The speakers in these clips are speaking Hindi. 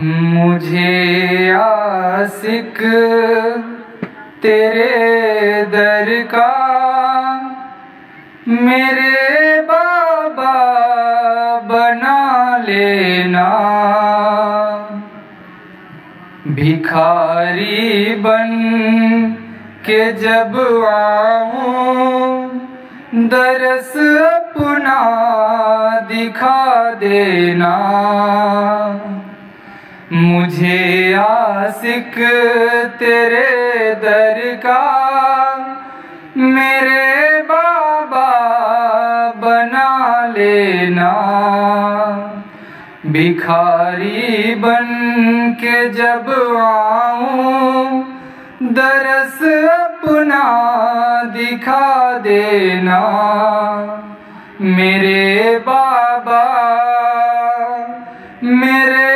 मुझे आसिक, तेरे दर का, मेरे बाबा बना लेना। भिखारी बन के जब आऊँ, दरस अपना दिखा देना। मुझे आसिक तेरे दर का, मेरे बाबा बना लेना। भिखारी बन के जब आऊँ, दरस अपना दिखा देना। मेरे बाबा, मेरे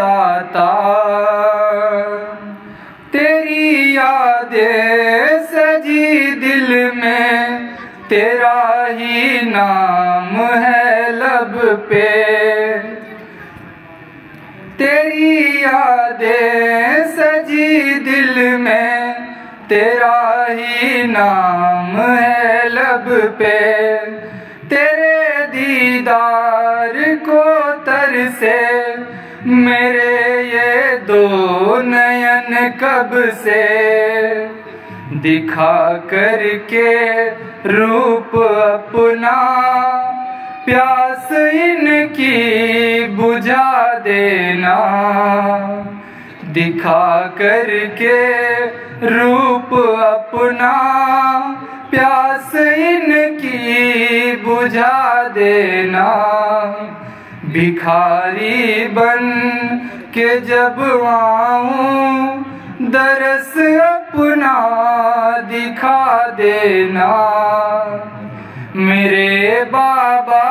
दाता, तेरी यादें सजी दिल में, तेरा ही नाम है लब पे। तेरी यादें सजी दिल में, तेरा ही नाम है लब पे। तेरे दीदार को तर से मेरे ये दो नयन कब से दिखा करके रूप अपना। प्यास इनकी बुझा देना। दिखा करके रूप अपना। प्यास इनकी बुझा देना। भिखारी बन के जब आऊँ, दरस अपना दिखा देना। मेरे बाबा,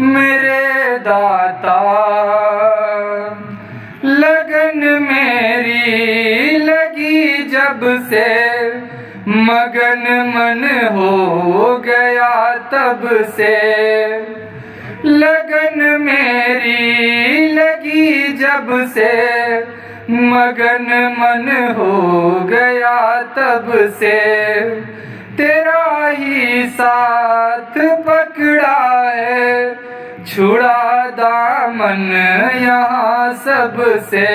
मेरे दाता, लगन मेरी लगी जब से, मगन मन हो गया तब से। लगन मेरी लगी जब से, मगन मन हो गया तब से। तेरा ही साथ पकड़ा है, छुड़ा दामन यहाँ सबसे।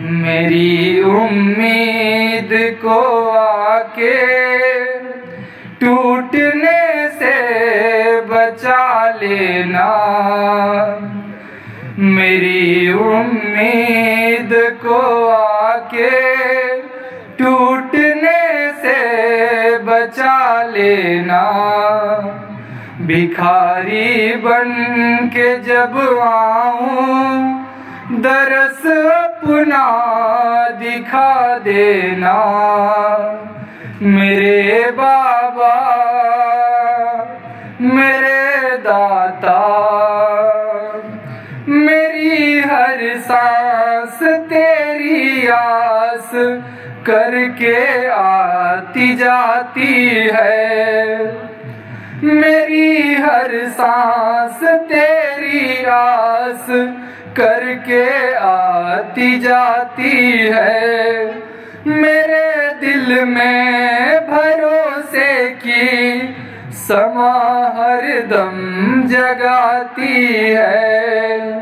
मेरी उम्मीद को आके टूटने से बचा लेना। मेरी उम्मीद को आके टूटने से बचा लेना। भिखारी बन के जब आऊँ, दरस अपना दिखा देना। मेरे बाबा, मेरे दाता, मेरी हर सांस तेरी आस करके आती जाती है। मेरी हर सांस तेरी आस करके आती जाती है। मेरे दिल में भरोसे की समा हर दम जगाती है।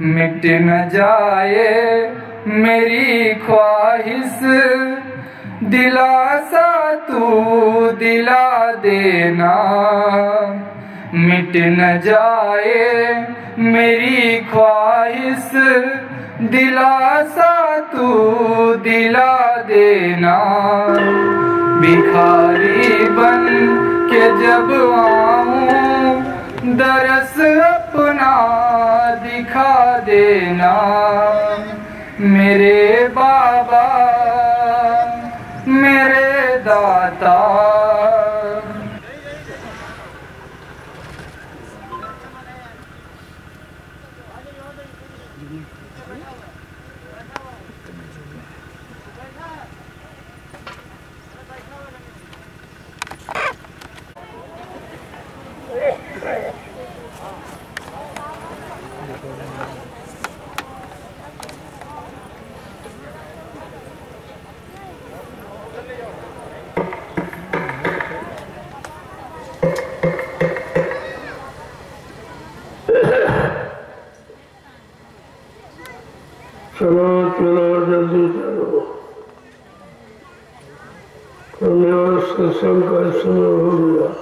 मिट न जाए मेरी ख्वाहिश, दिलासा तू दिला देना। मिट न जाए मेरी ख्वाहिश दिलासा तू दिला देना। भिखारी बन के जब आऊँ, दरस अपना दिखा देना। मेरे बाबा, मेरे दाता चलो चलो, जल्दी चलो। कन्या सत्संग का समय हो गया।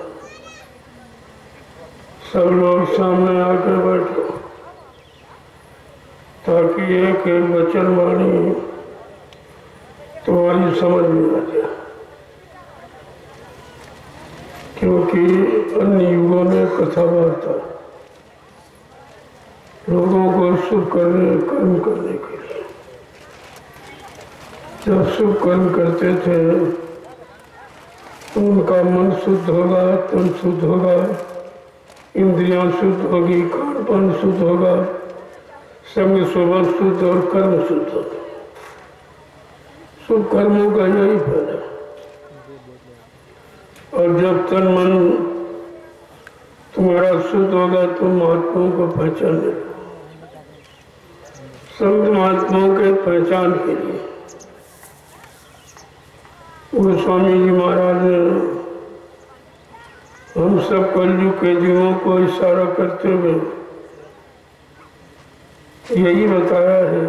सब लोग सामने आकर बैठो, ताकि एक एक वचन वाणी तुम्हारी समझ में आ जाए। क्योंकि अन्य युगों में कथा लोगों को शुभ करने, कर्म करने के जब शुभ कर्म करते थे, उनका मन शुद्ध होगा, तन शुद्ध होगा, इंद्रियाँ शुद्ध होगी खानपान शुद्ध होगा, संग स्वभाव शुद्ध और कर्म शुद्ध होगा। शुभ कर्मों का यही फ़ायदा और जब तन मन तुम्हारा शुद्ध होगा तो महात्माओं को पहचान संत महात्माओं के पहचान के लिए। वो स्वामी जी महाराज ने हम सब कलयुग के जीवों को इशारा करते हुए यही बताया है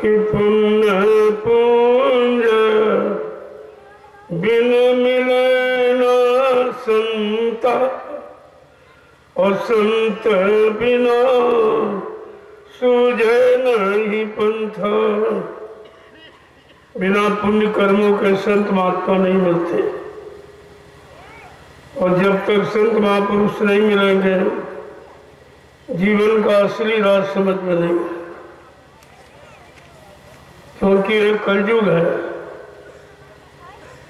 कि पुण्य पुंज बिन मिले न संता, और संत बिना सूझे नहीं पंथा। बिना पुण्य कर्मों के संत महात्मा नहीं मिलते और जब तक संत महापुरुष नहीं मिलेंगे, जीवन का असली राज समझ में नहीं। क्योंकि ये कलयुग है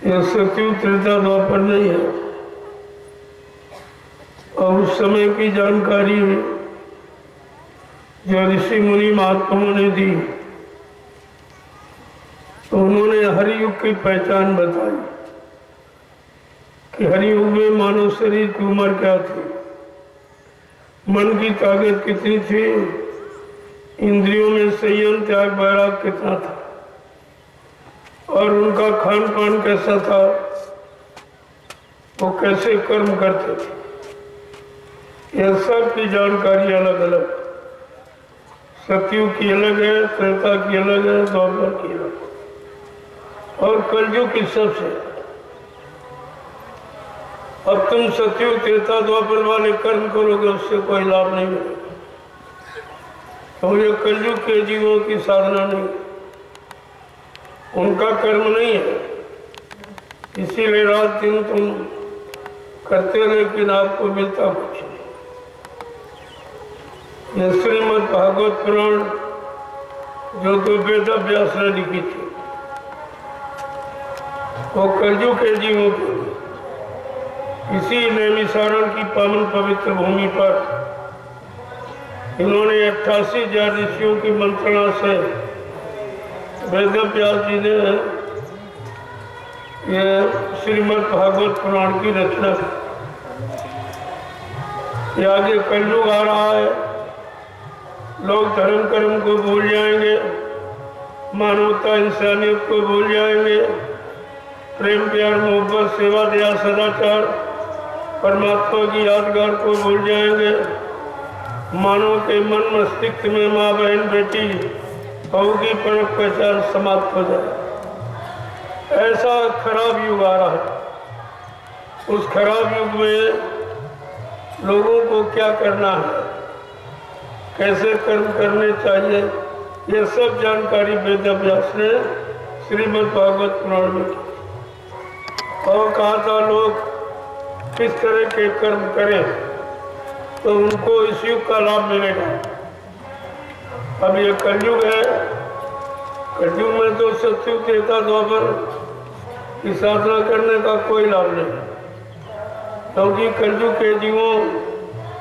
यह सत्यु त्रेता द्वापर नहीं है और उस समय की जानकारी जो ऋषि मुनि महात्माओं ने दी तो उन्होंने हरियुग की पहचान बताई कि हरियुग में मानव शरीर की उम्र क्या थी? मन की ताकत कितनी थी? इंद्रियों में संयम, त्याग बैराग कितना था? और उनका खान पान कैसा था? वो कैसे कर्म करते थे? यह सब की जानकारी अलग अलग सत्यु की अलग है त्रेता की अलग है द्वापर की अलग है। और कलयुग की सबसे। अब तुम सत्यु त्रेता द्वापर वाले कर्म करोगे, उससे कोई लाभ नहीं मिलेगा। तो कलयुग के जीवों की साधना नहीं उनका कर्म नहीं है। इसीलिए रात दिन तुम करते रहे लेकिन आपको मिलता कुछ नहीं। श्रीमद भागवत पुराण जो दो वेद व्यास ने लिखी थी। वो कलयुग के जीवों के इसी नैमिसारण की पावन पवित्र भूमि पर इन्होंने अट्ठासी हज़ार ऋषियों की मंत्रणा से वेद व्यास जी ने यह श्रीमद् भागवत पुराण की रचना की। आगे कलयुग आ रहा है। लोग धर्म कर्म को भूल जाएँगे। मानवता इंसानियत को भूल जाएँगे। प्रेम प्यार, मोहब्बत, सेवा दया, सदाचार, परमात्मा की यादगार को भूल जाएँगे। मानव के मन मस्तिष्क में माँ बहन बेटी, बहू की परख पहचान समाप्त हो जाए। ऐसा खराब युग आ रहा है। उस खराब युग में लोगों को क्या करना है? कैसे कर्म करने चाहिए? ये सब जानकारी वेद व्यास ने श्रीमद् भागवत पुराण में। की और कहा लोग किस तरह के कर्म करें तो उनको इस युग का लाभ मिलेगा। अब ये कलयुग है। कलयुग में तो सत्यु त्रेता द्वापर की साधना करने का कोई लाभ नहीं। क्योंकि तो कलयुग के जीवों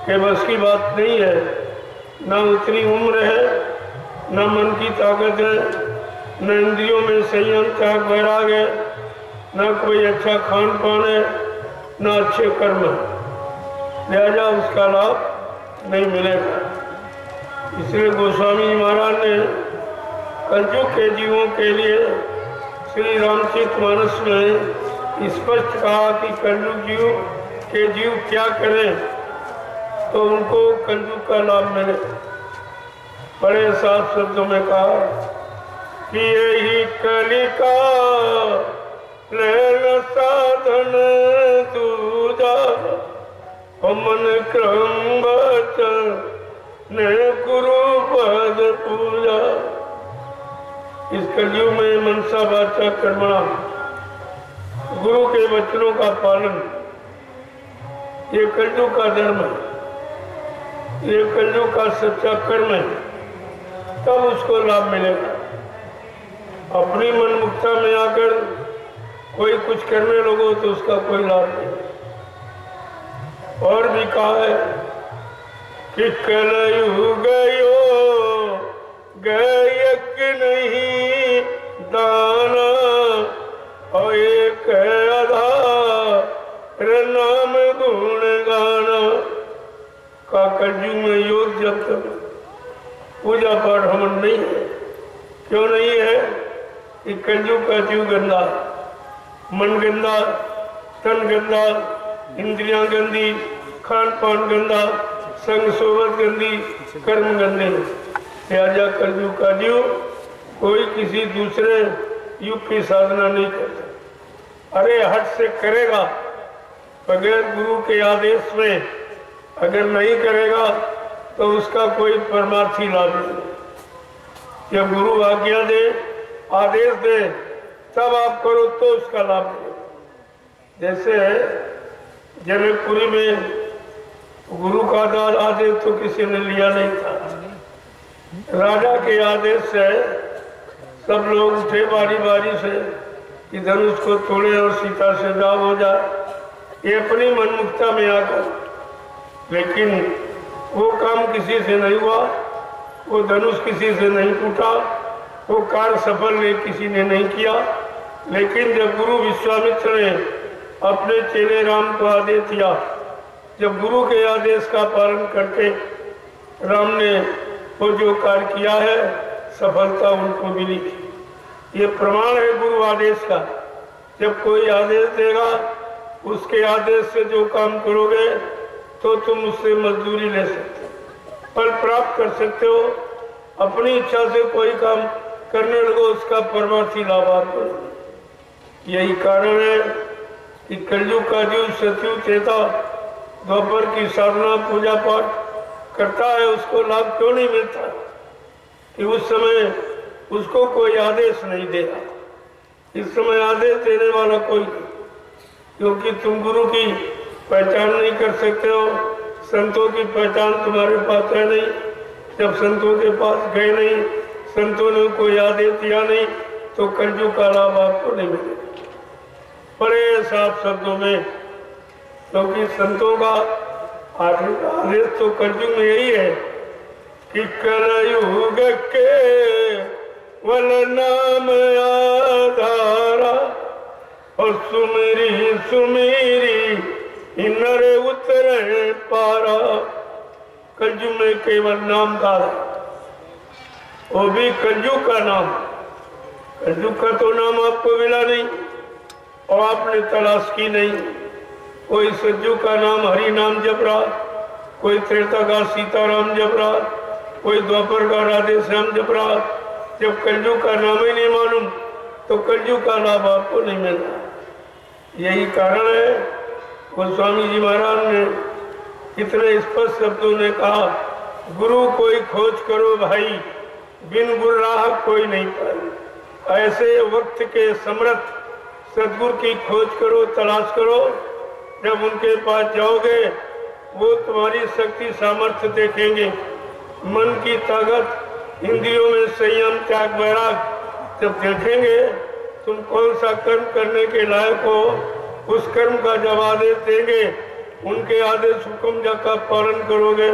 के बस की बात नहीं है। न उतनी उम्र है, न मन की ताकत है, न इंद्रियों में संयम, त्याग वैराग है न कोई अच्छा खान पान है, न अच्छे कर्म है। लिहाजा उसका लाभ नहीं मिलेगा। इसलिए गोस्वामी महाराज ने कलयुग के जीवों के लिए श्री रामचित मानस में स्पष्ट कहा कि कलयुग जीव के जीव क्या करें तो उनको कलयुग का लाभ मिले। बड़े साफ़ शब्दों में कहा कि यही कलिका लेन साधन दूजा क्रम ने गुरु पद पूजा। इस कलयुग में मनसा बाचा कर्मणा। गुरु के वचनों का पालन। ये कलयुग का धर्म है। ये कलयुग का सच्चा कर्म है। तब उसको लाभ मिलेगा। अपनी मनमुक्ता में आकर कोई कुछ करने लगो तो उसका कोई लाभ नहीं। और भी कहा है कि कलयु गयो गायक नहीं दाना, और एक आधार नाम गुण गाना। का कलयुग में योग जब तक पूजा पाठ हमन नहीं है, क्यों नहीं है कि कलयुग का जीव गंदा मन गंदा तन गंदा इंद्रियाँ गंदी खान पान गंदा संग सोबत गंदी कर्म गंदे लिहाजा कलयुग का जीव कोई किसी दूसरे युग की साधना नहीं करता अरे हट से करेगा बगैर गुरु के आदेश में अगर नहीं करेगा तो उसका कोई परमार्थी लाभ नहीं जब गुरु आज्ञा दे आदेश दे तब आप करो तो उसका लाभ जैसे जनकपुरी में गुरु का दाद आदेश तो किसी ने लिया नहीं था। राजा के आदेश से सब लोग उठे बारी बारी से कि धनुष को तोड़े और सीता से दाव हो जाए। ये अपनी मनमुखता में आकर। लेकिन वो काम किसी से नहीं हुआ, वो धनुष किसी से नहीं टूटा, वो कार्य सफल ने किसी ने नहीं किया। लेकिन जब गुरु विश्वामित्र ने अपने चेले राम को आदेश दिया, जब गुरु के आदेश का पालन करके राम ने वो जो कार्य किया है, सफलता उनको मिली। थी ये प्रमाण है गुरु आदेश का। जब कोई आदेश देगा, उसके आदेश से जो काम करोगे तो तुम उससे मजदूरी ले सकते हो, फल प्राप्त कर सकते हो। अपनी इच्छा से कोई काम करने लगो, उसका परमार्थी लाभ आपको यही कारण है कि कलयुग का जीव सत्यु चेता द्वापर की साधना पूजा पाठ करता है, उसको लाभ क्यों नहीं मिलता? कि उस समय उसको कोई आदेश नहीं दे रहा इस समय आदेश देने वाला कोई क्योंकि तुम गुरु की पहचान नहीं कर सकते हो, संतों की पहचान तुम्हारे पास है नहीं। जब संतों के पास गए नहीं, संतों ने कोई आदेश दिया नहीं तो कलयुग का लाभ आपको नहीं मिलेगा बड़े साफ़ शब्दों में, क्योंकि तो संतों का आदेश तो कंजू में यही है कि कलयुग के वल नाम आधारा, और सुमेरी सुमेरी नर उतरे पारा। कंजू में केवल नाम धारा, वो भी कंजू का नाम। कलयुग का तो नाम आपको मिला नहीं, और आपने तलाश की नहीं। कोई सज्जू का नाम हरि नाम जप रहा, कोई त्रेता का सीताराम जप रहा, कोई द्वापर का राधे श्याम जप रहा। जब कलयुग का नाम ही नहीं मालूम तो कलयुग का लाभ आपको नहीं मिल यही कारण है, गोस्वामी जी महाराज ने इतने स्पष्ट शब्दों ने कहा, गुरु कोई खोज करो भाई, बिन गुरु राह कोई नहीं पाई ऐसे वक्त के समर्थ सदगुरु की खोज करो, तलाश करो। जब उनके पास जाओगे, वो तुम्हारी शक्ति, सामर्थ्य देखेंगे। मन की ताकत, इंद्रियों में संयम, त्याग, वैराग जब देखेंगे, तुम कौन सा कर्म करने के लायक हो, उस कर्म का जब आदेश देंगे, उनके आदेश हुक्म का पालन करोगे,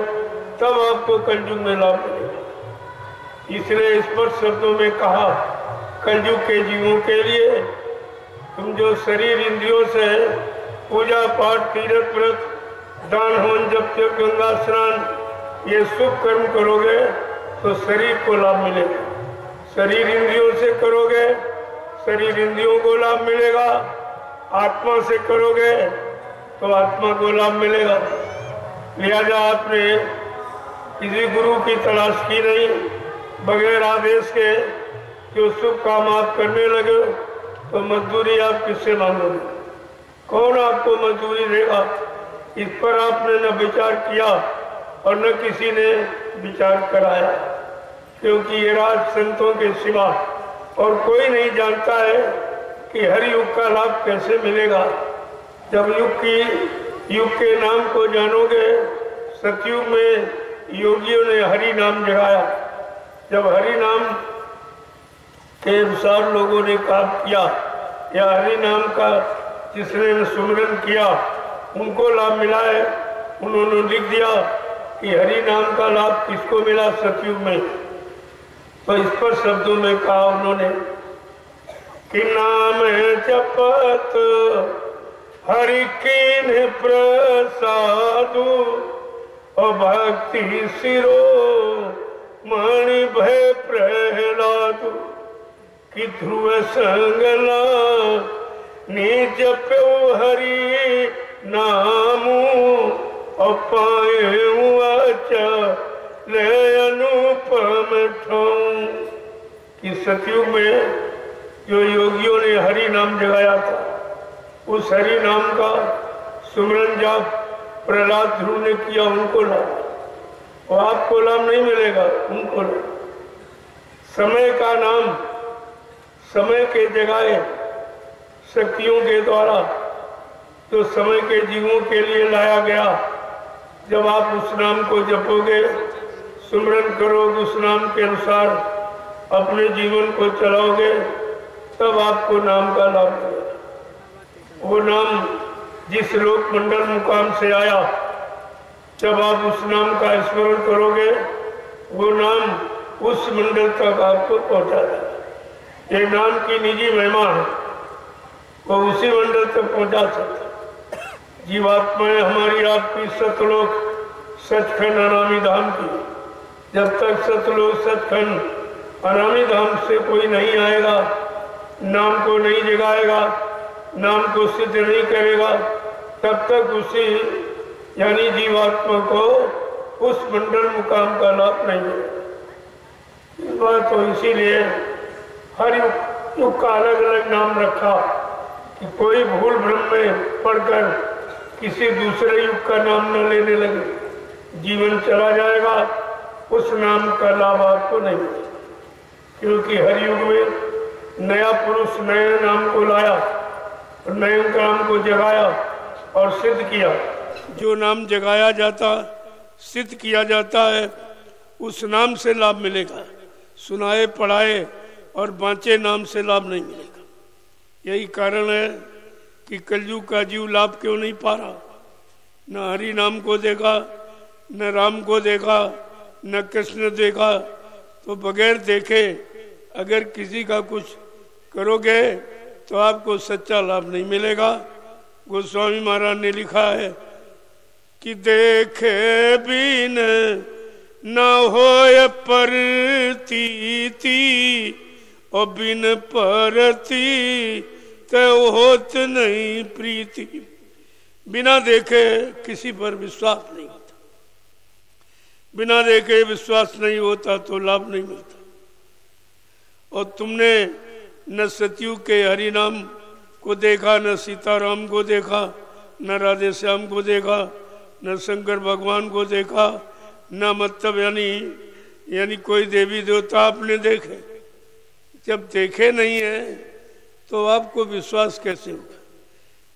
तब आपको कलयुग में लाभ मिलेगा। इसलिए स्पष्ट शब्दों में कहा कलयुग के जीवों के लिए तुम जो शरीर इंद्रियों से पूजा पाठ, तीर्थ व्रत, दान होन जब तक गंगा स्नान, ये शुभ कर्म करोगे तो शरीर को लाभ मिलेगा। शरीर इंद्रियों से करोगे, शरीर इंद्रियों को लाभ मिलेगा। आत्मा से करोगे तो आत्मा को लाभ मिलेगा। लिहाजा आपने, किसी गुरु की तलाश की नहीं, बगैर आदेश के जो शुभ काम आप करने लगे तो मजदूरी आप किससे मांगोगे? कौन आपको मजदूरी देगा? इस पर आपने न विचार किया और न किसी ने विचार कराया, क्योंकि ये राज संतों के सिवा और कोई नहीं जानता है कि हर युग का लाभ कैसे मिलेगा। जब युग की, युग के नाम को जानोगे, सतयुग में योगियों ने हरि नाम जगाया। जब हरि नाम के अनुसार लोगों ने काम किया। या हरि नाम का जिसने सुमरन किया, उनको लाभ मिला है। उन्होंने लिख दिया कि हरि नाम का लाभ किसको मिला सतयुग में? तो इस पर शब्दों में कहा उन्होंने कि नाम है जपत, हरि के प्रसादु, और भक्ति सिरो, मणि भय प्रहलादु। कि ध्रुव संगला निज प्यो हरि नामू, अपाए ले अनुपम कि सतयुग में जो योगियों ने हरि नाम जगाया था, उस हरि नाम का सुमरन जाप प्रहलाद ध्रुव ने किया उनको लाभ और आपको लाभ नहीं मिलेगा, उनको लाभ समय का नाम समय के जगाए शक्तियों के द्वारा जो समय के जीवों के लिए लाया गया। जब आप उस नाम को जपोगे सुमरन करोगे, उस नाम के अनुसार अपने जीवन को चलाओगे, तब आपको नाम का लाभ मिलेगा। वो नाम जिस लोक मंडल मुकाम से आया, जब आप उस नाम का स्मरण करोगे, वो नाम उस मंडल तक आपको पहुँचा देगा। नाम की निजी महिमा है, वो उसी मंडल तक पहुँचा सकता जीवात्माएँ हमारी आपकी सतलोक सचखंड अनामी धाम की। जब तक सतलोक सचखंड अनामी धाम से कोई नहीं आएगा, नाम को नहीं जगाएगा, नाम को सिद्ध नहीं करेगा, तब तक उसी, यानी जीवात्मा को उस मंडल मुकाम का लाभ नहीं मिलेगा। बार तो इसीलिए हर युग युग का अलग अलग नाम रखा कि कोई भूल भ्रम में पढ़कर किसी दूसरे युग का नाम न लेने लगे। जीवन चला जाएगा, उस नाम का लाभ आपको नहीं मिलेगा। क्योंकि हर युग में नया पुरुष नए नाम को लाया और नए नाम को जगाया और सिद्ध किया। जो नाम जगाया जाता, सिद्ध किया जाता है, उस नाम से लाभ मिलेगा। सुनाए, पढ़ाए और बाँचे नाम से लाभ नहीं मिलेगा। यही कारण है कि कलयुग का जीव लाभ क्यों नहीं पा रहा? न हरि नाम को देखा न राम को देखा न कृष्ण देखा तो बगैर देखे अगर किसी का कुछ करोगे तो आपको सच्चा लाभ नहीं मिलेगा। गोस्वामी महाराज ने लिखा है कि देखे बिन न हो परती और बिन परती तो होत नहीं प्रीति। बिना देखे किसी पर विश्वास नहीं होता। बिना देखे विश्वास नहीं होता तो लाभ नहीं मिलता। और तुमने न सत्यु के हरि नाम को देखा, न सीताराम को देखा, न राधे श्याम को देखा, न शंकर भगवान को देखा, न मतलब यानी यानी कोई देवी देवता आपने देखे। जब देखे नहीं है तो आपको विश्वास कैसे होगा?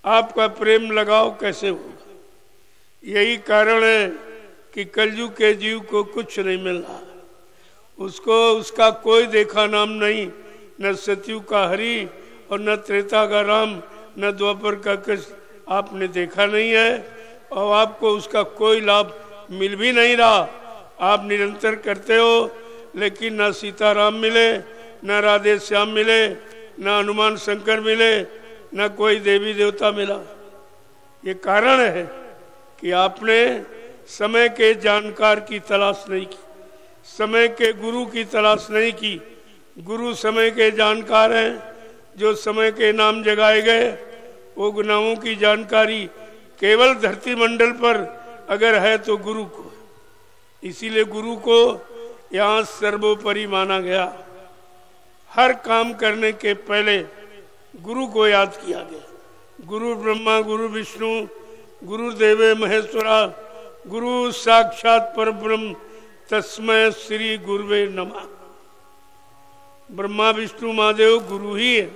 आपका प्रेम लगाव कैसे होगा? यही कारण है कि कलयुग के जीव को कुछ नहीं मिल रहा। उसको उसका कोई देखा नाम नहीं, न सत्यु का हरि और न त्रेता का राम, न द्वापर का कृष्ण आपने देखा नहीं है और आपको उसका कोई लाभ मिल भी नहीं रहा। आप निरंतर करते हो, लेकिन न सीताराम मिले न राधे श्याम मिले, न हनुमान शंकर मिले, न कोई देवी देवता मिला। ये कारण है कि आपने समय के जानकार की तलाश नहीं की, समय के गुरु की तलाश नहीं की। गुरु समय के जानकार हैं, जो समय के नाम जगाए गए, वो गुनाहों की जानकारी केवल धरती मंडल पर अगर है तो गुरु को। इसीलिए गुरु को यहाँ सर्वोपरि माना गया। हर काम करने के पहले गुरु को याद किया गया। गुरु ब्रह्मा, गुरु विष्णु, गुरु देवे महेश्वरा, गुरु साक्षात पर ब्रह्म तस्मय श्री गुरुवे नमा। ब्रह्मा, विष्णु, महादेव गुरु ही है।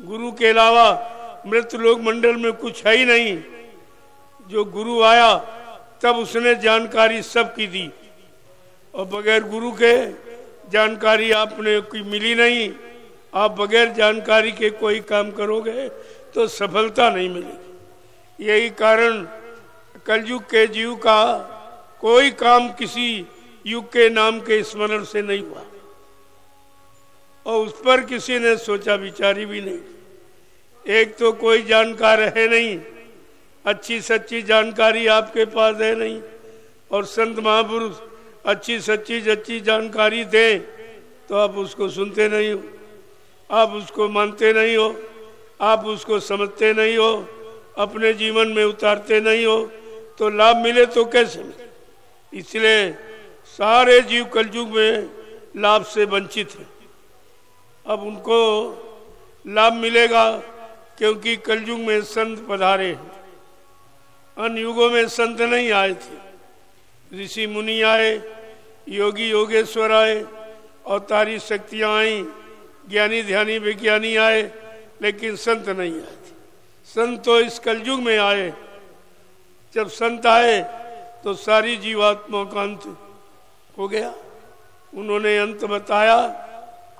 गुरु के अलावा मृत लोक मंडल में कुछ है ही नहीं। जो गुरु आया, तब उसने जानकारी सबकी दी। और बगैर गुरु के जानकारी आपने कोई मिली नहीं, आप बगैर जानकारी के कोई काम करोगे तो सफलता नहीं मिलेगी। यही कारण कलयुग के जीव का कोई काम किसी युग के नाम के स्मरण से नहीं हुआ। और उस पर किसी ने सोचा विचारी भी नहीं। एक तो कोई जानकार है नहीं, अच्छी सच्ची जानकारी आपके पास है नहीं, और संत महापुरुष अच्छी सच्ची सच्ची जानकारी दे तो आप उसको सुनते नहीं हो। आप उसको मानते नहीं हो। आप उसको समझते नहीं हो। अपने जीवन में उतारते नहीं हो। तो लाभ मिले तो कैसे मिले? इसलिए सारे जीव कलयुग में लाभ से वंचित हैं। अब उनको लाभ मिलेगा क्योंकि कलयुग में संत पधारे हैं। अन्य युगों में संत नहीं आए थे। ऋषि मुनि आए, योगी योगेश्वर आए, अवतारी शक्तियाँ आई, ज्ञानी, ध्यानी, विज्ञानी आए, लेकिन संत नहीं आए संत तो इस कलयुग में आए। जब संत आए तो सारी जीवात्मा का अंत हो गया। उन्होंने अंत बताया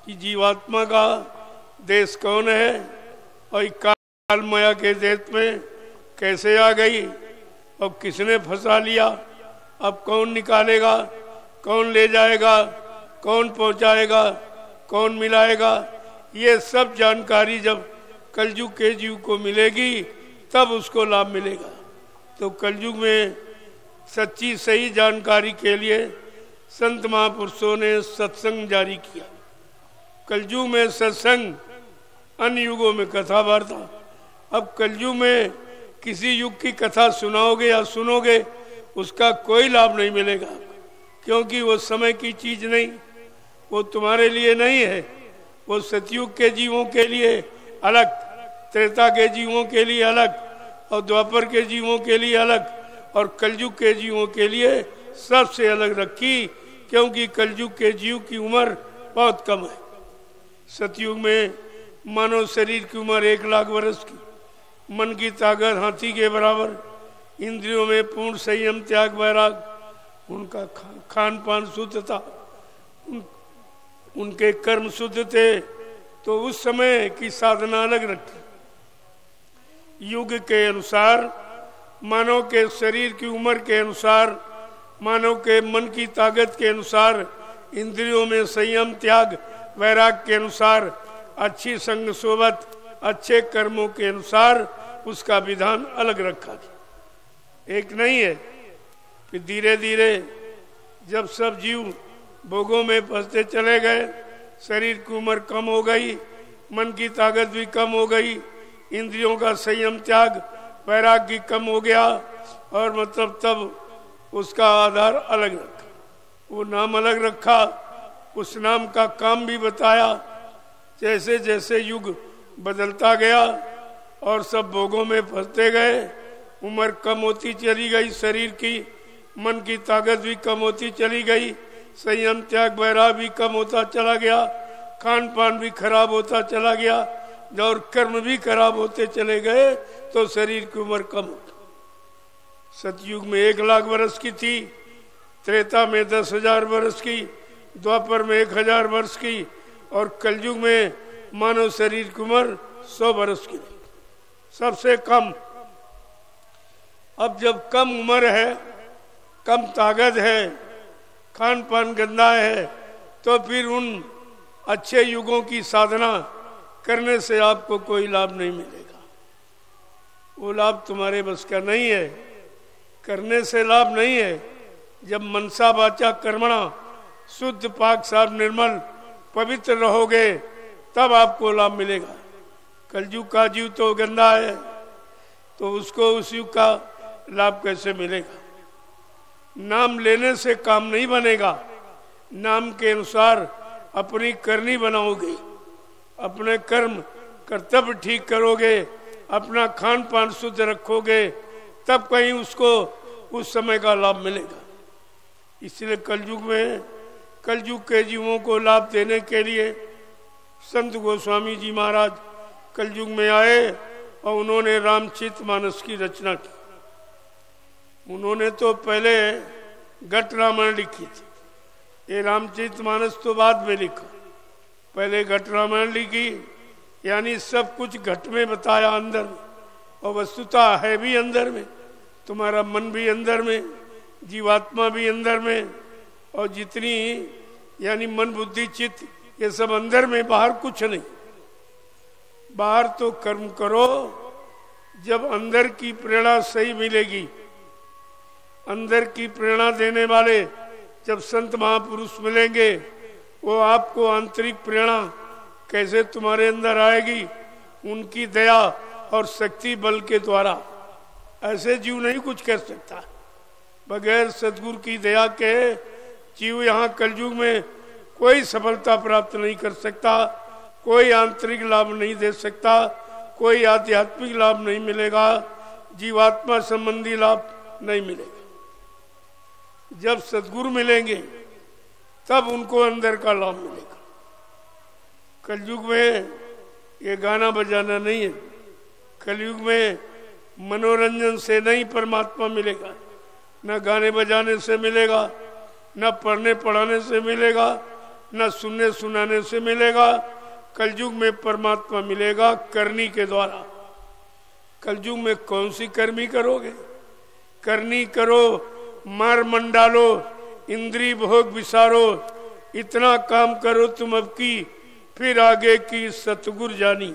कि जीवात्मा का देश कौन है और काल माया के देश में कैसे आ गई और किसने फंसा लिया। अब कौन निकालेगा? कौन ले जाएगा? कौन पहुंचाएगा? कौन मिलाएगा? ये सब जानकारी जब कलयुग के जीव को मिलेगी, तब उसको लाभ मिलेगा। तो कलयुग में सच्ची सही जानकारी के लिए संत महापुरुषों ने सत्संग जारी किया। कलयुग में सत्संग, अन्य युगों में कथा वार्ता अब कलयुग में किसी युग की कथा सुनाओगे या सुनोगे उसका कोई लाभ नहीं मिलेगा क्योंकि वो समय की चीज़ नहीं, वो तुम्हारे लिए नहीं है। वो सतयुग के जीवों के लिए अलग, त्रेता के जीवों के लिए अलग, और द्वापर के जीवों के लिए अलग, और कलयुग के जीवों के लिए सबसे अलग रखी, क्योंकि कलयुग के जीव की उम्र बहुत कम है। सतयुग में मानव शरीर की उम्र एक लाख वर्ष की, मन की ताकत हाथी के बराबर इंद्रियों में पूर्ण संयम त्याग वैराग उनका खान पान शुद्ध था उन, उनके कर्म शुद्ध थे तो उस समय की साधना अलग रखी। युग के अनुसार मानव के शरीर की उम्र के अनुसार मानव के मन की ताकत के अनुसार इंद्रियों में संयम त्याग वैराग के अनुसार अच्छी संग सोबत अच्छे कर्मों के अनुसार उसका विधान अलग रखा था एक नहीं है फिर धीरे धीरे जब सब जीव भोगों में फंसते चले गए, शरीर की उम्र कम हो गई, मन की ताकत भी कम हो गई, इंद्रियों का संयम त्याग, वैराग्य कम हो गया और मतलब तब उसका आधार अलग रखा। वो नाम अलग रखा, उस नाम का काम भी बताया जैसे जैसे युग बदलता गया और सब भोगों में फंसते गए उम्र कम होती चली गई, शरीर की, मन की ताकत भी कम होती चली गई, संयम, त्याग बहरा भी कम होता चला गया खान पान भी खराब होता चला गया और कर्म भी खराब होते चले गए तो शरीर की उम्र कम होता। सतयुग में एक लाख वर्ष की थी, त्रेता में दस हज़ार वर्ष की, द्वापर में एक हज़ार वर्ष की और कलयुग में मानव शरीर की उम्र सौ वर्ष की सबसे कम अब जब कम उम्र है, कम ताकत है, खान पान गंदा है तो फिर उन अच्छे युगों की साधना करने से आपको कोई लाभ नहीं मिलेगा। वो लाभ तुम्हारे बस का नहीं है। करने से लाभ नहीं है। जब मनसा बाचा कर्मणा, शुद्ध पाक साफ़ निर्मल, पवित्र रहोगे, तब आपको लाभ मिलेगा। कलयुग का जीव तो गंदा है तो उसको उस युग का लाभ कैसे मिलेगा? नाम लेने से काम नहीं बनेगा। नाम के अनुसार अपनी करनी बनाओगे। अपने कर्म, कर्तव्य ठीक करोगे। अपना खान पान शुद्ध रखोगे। तब कहीं उसको उस समय का लाभ मिलेगा। इसलिए कलयुग में, कलयुग के जीवों को लाभ देने के लिए संत गोस्वामी जी महाराज कलयुग में आए और उन्होंने रामचित मानस की रचना की। उन्होंने तो पहले घट रामायण लिखी थी। ये रामचित मानस तो बाद में लिखा। पहले घट रामायण लिखी, यानी सब कुछ घट में बताया अंदर में, और वस्तुता है भी अंदर में, तुम्हारा मन भी अंदर में, जीवात्मा भी अंदर में, और जितनी, यानी मन, बुद्धि, चित्त, ये सब अंदर में, बाहर कुछ नहीं। बाहर तो कर्म करो, जब अंदर की प्रेरणा सही मिलेगी अंदर की प्रेरणा देने वाले जब संत महापुरुष मिलेंगे, वो आपको आंतरिक प्रेरणा कैसे तुम्हारे अंदर आएगी, उनकी दया और शक्ति बल के द्वारा। ऐसे जीव नहीं कुछ कर सकता। बगैर सदगुरु की दया के जीव यहाँ कलयुग में कोई सफलता प्राप्त नहीं कर सकता, कोई आंतरिक लाभ नहीं दे सकता, कोई आध्यात्मिक लाभ नहीं मिलेगा, जीवात्मा संबंधी लाभ नहीं मिलेगा। जब सदगुरु मिलेंगे, तब उनको अंदर का लाभ मिलेगा। कलयुग में ये गाना बजाना नहीं है। कलयुग में मनोरंजन से नहीं परमात्मा मिलेगा। न गाने बजाने से मिलेगा, न पढ़ने पढ़ाने से मिलेगा, न सुनने सुनाने से मिलेगा। कलयुग में परमात्मा मिलेगा करनी के द्वारा। कलयुग में कौन सी कर्मी करोगे? करनी करो मार मंडालो, इंद्री भोग विसारो, इतना काम करो तुम अब की, फिर आगे की सतगुर जानी।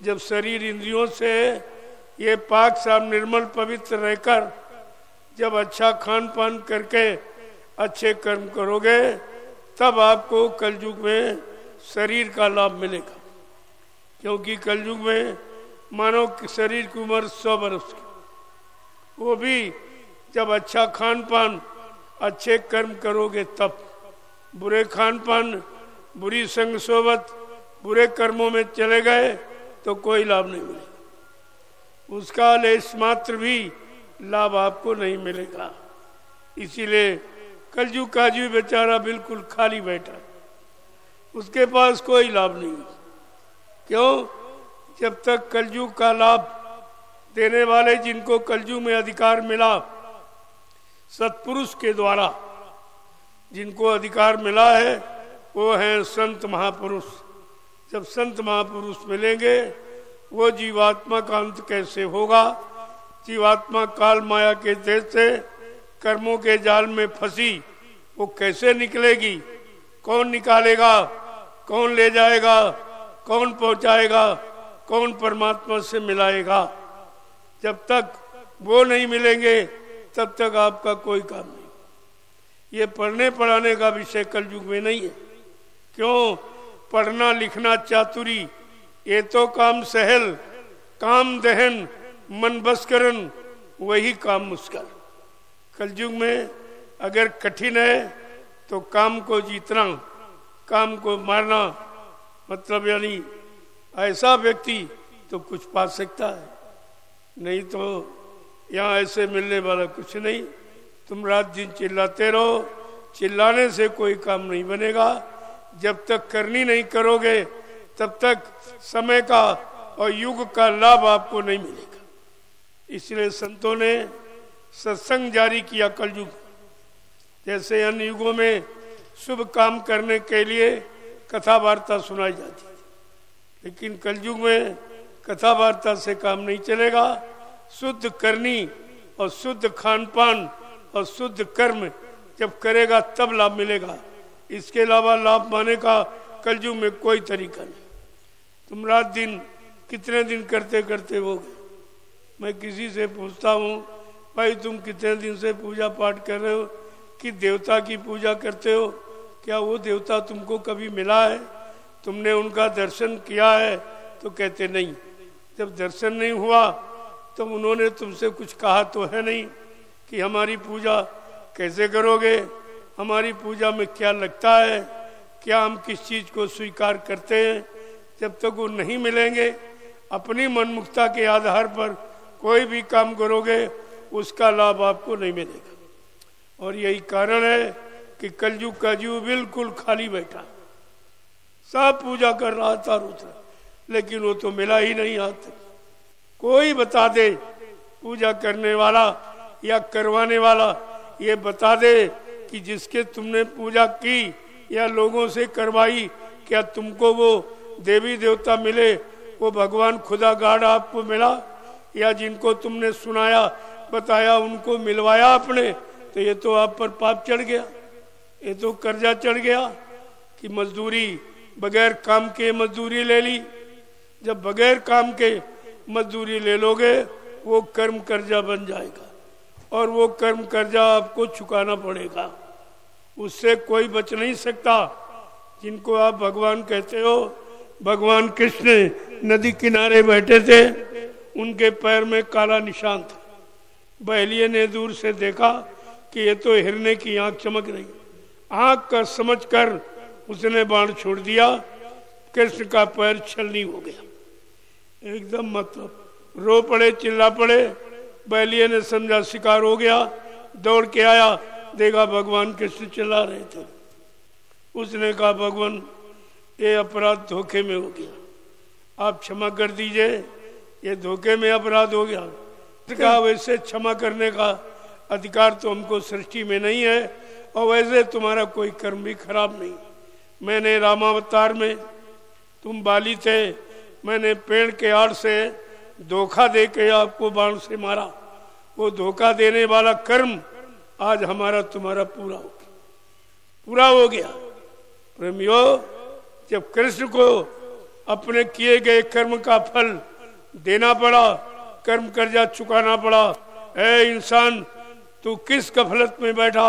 जब शरीर इंद्रियों से ये पाक साफ़ निर्मल पवित्र रहकर, जब अच्छा खान पान करके अच्छे कर्म करोगे, तब आपको कलयुग में शरीर का लाभ मिलेगा। क्योंकि कलयुग में मानव शरीर की उम्र सौ वर्ष की। वो भी जब अच्छा खान पान अच्छे कर्म करोगे तब। बुरे खान पान बुरी संग सोबत, बुरे कर्मों में चले गए तो कोई लाभ नहीं मिलेगा उसका लेस मात्र भी लाभ आपको नहीं मिलेगा। इसीलिए कलजू काजू बेचारा बिल्कुल खाली बैठा उसके पास कोई लाभ नहीं क्यों? जब तक कलजू का लाभ देने वाले जिनको कलजू में अधिकार मिला सत्पुरुष के द्वारा जिनको अधिकार मिला है, वो है संत महापुरुष। जब संत महापुरुष मिलेंगे, वो जीवात्मा का अंत कैसे होगा? जीवात्मा काल माया के देश से कर्मों के जाल में फंसी, वो कैसे निकलेगी? कौन निकालेगा? कौन ले जाएगा? कौन पहुंचाएगा? कौन परमात्मा से मिलाएगा? जब तक वो नहीं मिलेंगे तब तक आपका कोई काम नहीं। ये पढ़ने पढ़ाने का विषय कल युग में नहीं है। क्यों? पढ़ना लिखना चातुरी, ये तो काम सहल, काम दहन, मन बसकरन, वही काम मुश्किल कलयुग में अगर कठिन है तो काम को जीतना, काम को मारना मतलब यानी ऐसा व्यक्ति तो कुछ पा सकता है। नहीं तो यहाँ ऐसे मिलने वाला कुछ नहीं। तुम रात दिन चिल्लाते रहो। चिल्लाने से कोई काम नहीं बनेगा। जब तक करनी नहीं करोगे, तब तक समय का और युग का लाभ आपको नहीं मिलेगा। इसलिए संतों ने सत्संग जारी किया कल युग जैसे अन्य युगों में शुभ काम करने के लिए कथा वार्ता सुनाई जाती लेकिन कलयुग में कथा वार्ता से काम नहीं चलेगा। शुद्ध करनी और शुद्ध खान पान और शुद्ध कर्म जब करेगा तब लाभ मिलेगा। इसके अलावा लाभ पाने का कलयुग में कोई तरीका नहीं। तुम रात दिन, कितने दिन करते करते हो मैं किसी से पूछता हूँ, भाई, तुम कितने दिन से पूजा पाठ कर रहे हो? कि देवता की पूजा करते हो? क्या वो देवता तुमको कभी मिला है? तुमने उनका दर्शन किया है? तो कहते, नहीं। जब दर्शन नहीं हुआ तो उन्होंने तुमसे कुछ कहा तो है नहीं कि हमारी पूजा कैसे करोगे? हमारी पूजा में क्या लगता है? क्या हम किस चीज़ को स्वीकार करते हैं? जब तक वो नहीं मिलेंगे, अपनी मनमुखता के आधार पर कोई भी काम करोगे, उसका लाभ आपको नहीं मिलेगा। और यही कारण है कि कलयुग का जीव बिल्कुल खाली बैठा सब पूजा कर रहा था रुद्र लेकिन वो तो मिला ही नहीं आते कोई बता दे पूजा करने वाला या करवाने वाला, ये बता दे कि जिसके तुमने पूजा की या लोगों से करवाई, क्या तुमको वो देवी देवता मिले, वो भगवान खुदा गाड़ आपको मिला, या जिनको तुमने सुनाया, बताया, उनको मिलवाया आपने तो ये तो आप पर पाप चढ़ गया, ये तो कर्जा चढ़ गया, कि मजदूरी बगैर काम के मजदूरी ले ली। जब बगैर काम के मजदूरी ले लोगे, वो कर्म कर्जा बन जाएगा। और वो कर्म कर्जा आपको चुकाना पड़ेगा। उससे कोई बच नहीं सकता। जिनको आप भगवान कहते हो, भगवान कृष्ण नदी किनारे बैठे थे, उनके पैर में काला निशान था। बहलिए ने दूर से देखा कि ये तो हिरने की आँख चमक रही आँख का समझकर उसने बाण छोड़ दिया। कृष्ण का पैर छलनी हो गया। एकदम मतलब। रो पड़े, चिल्ला पड़े, बैलिए ने समझा शिकार हो गया, दौड़ के आया, देखा भगवान कृष्ण चिल्ला रहे थे। उसने कहा, भगवान, ये अपराध धोखे में हो गया। आप क्षमा कर दीजिए, ये धोखे में अपराध हो गया। कहा वैसे क्षमा करने का अधिकार तो हमको सृष्टि में नहीं है, और वैसे तुम्हारा कोई कर्म भी खराब नहीं। मैंने रामावतार में, तुम बाली थे मैंने पेड़ के आड़ से धोखा दे के आपको बाण से मारा। वो धोखा देने वाला कर्म आज हमारा तुम्हारा पूरा हो गया। पूरा हो गया। प्रेमियो, जब कृष्ण को अपने किए गए कर्म का फल देना पड़ा, कर्म कर्जा चुकाना पड़ा, ए इंसान, तू किस कफलत में बैठा?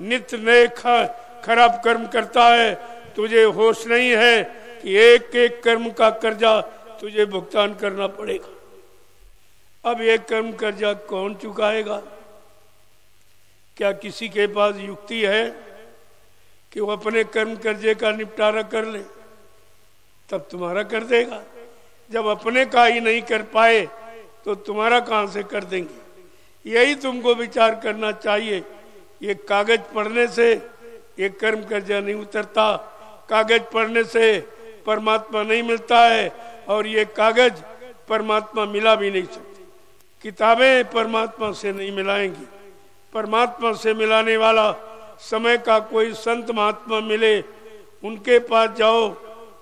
नित्य नए खराब कर्म करता है, तुझे होश नहीं है कि एक एक कर्म का कर्जा तुझे भुगतान करना पड़ेगा। अब ये कर्म कर्जा कौन चुकाएगा? क्या किसी के पास युक्ति है कि वो अपने कर्म कर्जे का निपटारा कर ले? तब तुम्हारा कर देगा। जब अपने का ही नहीं कर पाए तो तुम्हारा कहाँ से कर देंगे? यही तुमको विचार करना चाहिए। ये कागज़ पढ़ने से ये कर्म कर्जा नहीं उतरता। कागज़ पढ़ने से परमात्मा नहीं मिलता है और ये कागज़ परमात्मा मिला भी नहीं सकते। किताबें परमात्मा से नहीं मिलाएँगी। परमात्मा से मिलाने वाला समय का कोई संत महात्मा मिले, उनके पास जाओ,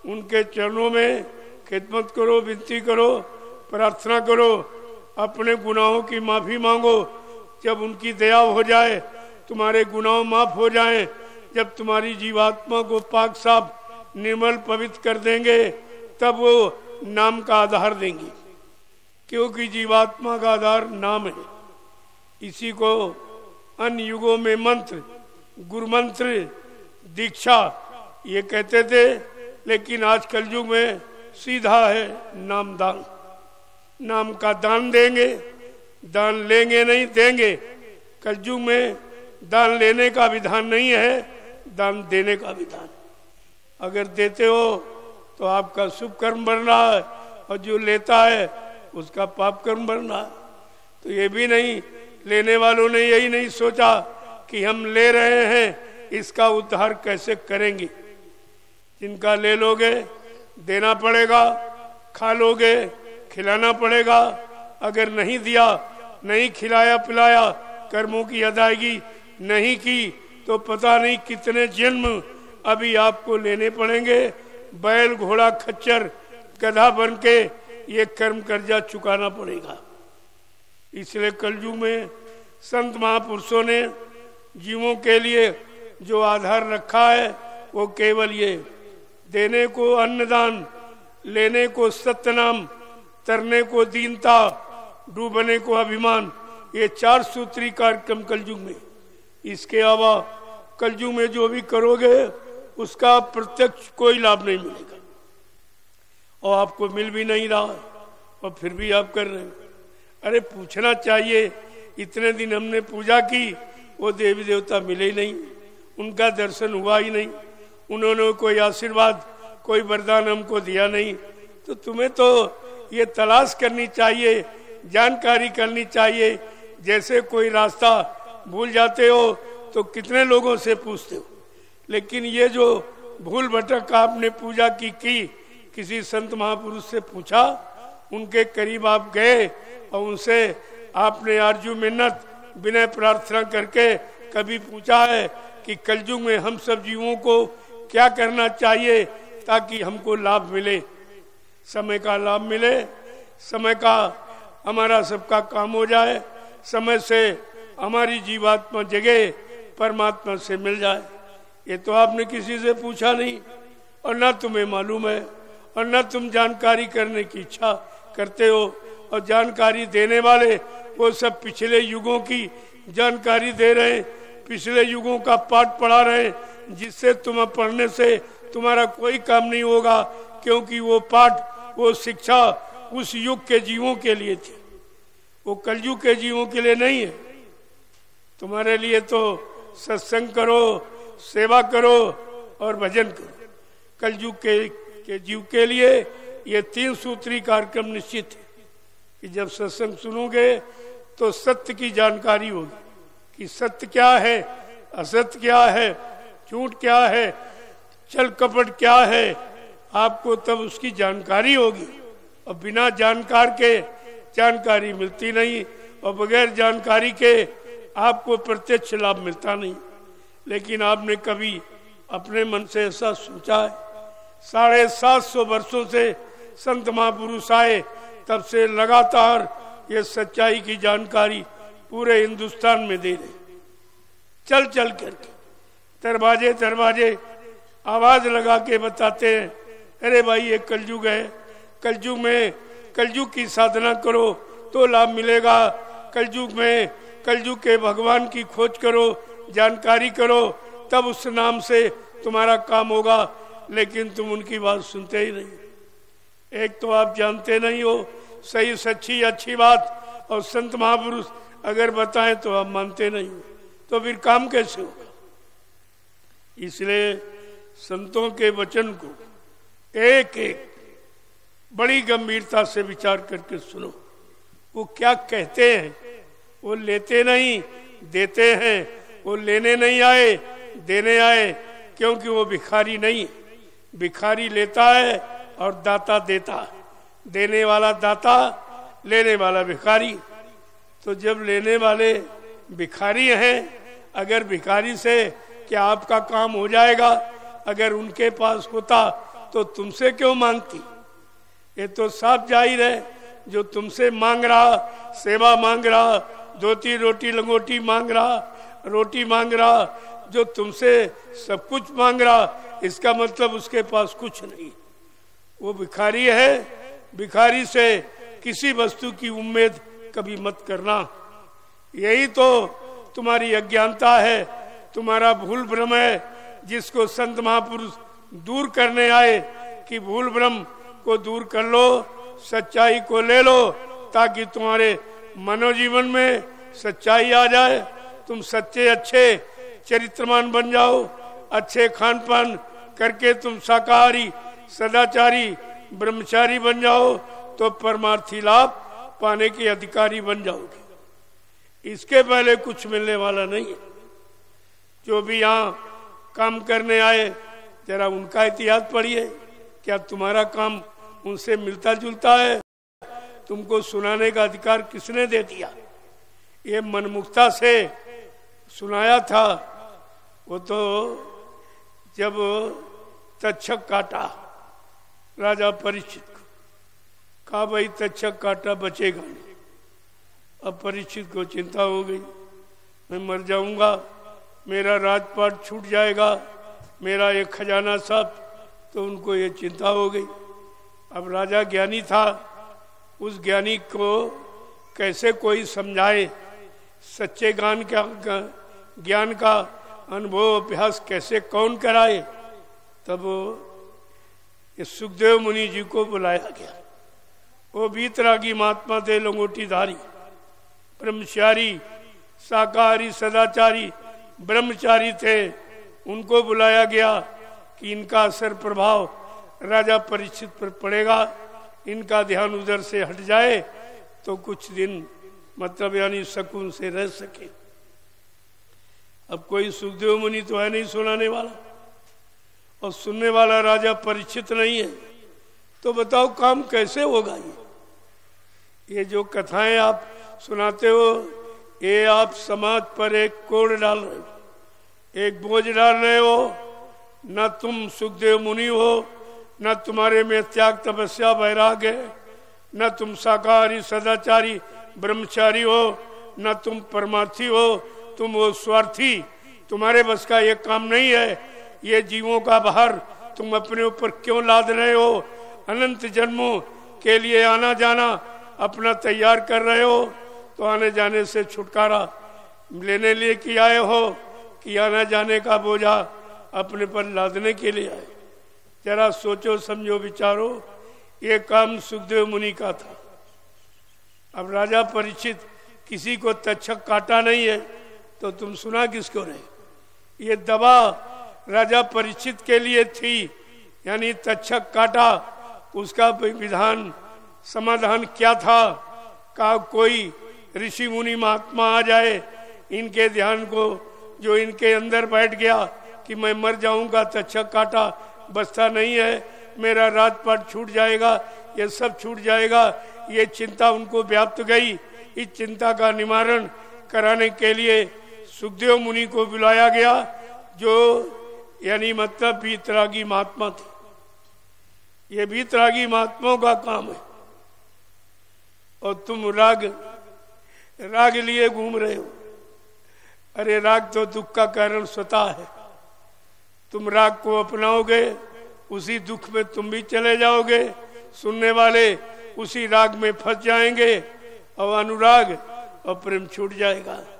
उनके चरणों में खिदमत करो, विनती करो, प्रार्थना करो, अपने गुनाहों की माफ़ी मांगो। जब उनकी दया हो जाए, तुम्हारे गुनाह माफ़ हो जाए। जब तुम्हारी जीवात्मा को पाक साफ़ निर्मल पवित्र कर देंगे, तब वो नाम का आधार देंगे। क्योंकि जीवात्मा का आधार नाम है। इसी को अन्य युगों में मंत्र गुरु मंत्र दीक्षा, ये कहते थे, लेकिन आज कल युग में सीधा है नाम दान। नाम का दान देंगे, दान लेंगे नहीं देंगे कलयुग में दान लेने का विधान नहीं है, दान देने का विधान। अगर देते हो तो आपका शुभ कर्म बन रहा है, और जो लेता है, उसका पाप कर्म बन रहा है। तो ये भी नहीं, लेने वालों ने यही नहीं सोचा कि हम ले रहे हैं, इसका उद्धार कैसे करेंगे। जिनका ले लोगे, देना पड़ेगा, खा लोगे, खिलाना पड़ेगा। अगर नहीं दिया, नहीं खिलाया पिलाया, कर्मों की अदायगी नहीं की तो पता नहीं कितने जन्म अभी आपको लेने पड़ेंगे। बैल, घोड़ा, खच्चर, गधा बन के ये कर्म कर्जा चुकाना पड़ेगा। इसलिए कलयुग में संत महापुरुषों ने जीवों के लिए जो आधार रखा है, वो केवल ये, देने को अन्नदान, लेने को सत्यनाम तरने को दीनता, डूबने को अभिमान, ये चार सूत्री कार्यक्रम कलयुग में। इसके अलावा कलयुग में जो भी करोगे उसका प्रत्यक्ष कोई लाभ नहीं मिलेगा। और आपको मिल भी नहीं रहा और फिर भी आप कर रहे हैं। अरे, पूछना चाहिए, इतने दिन हमने पूजा की, वो देवी देवता मिले ही नहीं। उनका दर्शन हुआ ही नहीं। उन्होंने कोई आशीर्वाद, कोई वरदान हमको दिया नहीं। तो तुम्हें तो ये तलाश करनी चाहिए, जानकारी करनी चाहिए। जैसे कोई रास्ता भूल जाते हो तो कितने लोगों से पूछते हो? लेकिन ये जो भूल भटक आपने पूजा की की, किसी संत महापुरुष से पूछा, उनके करीब आप गए और उनसे आपने आरज़ू मिन्नत, विनय प्रार्थना करके कभी पूछा है कि कलयुग में हम सब जीवों को क्या करना चाहिए ताकि हमको लाभ मिले? समय का लाभ मिले, समय का हमारा सबका काम हो जाए, समय से हमारी जीवात्मा जगे, परमात्मा से मिल जाए। ये तो आपने किसी से पूछा नहीं। और ना तुम्हें मालूम है, और न तुम जानकारी करने की इच्छा करते हो। और जानकारी देने वाले वो सब पिछले युगों की जानकारी दे रहे हैं, पिछले युगों का पाठ पढ़ा रहे हैं, जिससे तुम पढ़ने से तुम्हारा कोई काम नहीं होगा, क्योंकि वो पाठ, वो शिक्षा उस युग के जीवों के लिए थी। वो कलयुग के जीवों के लिए नहीं है। तुम्हारे लिए तो सत्संग करो सेवा करो और भजन करो। कलयुग के, के जीव के लिए ये तीन सूत्री कार्यक्रम निश्चित है कि जब सत्संग सुनोगे तो सत्य की जानकारी होगी कि सत्य क्या है असत्य क्या है झूठ क्या है चल कपट क्या है। आपको तब उसकी जानकारी होगी और बिना जानकार के जानकारी मिलती नहीं और बगैर जानकारी के आपको प्रत्यक्ष लाभ मिलता नहीं। लेकिन आपने कभी अपने मन से ऐसा सोचा है? साढ़े सात सौ वर्षो से संत महापुरुष आए, तब से लगातार ये सच्चाई की जानकारी पूरे हिंदुस्तान में दे रहे। चल चल करके, दरवाजे दरवाजे, आवाज़ लगा के बताते हैं, अरे भाई, ये कलयुग है। कलयुग में, कलयुग की साधना करो तो लाभ मिलेगा। कलयुग में, कलयुग के भगवान की खोज करो जानकारी करो, तब उस नाम से तुम्हारा काम होगा, लेकिन तुम उनकी बात सुनते ही नहीं। एक तो आप जानते नहीं हो, सही सच्ची अच्छी बात, और संत महापुरुष अगर बताएँ तो आप मानते नहीं तो फिर काम कैसे होगा? इसलिए संतों के वचन को एक एक बड़ी गंभीरता से विचार करके सुनो। वो क्या कहते हैं, वो लेते नहीं, देते हैं वो लेने नहीं आए, देने आए, क्योंकि वो भिखारी नहीं। भिखारी लेता है और दाता देता। देने वाला दाता, लेने वाला भिखारी। तो जब लेने वाले भिखारी हैं, अगर भिखारी से क्या आपका काम हो जाएगा? अगर उनके पास होता तो तुमसे क्यों मांगती? ये तो साफ़ ज़ाहिर है, जो तुमसे मांग रहा, सेवा मांग रहा, धोती रोटी, लंगोटी मांग रहा रोटी मांग रहा, जो तुमसे सब कुछ मांग रहा, इसका मतलब उसके पास कुछ नहीं। वो भिखारी है, भिखारी से किसी वस्तु की उम्मीद कभी मत करना। यही तो तुम्हारी अज्ञानता है, तुम्हारा भूल भ्रम है, जिसको संत महापुरुष दूर करने आए कि भूल भ्रम को दूर कर लो, सच्चाई को ले लो, ताकि तुम्हारे मनोजीवन में सच्चाई आ जाए। तुम सच्चे, अच्छे चरित्रमान बन जाओ, अच्छे खान पान करके तुम शाकाहारी, सदाचारी, ब्रह्मचारी बन जाओ तो परमार्थी लाभ पाने के अधिकारी बन जाओगे। इसके पहले कुछ मिलने वाला नहीं है। जो भी यहाँ काम करने आए, जरा उनका इतिहास पढ़िए। क्या तुम्हारा काम उनसे मिलता जुलता है? तुमको सुनाने का अधिकार किसने दे दिया? ये मनमुखता से सुनाया था, वो तो जब तक्षक काटा, राजा परीक्षित को, कहा भाई तक्षक काटा बचेगा नहीं। अब परीक्षित को चिंता हो गई, मैं मर जाऊँगा, मेरा राजपाट छूट जाएगा, मेरा एक खजाना सब तो उनको ये चिंता हो गई। अब राजा ज्ञानी था, उस ज्ञानी को कैसे कोई समझाए, सच्चे ज्ञान का ज्ञान का अनुभव, अभ्यास कैसे, कौन कराए? तब ये सुखदेव मुनि जी को बुलाया गया। वो बीतरागी महात्मा थे लंगोटीधारी ब्रह्मचारी, शाकाहारी, सदाचारी, ब्रह्मचारी थे। उनको बुलाया गया कि इनका असर प्रभाव राजा परीक्षित पर पड़ेगा, इनका ध्यान उधर से हट जाए तो कुछ दिन मतलब यानी सकून से रह सके। अब कोई सुखदेव मुनि तो है नहीं सुनाने वाला। और सुनने वाला राजा परिचित नहीं है तो बताओ काम कैसे होगा ये? ये जो कथाएँ आप सुनाते हो, ये आप समाज पर एक कोड़ डाल रहे हो। एक बोझ डाल रहे हो, न तुम सुखदेव मुनि हो, न तुम्हारे में त्याग तपस्या वैराग है, न तुम शाकाहारी, सदाचारी, ब्रह्मचारी हो, न तुम परमार्थी हो तुम वो स्वार्थी, तुम्हारे बस का ये काम नहीं है। ये जीवों का बाहर, तुम अपने ऊपर क्यों लाद रहे हो? अनंत जन्मों के लिए आना जाना अपना तैयार कर रहे हो? तो आने जाने से छुटकारा लेने लिए कि आए हो? कि आना जाने का बोझा अपने पर लादने के लिए आए? जरा सोचो, समझो, विचारो। ये काम सुखदेव मुनि का था। अब राजा परिचित, किसी को तक्षक काटा नहीं है। तो तुम सुना किसको रहे ये दवा राजा परिचित के लिए थी, यानी तक्षक काटा। उसका विधान, समाधान क्या था? का कोई ऋषि मुनि महात्मा आ जाए, इनके ध्यान को, जो इनके अंदर बैठ गया, कि मैं मर जाऊँगा, तक्षक काटा, बसता नहीं है, मेरा राजपाट छूट जाएगा, ये सब छूट जाएगा, ये चिंता उनको व्याप्त गई। इस चिंता का निवारण कराने के लिए सुखदेव मुनि को बुलाया गया, जो यानी मतलब बीतरागी महात्मा थे। ये बीतरागी महात्माओं का काम है। और तुम राग राग लिए घूम रहे हो। अरे राग तो दुख का कारण स्वतः है। तुम राग को अपनाओगे, उसी दुख में तुम भी चले जाओगे। सुनने वाले उसी राग में फंस जाएँगे, और अनुराग और प्रेम छूट जाएगा।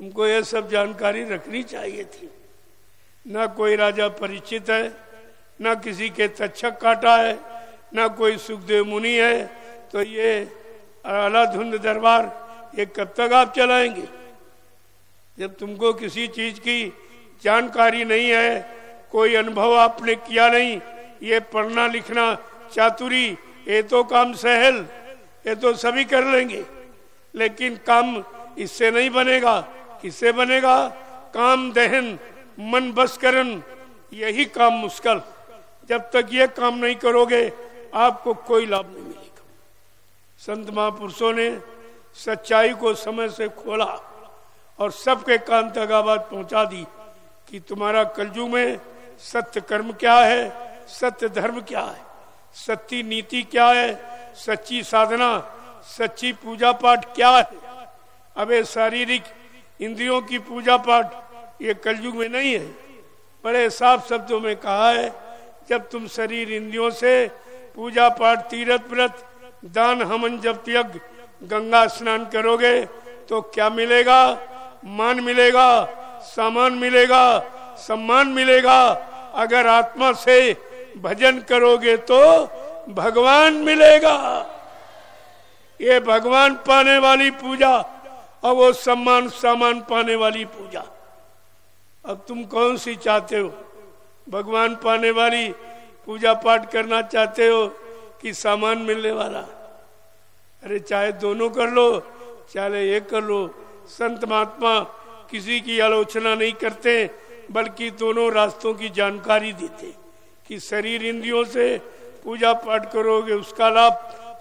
तुमको यह सब जानकारी रखनी चाहिए थी। ना कोई राजा परिचित है, ना किसी के तक्षक काटा है, ना कोई सुखदेव मुनि है तो ये आला धुंध दरबार, ये कब तक आप चलाएँगे? जब तुमको किसी चीज़ की जानकारी नहीं है, कोई अनुभव आपने किया नहीं, ये पढ़ना लिखना, चातुरी, ये तो काम सहल, ये तो सभी कर लेंगे। लेकिन काम इससे नहीं बनेगा। किससे बनेगा? काम दहन, मन बस करन यही काम मुश्किल। जब तक ये काम नहीं करोगे, आपको कोई लाभ नहीं मिलेगा। संत महापुरुषों ने सच्चाई को समय से खोला और सबके कान तक आवाज़ पहुँचा दी कि तुम्हारा कलजू में सत्य कर्म क्या है, सत्य धर्म क्या है, सत्य नीति क्या है, सच्ची साधना, सच्ची पूजा पाठ क्या है? अबे शारीरिक इंद्रियों की पूजा पाठ ये कलयुग में नहीं है। बड़े साफ़ शब्दों में कहा है, जब तुम शरीर इंद्रियों से पूजा पाठ, तीरथ व्रत, दान, हमन जब यज्ञ गंगा स्नान करोगे तो क्या मिलेगा? मान मिलेगा, सामान मिलेगा, सम्मान मिलेगा। अगर आत्मा से भजन करोगे तो भगवान मिलेगा। ये भगवान पाने वाली पूजा और वो सम्मान, सामान पाने वाली पूजा। अब तुम कौन सी चाहते हो? भगवान पाने वाली पूजा पाठ करना चाहते हो कि सामान मिलने वाला? अरे चाहे दोनों कर लो, चाहे एक कर लो। संत महात्मा किसी की आलोचना नहीं करते, बल्कि दोनों रास्तों की जानकारी देते कि शरीर इंद्रियों से पूजा पाठ करोगे, उसका लाभ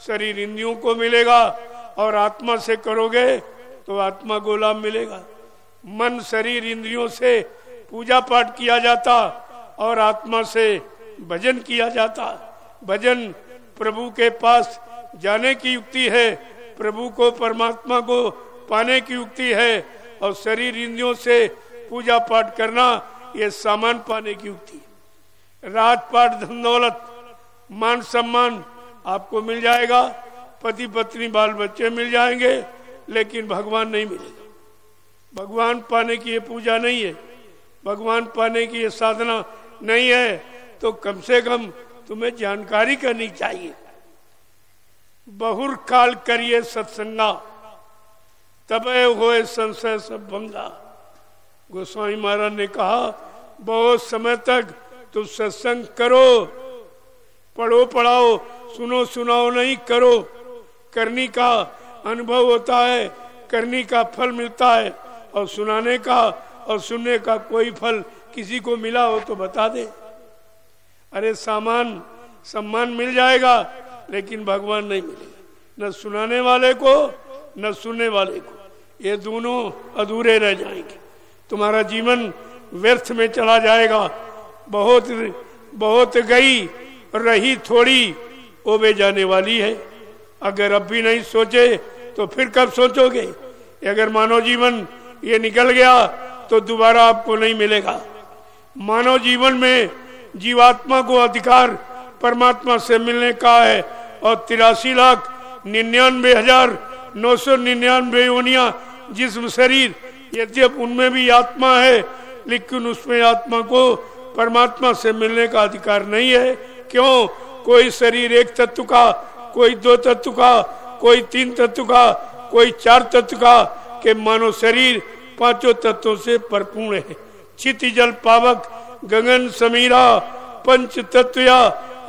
शरीर इंद्रियों को मिलेगा और आत्मा से करोगे तो आत्मा को लाभ मिलेगा। मन, शरीर इंद्रियों से पूजा पाठ किया जाता और आत्मा से भजन किया जाता। भजन प्रभु के पास जाने की युक्ति है, प्रभु को, परमात्मा को पाने की युक्ति है और शरीर इंद्रियों से पूजा पाठ करना ये सामान पाने की युक्ति। राजपाट धन दौलत, मान सम्मान आपको मिल जाएगा पति पत्नी बाल बच्चे मिल जाएँगे। लेकिन भगवान नहीं मिलेगा। भगवान पाने की ये पूजा नहीं है। भगवान पाने की ये साधना नहीं है। तो कम से कम तुम्हें जानकारी करनी चाहिए। बहुर काल करिए सत्संगा। तबे हुए संशय सब भंगा गोस्वामी महाराज ने कहा, बहुत समय तक तुम सत्संग करो। पढ़ो पढ़ाओ, सुनो सुनाओ नहीं करो। करनी का अनुभव होता है, करने का फल मिलता है, और सुनाने का और सुनने का कोई फल किसी को मिला हो तो बता दे। अरे, सामान, सम्मान मिल जाएगा, लेकिन भगवान नहीं मिलेगा न सुनाने वाले को, न सुनने वाले को। ये दोनों अधूरे रह जाएँगे। तुम्हारा जीवन व्यर्थ में चला जाएगा। बहुत बहुत गई, रही थोड़ी ओबे जाने वाली है। अगर अब भी नहीं सोचे तो फिर कब सोचोगे? अगर मानव जीवन ये निकल गया तो दोबारा आपको नहीं मिलेगा। मानव जीवन में जीवात्मा को अधिकार परमात्मा से मिलने का है, और तिरासी लाख निन्यानवे हज़ार नौ सौ निन्यानवे योनिया जिसम शरीर, यद्यप उनमें भी आत्मा है, लेकिन उसमें आत्मा को परमात्मा से मिलने का अधिकार नहीं है। क्यों? कोई शरीर एक तत्व का, कोई दो तत्व का कोई तीन तत्व का, कोई चार तत्व का के मानव शरीर पाँचों तत्वों से परिपूर्ण है। चित जल पावक, गगन समीरा, पंच तत्वया,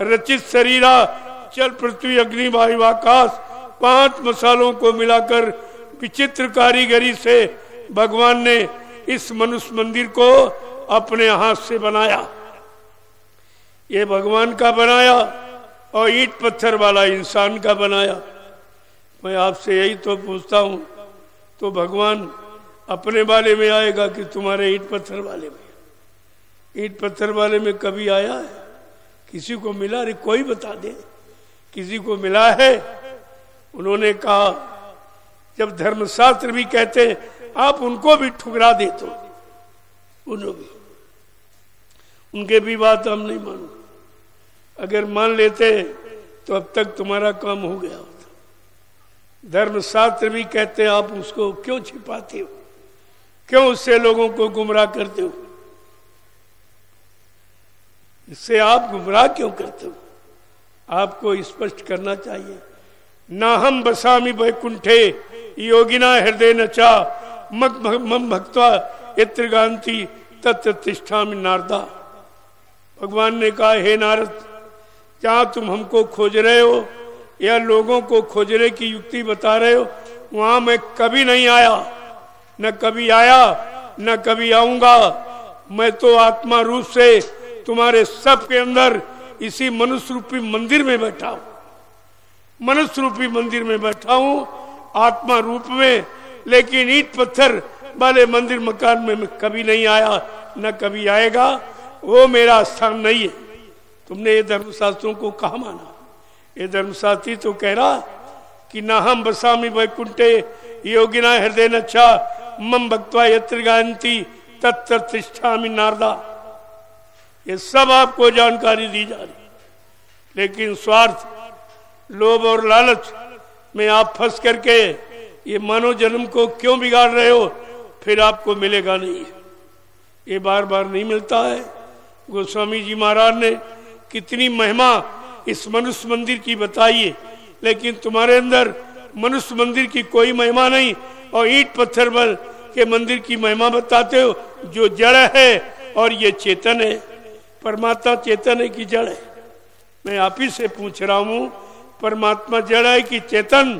रचित शरीरा चल पृथ्वी, अग्नि, वायु, आकाश, पाँच मसालों को मिलाकर विचित्र कारीगरी से भगवान ने इस मनुष्य मंदिर को अपने हाथ से बनाया। ये भगवान का बनाया और ईट पत्थर वाला इंसान का बनाया। मैं आपसे यही तो पूछता हूँ तो भगवान अपने वाले में आएगा कि तुम्हारे ईट पत्थर वाले में? ईट पत्थर वाले में कभी आया है? किसी को मिला? रे कोई बता दे। किसी को मिला है? उन्होंने कहा, जब धर्मशास्त्र भी कहते हैं, आप उनको भी ठुकरा दे तो। उन्होंने उनके भी बात हम नहीं मानो। अगर मान लेते तो अब तक तुम्हारा काम हो गया। होता धर्मशास्त्र भी कहते हैं, आप उसको क्यों छिपाते हो? क्यों उससे लोगों को गुमराह करते हो? इससे आप गुमराह क्यों करते हो? आपको स्पष्ट करना चाहिए। ना हम बसामी वैकुंठे, योगिना हृदय नचा मत मम भक्ता इत्र गांति तत्तिष्ठा नारदा। भगवान ने कहा, हे नारद क्या तुम हमको खोज रहे हो या लोगों को खोजने की युक्ति बता रहे हो, वहाँ मैं कभी नहीं आया। न कभी आया, न कभी आऊँगा। मैं तो आत्मा रूप से तुम्हारे सब के अंदर इसी मनुष्य रूपी मंदिर में बैठा हूँ। मनुष्य रूपी मंदिर में बैठा हूँ, आत्मा रूप में, लेकिन ईट पत्थर वाले मंदिर मकान में मैं कभी नहीं आया, न कभी आएगा। वो मेरा स्थान नहीं है। तुमने ये धर्मशास्त्रों को कहा माना। ये धर्मशास्त्री तो कह रहा कि ना हम बसामी वैकुंठे, योगिना हृदय नच्छा, मम भक्तवा यत्र गायंती तत्तिष्ठा नारदा। ये सब आपको जानकारी दी जा रही। लेकिन स्वार्थ, लोभ और लालच में आप फंस करके ये मानव जन्म को क्यों बिगाड़ रहे हो, फिर आपको मिलेगा नहीं। ये बार बार नहीं मिलता है। गोस्वामी जी महाराज ने कितनी महिमा इस मनुष्य मंदिर की बताइए। लेकिन तुम्हारे अंदर मनुष्य मंदिर की कोई महिमा नहीं और ईट पत्थर बल के मंदिर की महिमा बताते हो, जो जड़ है और ये चेतन है। परमात्मा चेतन है कि जड़ है? मैं आप ही से पूछ रहा हूँ, परमात्मा जड़ है कि चेतन?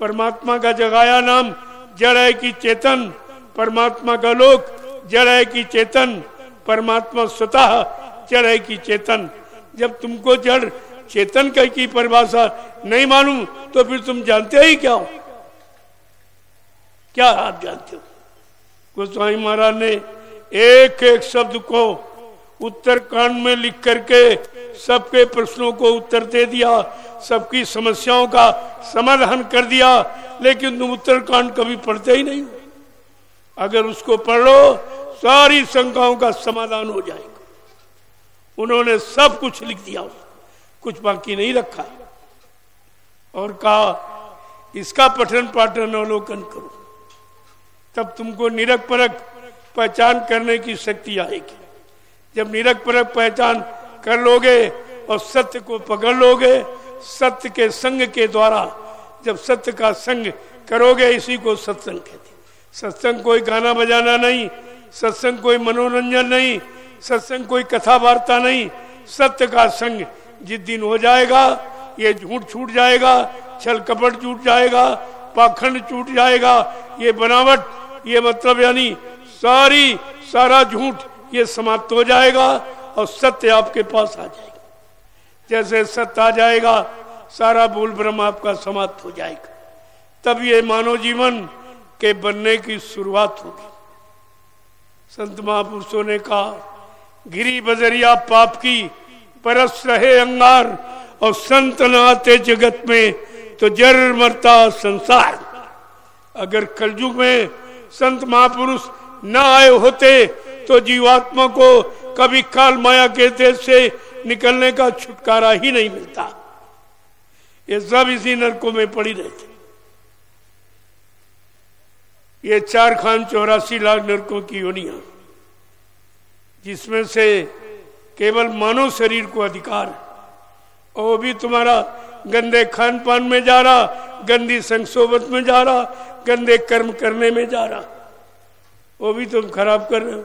परमात्मा का जगाया नाम जड़ है कि चेतन? परमात्मा का लोक जड़ है कि चेतन? परमात्मा स्वतः जड़ है कि चेतन? जब तुमको जड़ चेतन का की परिभाषा नहीं मालूम तो फिर तुम जानते ही क्या हो? क्या आप जानते हो? गोस्वामी महाराज ने एक एक शब्द को उत्तर कांड में लिख करके सबके प्रश्नों को उत्तर दे दिया, सबकी समस्याओं का समाधान कर दिया, लेकिन तुम उत्तरकांड कभी पढ़ते ही नहीं अगर उसको पढ़ लो, सारी शंकाओं का समाधान हो जाएगा। उन्होंने सब कुछ लिख दिया कुछ बाकी नहीं रखा। और कहा, इसका पठन पाठन अवलोकन करो। तब तुमको निरक परक पहचान करने की शक्ति आएगी। जब निरक परक पहचान कर लोगे और सत्य को पकड़ लोगे, सत्य के संग के द्वारा जब सत्य का संग करोगे, इसी को सत्संग कहते सत्संग कोई गाना बजाना नहीं, सत्संग कोई मनोरंजन नहीं, सत्संग कोई कथा वार्ता नहीं, सत्य का संग जिस दिन हो जाएगा, ये झूठ छूट जाएगा, छल कपट छूट जाएगा, पाखंड छूट जाएगा, ये बनावट, ये मतलब यानी सारी, सारा झूठ, ये समाप्त हो जाएगा और सत्य आपके पास आ जाएगा। जैसे सत्य आ जाएगा, सारा भूल ब्रह्म आपका समाप्त हो जाएगा। तब ये मानव जीवन के बनने की शुरुआत होगी। संत महापुरुषों ने कहा, गिरी बजरिया पाप की परस रहे अंगार और संत न आते जगत में तो जर मरता संसार। अगर कलयुग में संत महापुरुष न आए होते तो जीवात्मा को कभी काल माया के देश से निकलने का छुटकारा ही नहीं मिलता। ये सब इसी नरकों में पड़ी रहती। ये चार खान चौरासी लाख नरकों की योनिया, जिसमें से केवल मानव शरीर को अधिकार और वो भी तुम्हारा गंदे खान पान में जा रहा, गंदी संसोबत में जा रहा, गंदे कर्म करने में जा रहा। वो भी तुम खराब कर रहे हो।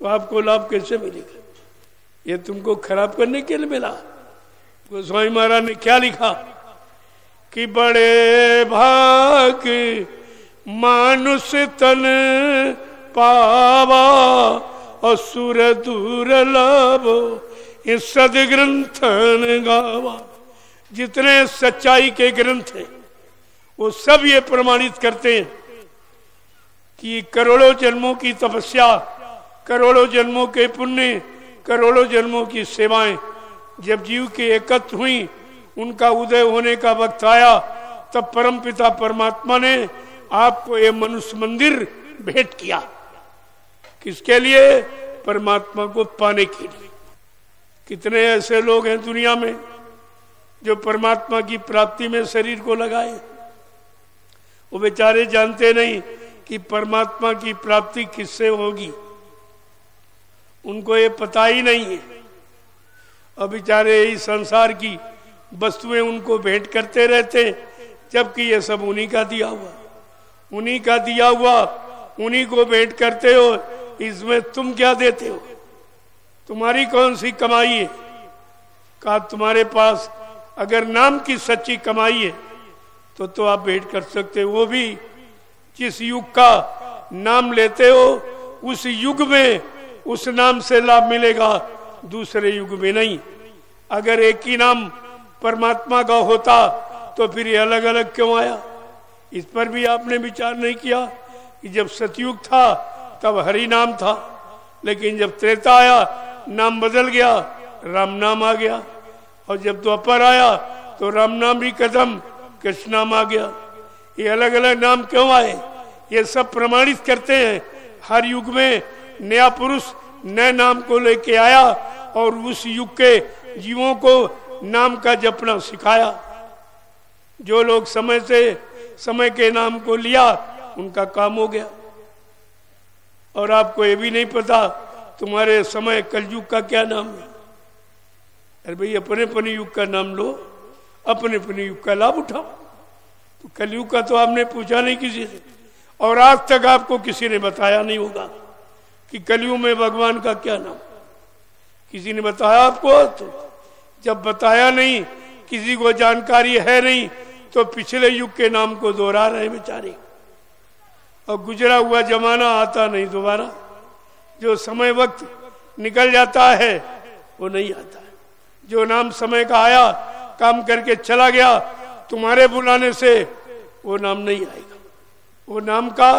तो आपको लाभ कैसे मिलेगा? ये तुमको खराब करने के लिए मिला। गोस्वामी महाराज ने क्या लिखा? कि बड़े भाग मानुष तन पावा और सुर दूर लाभो इस सदग्रंथन गावा। जितने सच्चाई के ग्रंथ हैं, वो सब ये प्रमाणित करते हैं कि करोड़ों जन्मों की तपस्या, करोड़ों जन्मों के पुण्य, करोड़ों जन्मों की सेवाएँ, जब जीव के एकत्र हुई, उनका उदय होने का वक्त आया, तब परमपिता परमात्मा ने आपको ये मनुष्य मंदिर भेंट किया। किसके लिए? परमात्मा को पाने के लिए। कितने ऐसे लोग हैं दुनिया में जो परमात्मा की प्राप्ति में शरीर को लगाए। वो बेचारे जानते नहीं कि परमात्मा की प्राप्ति किससे होगी। उनको ये पता ही नहीं है। और बेचारे इस संसार की वस्तुएँ उनको भेंट करते रहते जबकि ये सब उन्हीं का दिया हुआ। उन्हीं का दिया हुआ, उन्हीं को भेंट करते हो इसमें तुम क्या देते हो? तुम्हारी कौन सी कमाई है? कहा, तुम्हारे पास अगर नाम की सच्ची कमाई है तो तो आप भेंट कर सकते हो। वो भी जिस युग का नाम लेते हो, उस युग में उस नाम से लाभ मिलेगा, दूसरे युग में नहीं। अगर एक ही नाम परमात्मा का होता तो फिर ये अलग अलग क्यों आया? इस पर भी आपने विचार नहीं किया कि जब सतयुग था तब हरि नाम था। लेकिन जब त्रेता आया, नाम बदल गया, राम नाम आ गया। और जब द्वापर आया तो राम नाम भी कदम, कृष्ण नाम आ गया। ये अलग अलग नाम क्यों आए? ये सब प्रमाणित करते हैं। हर युग में नया पुरुष नए नाम को लेके आया और उस युग के जीवों को नाम का जपना सिखाया। जो लोग समय से, समय के नाम को लिया, उनका काम हो गया। और आपको ये भी नहीं पता, तुम्हारे समय कलयुग का क्या नाम है? अरे भाई अपने अपने युग का नाम लो अपने अपने युग का लाभ उठाओ। तो कलयुग का तो आपने पूछा नहीं किसी से, और आज तक आपको किसी ने बताया नहीं होगा कि कलयुग में भगवान का क्या नाम किसी ने बताया आपको? तो जब बताया नहीं, किसी को जानकारी है नहीं तो पिछले युग के नाम को दोहरा रहे बेचारे। और गुजरा हुआ जमाना आता नहीं दोबारा। जो समय वक्त निकल जाता है, वो नहीं आता। जो नाम समय का आया, काम करके चला गया, तुम्हारे बुलाने से वो नाम नहीं आएगा। वो नाम का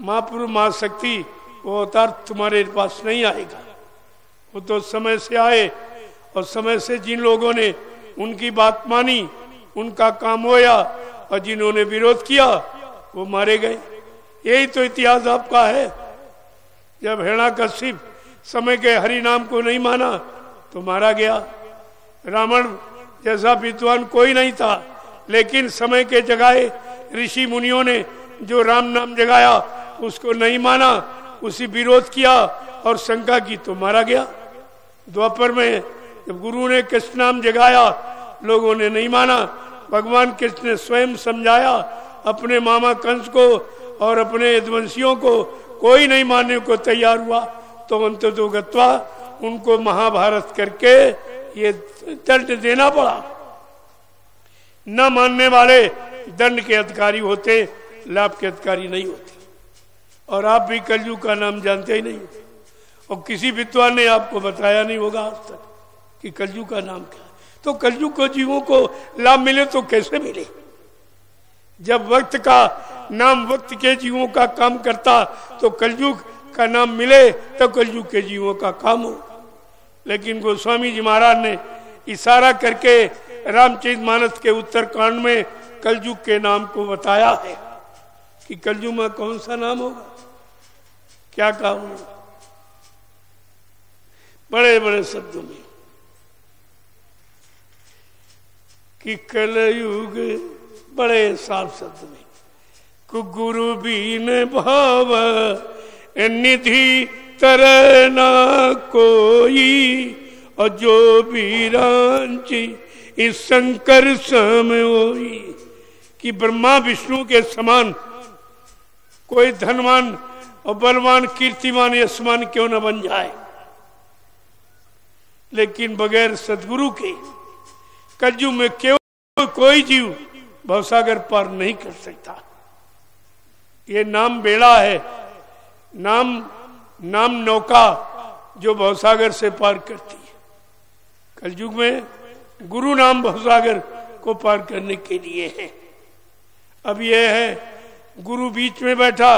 महापुरुष, महाशक्ति, वो अवतार तुम्हारे पास नहीं आएगा। वो तो समय से आए और समय से जिन लोगों ने उनकी बात मानी, उनका काम होया और जिन्होंने विरोध किया, वो मारे गए। यही तो इतिहास आपका है। जब हेणा कश्यप समय के हरि नाम को नहीं माना तो मारा गया। रावण जैसा विद्वान कोई नहीं था, लेकिन समय के जगाए ऋषि मुनियों ने जो राम नाम जगाया, उसको नहीं माना, उसी विरोध किया और शंका की तो मारा गया। द्वापर में जब गुरु ने कृष्ण नाम जगाया, लोगों ने नहीं माना। भगवान कृष्ण ने स्वयं समझाया, अपने मामा कंस को और अपने यदवंशियों को कोई नहीं मानने को तैयार हुआ तो अंत गत्वा उनको महाभारत करके ये दंड देना पड़ा। न मानने वाले दंड के अधिकारी होते, लाभ के अधिकारी नहीं होते। और आप भी कलयुग का नाम जानते ही नहीं और किसी विद्वान ने आपको बताया नहीं होगा आज तक कि कलयुग का नाम क्या है। तो कलयुग को जीवों को लाभ मिले तो कैसे मिले? जब वक्त का नाम वक्त के जीवों का काम करता तो कलयुग का नाम मिले तो कलयुग के जीवों का काम हो। लेकिन गोस्वामी जी महाराज ने इशारा करके रामचरित मानस के उत्तर कांड में कलयुग के नाम को बताया है कि कलयुग में कौन सा नाम होगा? क्या कहा बड़े बड़े शब्दों में कि कलयुग बड़े साफ़ शब्द में गुरु बीन भाव, निधि तरना कोई, और जो बीरांची इस शंकर सम होई, कि ब्रह्मा विष्णु के समान कोई धनवान और बलवान, कीर्तिमान, यशमान क्यों न बन जाए? लेकिन बगैर सदगुरु के, कलयुग में केवल कोई जीव भवसागर पार नहीं कर सकता। ये नाम बेड़ा है। नाम नाम नौका जो भवसागर से पार करती है। कलयुग में गुरु नाम भवसागर को पार करने के लिए है। अब यह है, गुरु बीच में बैठा,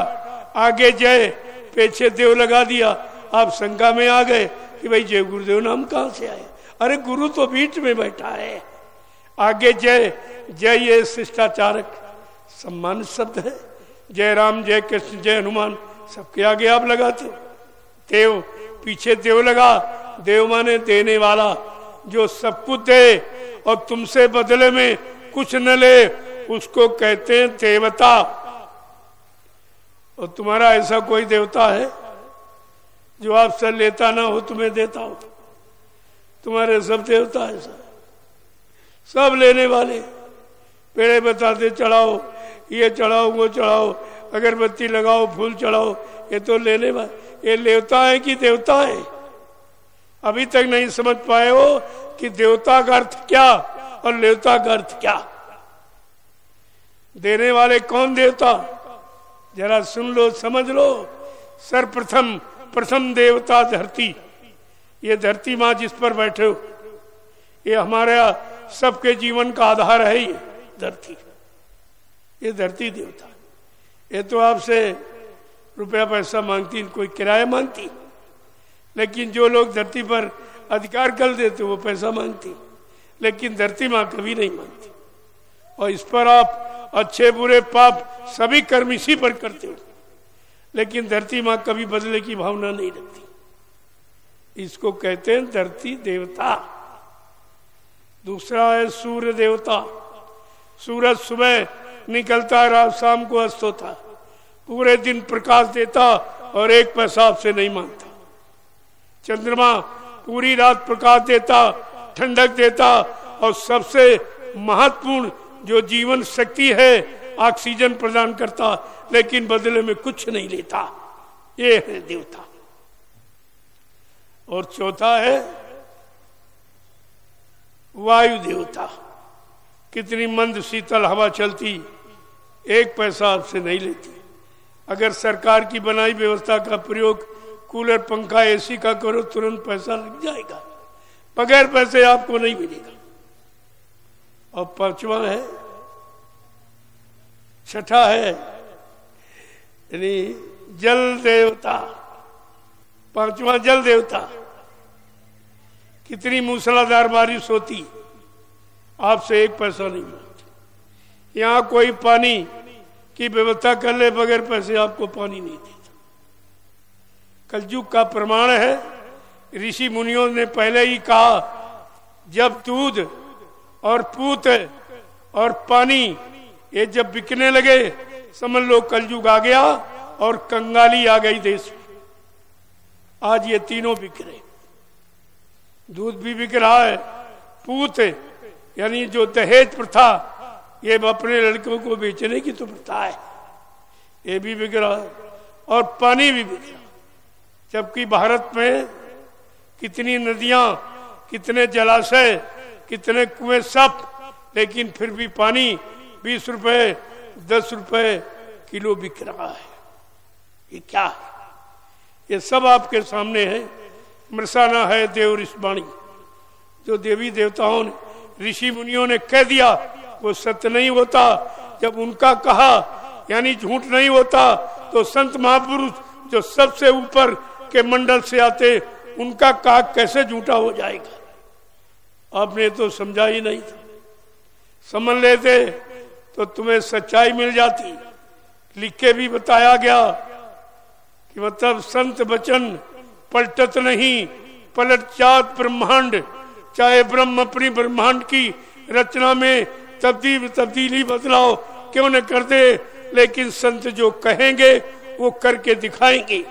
आगे जय पीछे देव लगा दिया, आप शंका में आ गए कि भाई जय गुरुदेव नाम कहाँ से आए? अरे गुरु तो बीच में बैठा है। आगे जय जय ये शिष्टाचारक। सम्मान शब्द है। जय राम, जय कृष्ण, जय हनुमान। सबके आगे आप लगाते। देव, पीछे देव लगा। देव माने देने वाला। जो सब कुछ दे और तुमसे बदले में कुछ न ले, उसको कहते हैं देवता। और तुम्हारा ऐसा कोई देवता है जो आपसे लेता ना हो, तुम्हें देता हो? तुम्हारे सब देवता ऐसा सब लेने वाले। पेड़े बताते, चढ़ाओ, ये चढ़ाओ, वो चढ़ाओ, अगरबत्ती लगाओ, फूल चढ़ाओ, ये तो लेने वाले ये लेवता है कि देवता है? अभी तक नहीं समझ पाए हो कि देवता का अर्थ क्या और लेवता का अर्थ क्या? देने वाले कौन देवता? जरा सुन लो, समझ लो। सर्वप्रथम, प्रथम देवता धरती। ये धरती माँ जिस पर बैठे हो। ये हमारा सबके जीवन का आधार है ये धरती। ये धरती देवता। ये तो आपसे रुपया पैसा मांगती, कोई किराया मांगती। लेकिन जो लोग धरती पर अधिकार कर देते, वो पैसा मांगती। लेकिन धरती माँ कभी नहीं मांगती। और इस पर आप अच्छे बुरे पाप सभी कर्म इसी पर करते हो। लेकिन धरती माँ कभी बदले की भावना नहीं रखती। इसको कहते हैं धरती देवता। दूसरा है सूर्य देवता। सूरज सुबह निकलता रात शाम को अस्त होता पूरे दिन प्रकाश देता और एक पैसा आपसे नहीं माँगता चंद्रमा पूरी रात प्रकाश देता, ठंडक देता और सबसे महत्वपूर्ण जो जीवन शक्ति है, ऑक्सीजन प्रदान करता, लेकिन बदले में कुछ नहीं लेता। ये है देवता। और चौथा है वायु देवता कितनी मंद शीतल हवा चलती, एक पैसा आपसे नहीं लेती। अगर सरकार की बनाई व्यवस्था का प्रयोग कूलर, पंखा, एसी का करो, तुरंत पैसा लग जाएगा। बगैर पैसे आपको नहीं मिलेगा। और पांचवा है, छठा है, यानी जल देवता। पांचवा जल देवता। कितनी मूसलाधार बारिश होती, आपसे एक पैसा नहीं मिलता यहाँ कोई पानी की व्यवस्था कर ले बगैर पैसे आपको पानी नहीं देता। कलयुग का प्रमाण है। ऋषि मुनियों ने पहले ही कहा, जब दूध और पूत और पानी ये जब बिकने लगे, समझ लो कलयुग आ गया और कंगाली आ गई देश में। आज ये तीनों बिक रहे दूध भी बिक रहा है, पूत यानी जो दहेज प्रथा, ये अपने लड़कों को बेचने की तो प्रथा है। ये भी बिक रहा है और पानी भी बिक रहा जबकि भारत में कितनी नदियाँ, कितने जलाशय, कितने कुएँ सब लेकिन फिर भी पानी बीस रुपए, दस रुपए किलो बिक रहा है। ये क्या है? ये सब आपके सामने है। मृषाना है देव ऋषवाणी जो देवी देवताओं ने ऋषि मुनियों ने कह दिया वो सत्य नहीं होता जब उनका कहा यानी झूठ नहीं होता तो संत महापुरुष जो सबसे ऊपर के मंडल से आते उनका कहा कैसे झूठा हो जाएगा आपने तो समझा ही नहीं था समझ लेते तो तुम्हें सच्चाई मिल जाती लिख के भी बताया गया कि मतलब संत वचन पलटत नहीं। पलट जात ब्रह्मांड, चाहे ब्रह्म अपनी ब्रह्मांड की रचना में तब्दील तब्दीली बदलाव क्यों न कर दे, लेकिन संत जो कहेंगे, वो करके दिखाएँगे।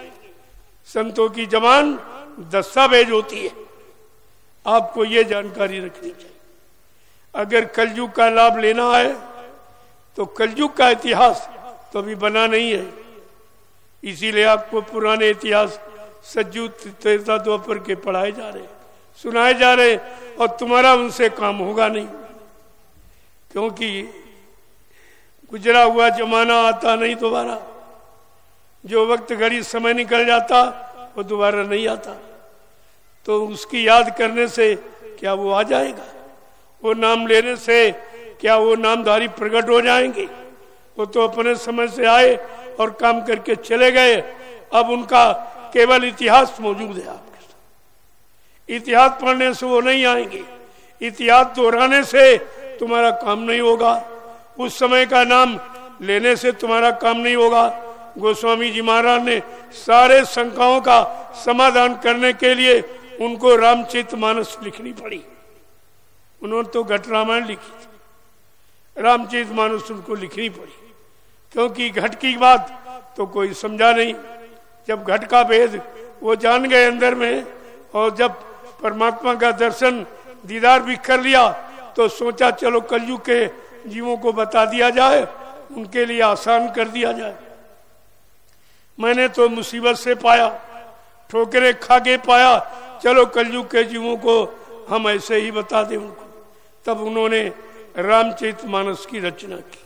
संतों की जबान दस्तावेज़ होती है। आपको ये जानकारी रखनी चाहिए। अगर कलयुग का लाभ लेना है तो कलयुग का इतिहास तो अभी बना नहीं है। इसीलिए आपको पुराने इतिहास सज्जू त्रेता द्वापर के पढ़ाए जा रहे, सुनाए जा रहे, और तुम्हारा उनसे काम होगा नहीं। क्योंकि गुजरा हुआ जमाना आता नहीं दोबारा। जो वक्त घड़ी समय निकल जाता, वो दोबारा नहीं आता। तो उसकी याद करने से क्या वो आ जाएगा? वो नाम लेने से क्या वो नामधारी प्रकट हो जाएँगे? वो तो अपने समय से आए और काम करके चले गए। अब उनका केवल इतिहास मौजूद है आपके साथ। इतिहास पढ़ने से वो नहीं आएँगे। इतिहास दोहराने से तुम्हारा काम नहीं होगा। उस समय का नाम लेने से तुम्हारा काम नहीं होगा। गोस्वामी जी महाराज ने सारे शंकाओं का समाधान करने के लिए उनको रामचित मानस लिखनी पड़ी। उन्होंने तो घट रामायण लिखी थी। रामचित मानस उनको लिखनी पड़ी। क्योंकि घट की बात तो कोई समझा नहीं। जब घट का भेद वो जान गए अंदर में, और जब परमात्मा का दर्शन दीदार भी कर लिया तो सोचा चलो कलयुग के जीवों को बता दिया जाए, उनके लिए आसान कर दिया जाए। मैंने तो मुसीबत से पाया, ठोकरे खा के पाया, चलो कलयुग के जीवों को हम ऐसे ही बता दें उनको। तब उन्होंने रामचरित मानस की रचना की।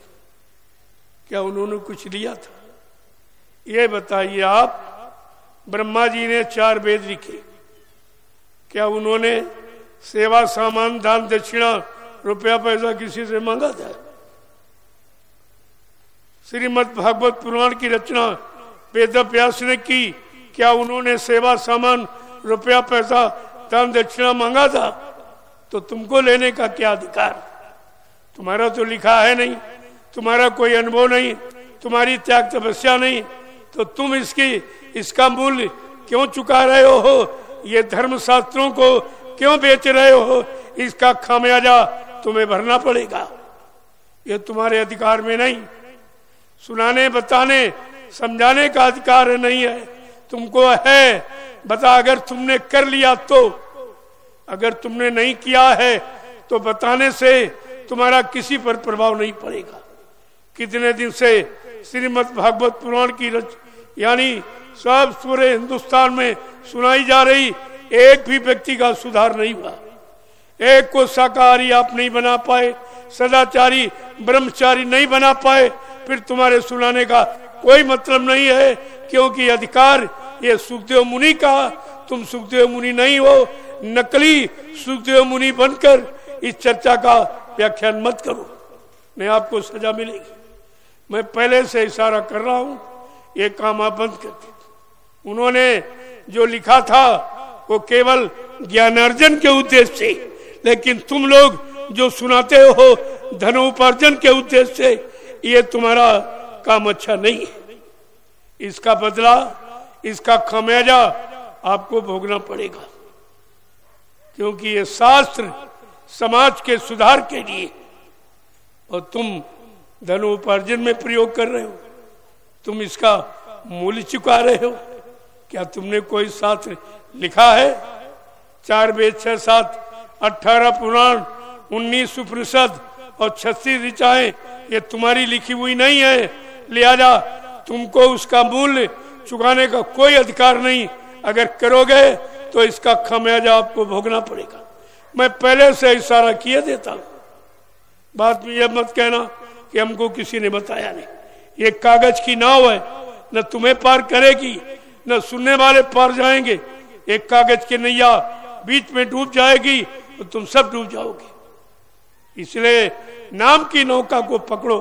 क्या उन्होंने कुछ लिया था? ये बताइए आप, ब्रह्मा जी ने चार वेद लिखे। क्या उन्होंने सेवा सामान, दान, दक्षिणा, रुपया पैसा किसी से मांगा था? श्रीमद भागवत पुराण की रचना वेद व्यास ने की। क्या उन्होंने सेवा सामान, रुपया पैसा, दान, दक्षिणा मांगा था? तो तुमको लेने का क्या अधिकार? तुम्हारा तो लिखा है नहीं। तुम्हारा कोई अनुभव नहीं। तुम्हारी त्याग तपस्या नहीं। तो तुम इसकी, इसका मूल्य क्यों चुका रहे हो? ये धर्म शास्त्रों को क्यों बेच रहे हो? इसका खामियाजा तुम्हें भरना पड़ेगा। ये तुम्हारे अधिकार में नहीं। सुनाने, बताने, समझाने का अधिकार नहीं है। तुमको है, बता अगर तुमने कर लिया तो। अगर तुमने नहीं किया है तो बताने से तुम्हारा किसी पर प्रभाव नहीं पड़ेगा। कितने दिन से श्रीमद भागवत पुराण की रच, यानी सब पूरे हिंदुस्तान में सुनाई जा रही, एक भी व्यक्ति का सुधार नहीं हुआ। एक को शाकाहारी आप नहीं बना पाए, सदाचारी, ब्रह्मचारी नहीं बना पाए, फिर तुम्हारे सुनाने का कोई मतलब नहीं है, क्योंकि अधिकार, ये सुखदेव मुनि का, तुम सुखदेव मुनि नहीं हो, नकली सुखदेव मुनि बनकर इस चर्चा का व्याख्यान मत करो। नहीं आपको सजा मिलेगी। मैं पहले से इशारा कर रहा हूँ, ये काम आप बंद कर उन्होंने जो लिखा था, वो केवल ज्ञानार्जन के उद्देश्य से, लेकिन तुम लोग जो सुनाते हो धनोपार्जन के उद्देश्य से, ये तुम्हारा काम अच्छा नहीं है। इसका बदला, इसका खामियाजा आपको भोगना पड़ेगा, क्योंकि ये शास्त्र समाज के सुधार के लिए, और तुम धनोपार्जन में प्रयोग कर रहे हो। तुम इसका मूल्य चुका रहे हो। क्या तुमने कोई शास्त्र लिखा है? चार वेद, छह सात, अठारह पुराण, उन्नीस उपनिषद और छत्तीस ऋचाएँ, ये तुम्हारी लिखी हुई नहीं है। लिहाजा तुमको उसका मूल्य चुकाने का कोई अधिकार नहीं। अगर करोगे तो इसका खमियाजा आपको भोगना पड़ेगा। मैं पहले से इशारा किए देता हूँ। बात में यह मत कहना कि हमको किसी ने बताया नहीं। ये कागज़ की नाव है, न तुम्हें पार करेगी, न सुनने वाले पार जाएँगे। एक कागज़ की नैया बीच में डूब जाएगी तो तुम सब डूब जाओगे। इसलिए नाम की नौका को पकड़ो।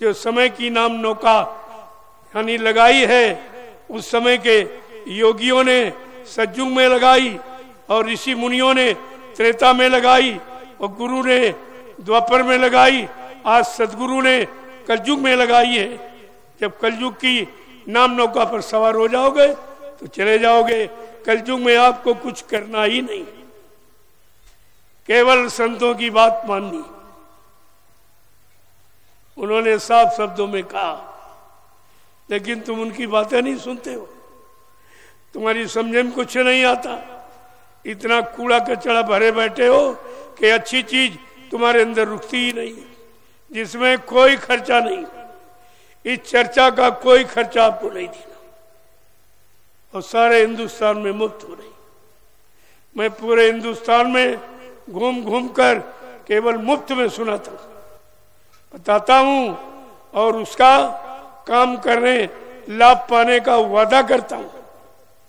जो समय की नाम नौका यानी लगाई है, उस समय के योगियों ने सज्जुग में लगाई और ऋषि मुनियों ने त्रेता में लगाई और गुरु ने द्वापर में लगाई। आज सदगुरु ने कलयुग में लगाई है। जब कलयुग की नाम नौका पर सवार हो जाओगे तो चले जाओगे। कलयुग में आपको कुछ करना ही नहीं। केवल संतों की बात माननी। उन्होंने साफ़ शब्दों में कहा, लेकिन तुम उनकी बातें नहीं सुनते हो। तुम्हारी समझ में कुछ नहीं आता। इतना कूड़ा कचड़ा भरे बैठे हो कि अच्छी चीज़ तुम्हारे अंदर रुकती ही नहीं। जिसमें कोई खर्चा नहीं। इस चर्चा का कोई खर्चा आपको नहीं देना। और सारे हिंदुस्तान में मुफ़्त हो रही। मैं पूरे हिंदुस्तान में घूम घूम कर केवल मुफ़्त में सुनाता हूँ। बताता हूँ और उसका काम करने, लाभ पाने का वादा करता हूँ।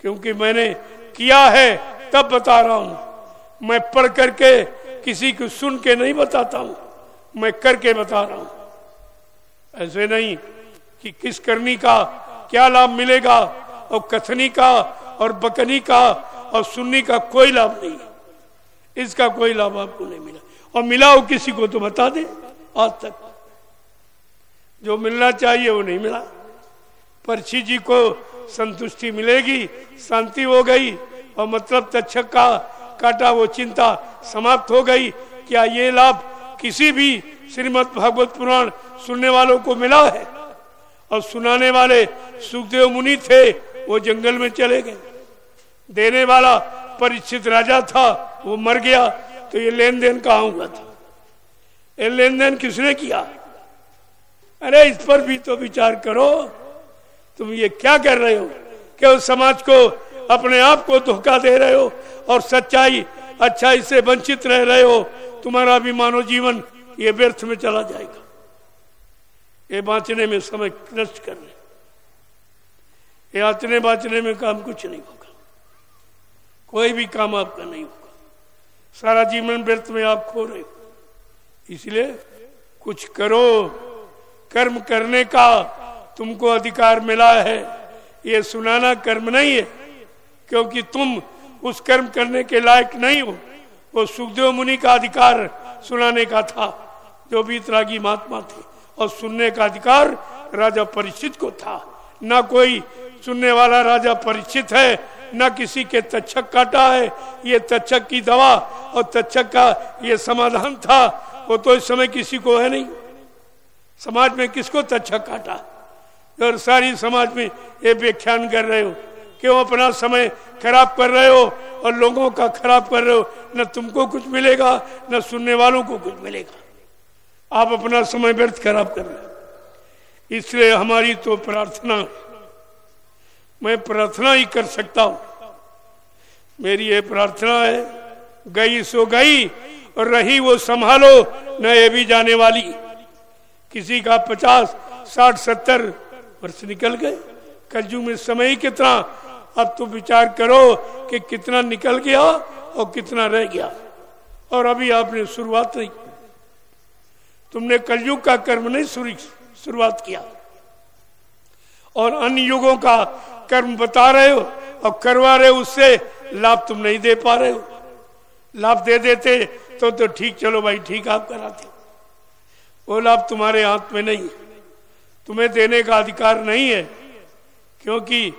क्योंकि मैंने किया है, तब बता रहा हूँ। मैं पढ़ करके किसी को सुन के नहीं बताता हूँ। मैं करके बता रहा हूँ। ऐसे नहीं कि किस करनी का क्या लाभ मिलेगा और कथनी का और बकनी का और सुननी का कोई लाभ नहीं। इसका कोई लाभ आपको नहीं मिला। और मिला हो किसी को तो बता दे आज तक। जो मिलना चाहिए वो नहीं मिला। परछी जी को संतुष्टि मिलेगी, शांति हो गई और मतलब तक्षक का काटा वो चिंता समाप्त हो गई। क्या ये लाभ किसी भी श्रीमद भागवत पुराण सुनने वालों को मिला है? और सुनाने वाले सुखदेव मुनि थे, वो जंगल में चले गए। देने वाला परिचित राजा था, वो मर गया तो ये लेन देन कहा हुआ था। ये लेन देन किसने किया? अरे, इस पर भी तो विचार करो। तुम ये क्या कर रहे हो? क्यों समाज को, अपने आप को धोखा दे रहे हो, और सच्चाई, अच्छाई से वंचित रह रहे हो तुम्हारा भी मानव जीवन ये व्यर्थ में चला जाएगा। ये बांचने में समय नष्ट करने। ये आचने बांचने में काम कुछ नहीं होगा। कोई भी काम आपका नहीं होगा। सारा जीवन व्यर्थ में आप खो रहे हो। इसलिए कुछ करो। कर्म करने का तुमको अधिकार मिला है। ये सुनाना कर्म नहीं है, क्योंकि तुम उस कर्म करने के लायक नहीं हो। वो सुखदेव मुनि का अधिकार सुनाने का था, जो भी की महात्मा थे। और सुनने का अधिकार राजा परिचित को था। ना कोई सुनने वाला राजा परिचित है, न किसी के तक्षक काटा है। ये तक्षक की दवा और तक्षक का ये समाधान था। वो तो इस समय किसी को है नहीं। समाज में किसको तक्षक काटा? और सारी समाज में ये व्याख्यान कर रहे हो। क्यों अपना समय खराब कर रहे हो और लोगों का खराब कर रहे हो? न तुमको कुछ मिलेगा, न सुनने वालों को कुछ मिलेगा। आप अपना समय व्यर्थ खराब कर रहे हो। इसलिए हमारी तो प्रार्थना मैं प्रार्थना ही कर सकता हूँ। मेरी ये प्रार्थना है, गई सो गई और रही वो संभालो, न ये भी जाने वाली। किसी का पचास, साठ, सत्तर वर्ष निकल गए। कलयुग में समय ही कितना अब तो विचार करो कि कितना निकल गया और कितना रह गया। और अभी आपने शुरुआत नहीं की। तुमने कलयुग का कर्म नहीं शुरुआत किया। और अन्य युगों का कर्म बता रहे हो और करवा रहे हो, उससे लाभ तुम नहीं दे पा रहे हो। लाभ दे देते तो तो ठीक, चलो भाई ठीक, आप कराते। वो लाभ तुम्हारे हाथ में नहीं तुम्हें देने का अधिकार नहीं है, क्योंकि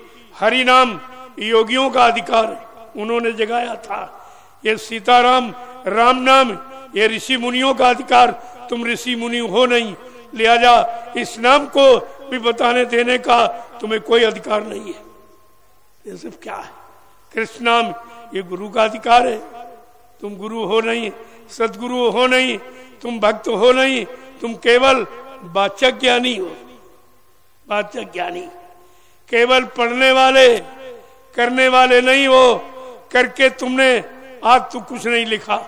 हरि नाम योगियों का अधिकार उन्होंने जगाया था। ये सीताराम, राम नाम, ये ऋषि मुनियों का अधिकार। तुम ऋषि मुनि हो नहीं। लिहाजा इस नाम को भी बताने देने का तुम्हें कोई अधिकार नहीं है। ये सब क्या है? कृष्ण नाम, ये गुरु का अधिकार है। तुम गुरु हो नहीं, सदगुरु हो नहीं, तुम भक्त हो नहीं, तुम केवल वाचक ज्ञानी हो। वाचक ज्ञानी। केवल पढ़ने वाले, करने वाले नहीं हो करके तुमने आज तो कुछ नहीं लिखा।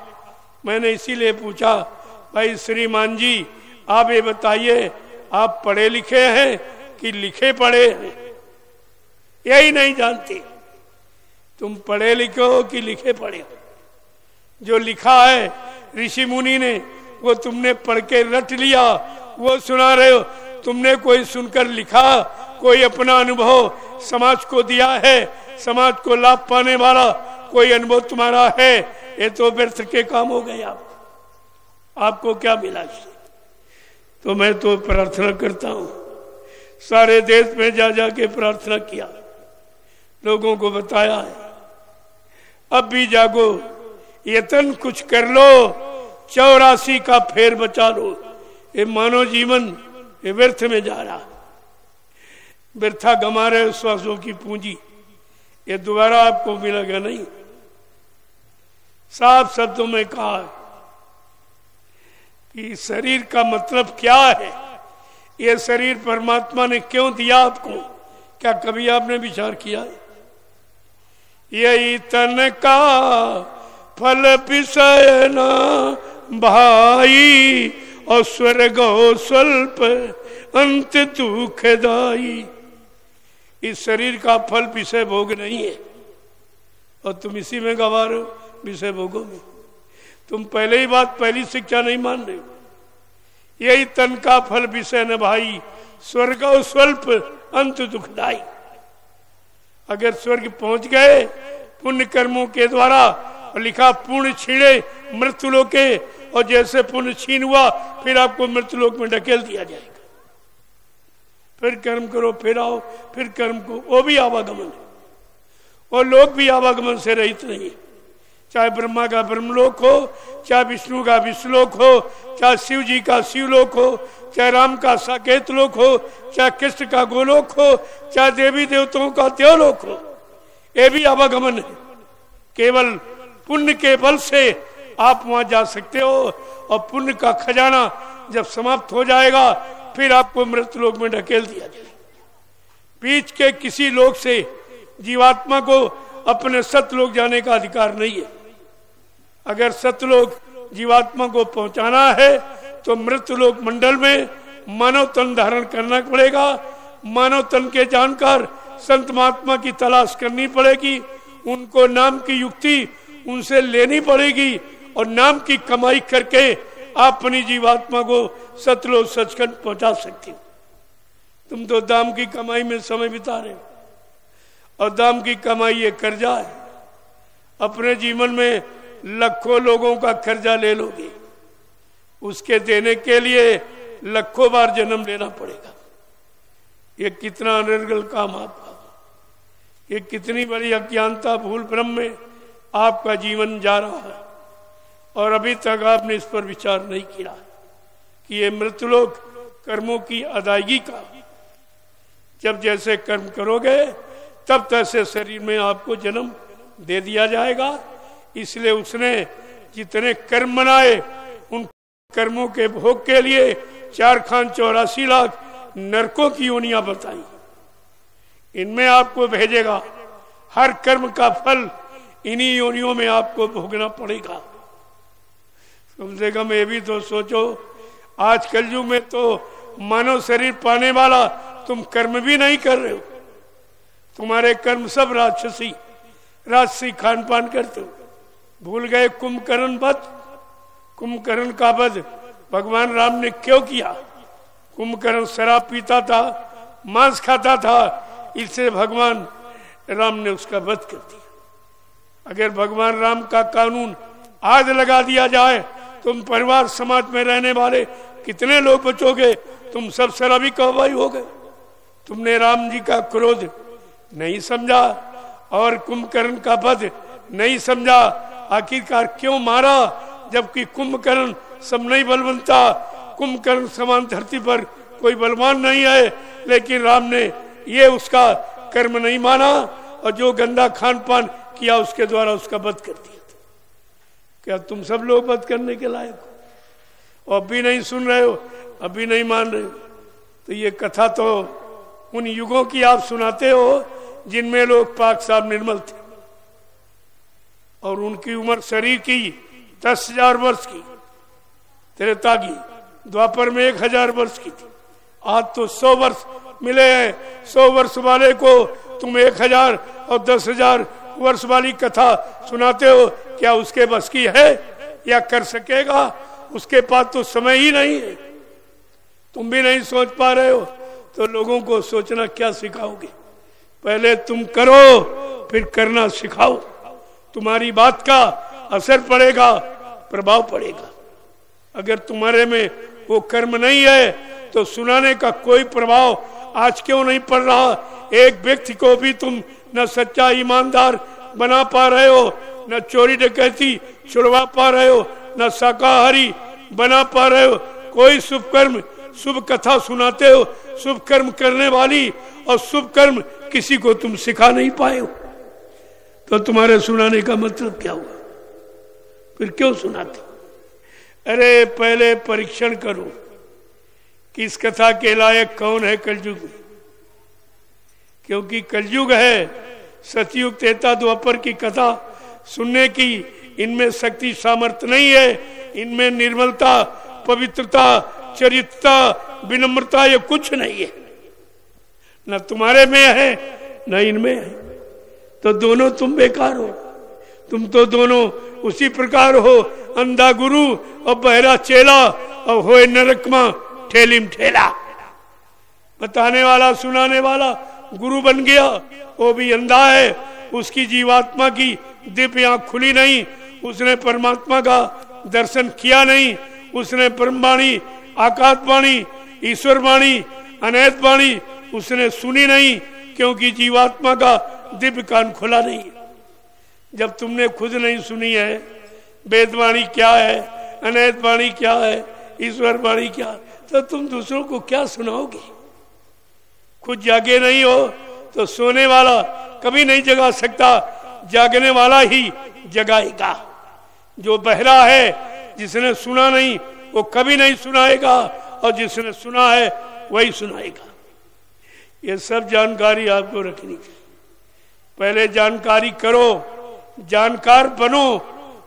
मैंने इसीलिए पूछा, भाई श्रीमान जी, आप ये बताइए, आप पढ़े लिखे हैं कि लिखे पढ़े हैं? यही नहीं जानते। तुम पढ़े लिखे हो कि लिखे पढ़े हो? जो लिखा है, ऋषि मुनि ने, वो तुमने पढ़ के रट लिया, वो सुना रहे हो, तुमने कोई सुनकर लिखा कोई अपना अनुभव समाज को दिया है, समाज को लाभ पाने वाला कोई अनुभव तुम्हारा है? ये तो व्यर्थ के काम हो गए आप। आपको क्या मिला तो मैं तो प्रार्थना करता हूँ। सारे देश में जा जाके प्रार्थना किया। लोगों को बताया है। अब भी जागो। यतन कुछ कर लो। चौरासी का फेर बचा लो। ये मानव जीवन ये व्यर्थ में जा रहा व्यर्था गमा रहे श्वासों की पूंजी। ये दोबारा आपको मिलेगा नहीं। साफ़ शब्दों में कहा कि शरीर का मतलब क्या है? ये शरीर परमात्मा ने क्यों दिया आपको? क्या कभी आपने विचार किया यही तन का फल विषय न भाई, और स्वर्ग स्वल्प अंत दुखदाई इस शरीर का फल विषय भोग नहीं है। और तुम इसी में गवा रहे हो, विषय भोगों में तुम पहले ही बात, पहली शिक्षा नहीं मान रहे हो। यही तन का फल विषय न भाई, स्वर्ग और स्वल्प अंत दुखदाई अगर स्वर्ग पहुँच गए, पुण्य कर्मों के द्वारा, और लिखा पुण्य छीड़े मृत्यु लोग के और जैसे पुण्य छीन हुआ, फिर आपको मृत्यु लोक में ढकेल दिया जाएगा। फिर कर्म करो, फिर आओ, फिर कर्म को। वो भी आवागमन है। और लोग भी आवागमन से रहित नहीं है। चाहे ब्रह्मा का ब्रह्मलोक हो, चाहे विष्णु का विष्णुलोक हो, चाहे शिव जी का शिवलोक हो, चाहे राम का साकेत लोक हो, चाहे कृष्ण का गोलोक हो, चाहे देवी देवताओं का देवलोक हो, ये भी आवागमन है। केवल पुण्य के बल से आप वहाँ जा सकते हो और पुण्य का खजाना जब समाप्त हो जाएगा फिर आपको मृत लोक में ढकेल दिया जाए। बीच के किसी लोक से जीवात्मा को अपने सतलोक जाने का अधिकार नहीं है। अगर सतलोक जीवात्मा को पहुंचाना है तो मृत्युलोक मंडल में मानव तन धारण करना पड़ेगा। मानव तन के जानकर संत महात्मा की तलाश करनी पड़ेगी। उनको नाम की युक्ति उनसे लेनी पड़ेगी और नाम की कमाई करके आप अपनी जीवात्मा को सतलो सचखंड पहुँचा सकते हो। तुम तो दाम की कमाई में समय बिता रहे हो। और दाम की कमाई ये कर्जा है। अपने जीवन में लाखों लोगों का कर्जा ले लोगे। उसके देने के लिए लखों बार जन्म लेना पड़ेगा। ये कितना अनर्गल काम आपका। ये कितनी बड़ी अज्ञानता, भूल भ्रम में आपका जीवन जा रहा है। और अभी तक आपने इस पर विचार नहीं किया कि ये मृतलोक कर्मों की अदायगी का। जब जैसे कर्म करोगे, तब तैसे शरीर में आपको जन्म दे दिया जाएगा। इसलिए उसने जितने कर्म बनाए, उन कर्मों के भोग के लिए चार खान चौरासी लाख नरकों की योनिया बताई। इनमें आपको भेजेगा। हर कर्म का फल इन्हीं योनियों में आपको भोगना पड़ेगा। कम से कम ये भी तो सोचो आज कलयुग में तो मानव शरीर पाने वाला तुम कर्म भी नहीं कर रहे हो। तुम्हारे कर्म सब राक्षसी, राजसी खान पान करते हो। भूल गए कुंभकर्ण बध कुंभकर्ण का वध भगवान राम ने क्यों किया? कुंभकर्ण शराब पीता था, मांस खाता था, इससे भगवान राम ने उसका वध कर दिया। अगर भगवान राम का कानून आज लगा दिया जाए तुम परिवार समाज में रहने वाले कितने लोग बचोगे? तुम सब शराबी कहवाई हो गए। तुमने राम जी का क्रोध नहीं समझा और कुंभकर्ण का वध नहीं समझा। आखिरकार क्यों मारा? जबकि कुंभकर्ण सब नहीं बलवंता। कुंभकर्ण समान धरती पर कोई बलवान नहीं है, लेकिन राम ने ये उसका कर्म नहीं माना और जो गंदा खान पान किया, उसके द्वारा उसका वध कर दिया। क्या तुम सब लोग वध करने के लायक हो? और अभी नहीं सुन रहे हो, अभी नहीं मान रहे तो ये कथा तो उन युगों की आप सुनाते हो, जिनमें लोग पाक साहब निर्मल थे। और उनकी उम्र शरीर की दस हज़ार वर्ष की त्रेता की द्वापर में एक हज़ार वर्ष की थी। आज तो सौ वर्ष मिले हैं, सौ वर्ष वाले को तुम एक हज़ार और दस हज़ार वर्ष वाली कथा सुनाते हो, क्या उसके बस की है? या कर सकेगा? उसके पास तो समय ही नहीं है। तुम भी नहीं सोच पा रहे हो तो लोगों को सोचना क्या सिखाओगे? पहले तुम करो, फिर करना सिखाओ। तुम्हारी बात का असर पड़ेगा, प्रभाव पड़ेगा। अगर तुम्हारे में वो कर्म नहीं है तो सुनाने का कोई प्रभाव आज क्यों नहीं पड़ रहा? एक व्यक्ति को भी तुम न सच्चा ईमानदार बना पा रहे हो, न चोरी डकैती छुड़वा पा रहे हो, न शाकाहारी बना पा रहे हो। कोई शुभ कर्म शुभ कथा सुनाते हो शुभ कर्म करने वाली और शुभ कर्म किसी को तुम सिखा नहीं पाए हो। तो तुम्हारे सुनाने का मतलब क्या हुआ? फिर क्यों सुनाते अरे, पहले परीक्षण करो कि इस कथा के लायक कौन है कलयुग में? क्योंकि कलयुग है, सतयुग तेता द्वापर की कथा। सुनने की इनमें शक्ति सामर्थ्य नहीं है, इनमें निर्मलता, पवित्रता, चरित्रता, विनम्रता ये कुछ नहीं है। न तुम्हारे में है, न इनमें है। तो दोनों तुम बेकार हो। तुम तो दोनों उसी प्रकार हो, अंधा गुरु और बहरा चेला और हो नरकमा, ठेलिम ठेला। बताने वाला, सुनाने वाला गुरु बन गया, वो भी अंधा है। उसकी जीवात्मा की दिव्य आँख खुली नहीं। उसने परमात्मा का दर्शन किया नहीं। उसने ब्रह्मवाणी आकाशवाणी ईश्वर वाणी अनैत वाणी उसने सुनी नहीं, क्योंकि जीवात्मा का दिव्य कान खुला नहीं। जब तुमने खुद नहीं सुनी है, वेदवाणी क्या है अनैत वाणी क्या है ईश्वर वाणी क्या तो तुम दूसरों को क्या सुनाओगे? खुद जागे नहीं हो तो सोने वाला कभी नहीं जगा सकता। जागने वाला ही जगाएगा। जो बहरा है, जिसने सुना नहीं, वो कभी नहीं सुनाएगा, और जिसने सुना है, वही सुनाएगा। ये सब जानकारी आपको रखनी चाहिए। पहले जानकारी करो, जानकार बनो,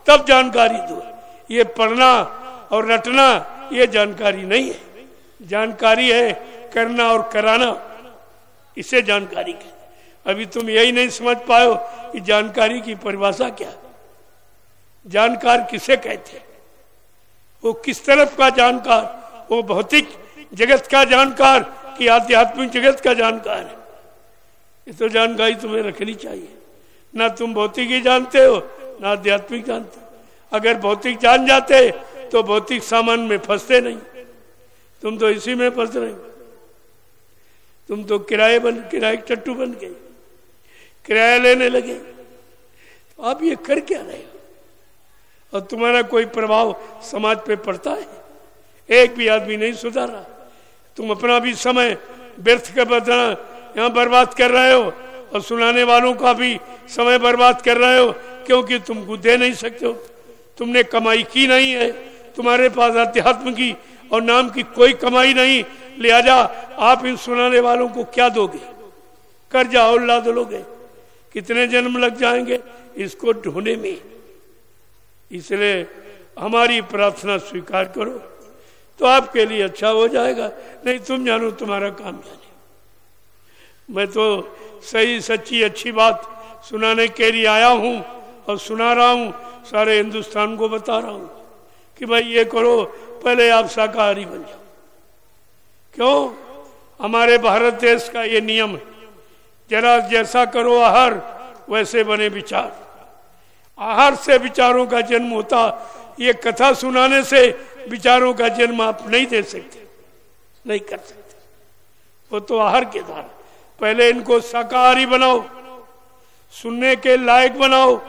तब जानकारी दो। ये पढ़ना और रटना, ये जानकारी नहीं है। जानकारी है करना और कराना। इसे जानकारी कहते अभी तुम यही नहीं समझ पाओ कि जानकारी की परिभाषा क्या जानकार किसे कहते वो किस तरफ़ का जानकार? वो भौतिक जगत का जानकार कि आध्यात्मिक जगत का जानकार है? ये तो जानकारी तुम्हें रखनी चाहिए। ना तुम भौतिक ही जानते हो, ना आध्यात्मिक जानते हो। अगर भौतिक जान जाते तो भौतिक सामान में फंसते नहीं। तुम तो इसी में फंस रहे तुम तो किराए बन, किराए चट्टू बन गए। किराया लेने लगे। तो आप ये कर क्या रहे हो? और तुम्हारा कोई प्रभाव समाज पे पड़ता है? एक भी आदमी नहीं सुधारा। तुम अपना भी समय व्यर्थ कर बदना यहाँ बर्बाद कर रहे हो और सुनाने वालों का भी समय बर्बाद कर रहे हो, क्योंकि तुम दे नहीं सकते हो। तुमने कमाई की नहीं है। तुम्हारे पास अध्यात्म की और नाम की कोई कमाई नहीं। लिहाजा आप इन सुनाने वालों को क्या दोगे? कर्जा और ला दोगे। कितने जन्म लग जाएँगे इसको ढूँढने में? इसलिए हमारी प्रार्थना स्वीकार करो तो आपके लिए अच्छा हो जाएगा, नहीं तुम जानो, तुम्हारा काम जाने। मैं तो सही, सच्ची, अच्छी बात सुनाने के लिए आया हूँ और सुना रहा हूँ, सारे हिंदुस्तान को बता रहा हूँ कि भाई ये करो, पहले आप शाकाहारी बन जाओ। क्यों? हमारे भारत देश का ये नियम है। जरा जैसा करो आहार, वैसे बने विचार। आहार से विचारों का जन्म होता, ये कथा सुनाने से विचारों का जन्म आप नहीं दे सकते, नहीं कर सकते। वो तो आहार के द्वारा। पहले इनको शाकाहारी बनाओ, सुनने के लायक बनाओ,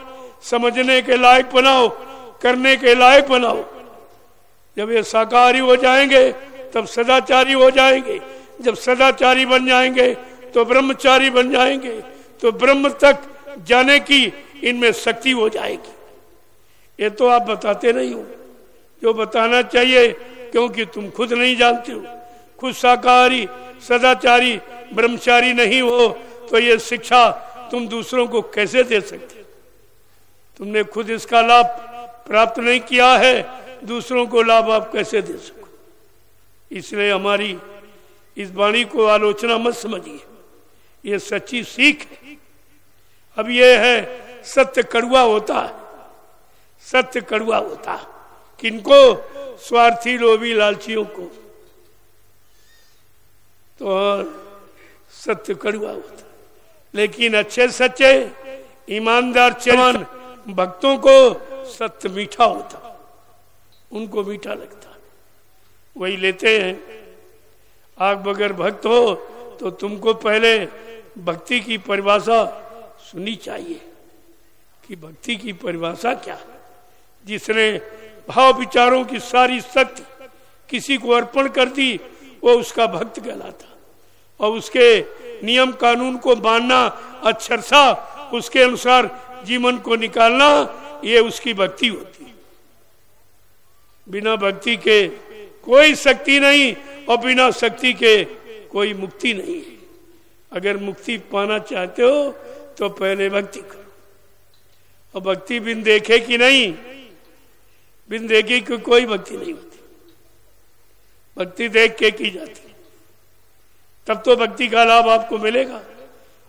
समझने के लायक बनाओ, करने के लायक बनाओ। जब ये शाकाहारी हो जाएँगे तब सदाचारी हो जाएँगे। जब सदाचारी बन जाएँगे तो ब्रह्मचारी बन जाएँगे। तो ब्रह्म तक जाने की इनमें शक्ति हो जाएगी। ये तो आप बताते नहीं हो। जो बताना चाहिए, क्योंकि तुम खुद नहीं जानते हो। खुद शाकाहारी, सदाचारी, ब्रह्मचारी नहीं हो तो ये शिक्षा तुम दूसरों को कैसे दे सकते तुमने खुद इसका लाभ प्राप्त नहीं किया है, दूसरों को लाभ आप कैसे दे सको इसलिए हमारी इस वाणी को आलोचना मत समझिए। ये सच्ची सीख है। अब ये है, सत्य कड़ुआ होता है। सत्य कड़ुआ होता है। किनको? स्वार्थी लोभी लालचियों को। तो सत्य कड़ुआ होता लेकिन अच्छे सच्चे, ईमानदार चरण भक्तों को सत्य मीठा होता उनको मीठा लगता वही लेते हैं। आग बगैर भक्त हो तो तुमको पहले भक्ति की परिभाषा सुनी चाहिए। कि भक्ति की परिभाषा क्या? जिसने भाव विचारों की सारी शक्ति किसी को अर्पण कर दी, वो उसका भक्त कहलाता। और उसके नियम कानून को मानना अक्षरसा उसके अनुसार जीवन को निकालना, ये उसकी भक्ति होती बिना भक्ति के कोई शक्ति नहीं और बिना शक्ति के कोई मुक्ति नहीं है। अगर मुक्ति पाना चाहते हो तो पहले भक्ति करो। और भक्ति बिन देखे कि नहीं, बिन देखे कि कोई भक्ति नहीं होती। भक्ति देख के की जाती तब तो भक्ति का लाभ आपको मिलेगा।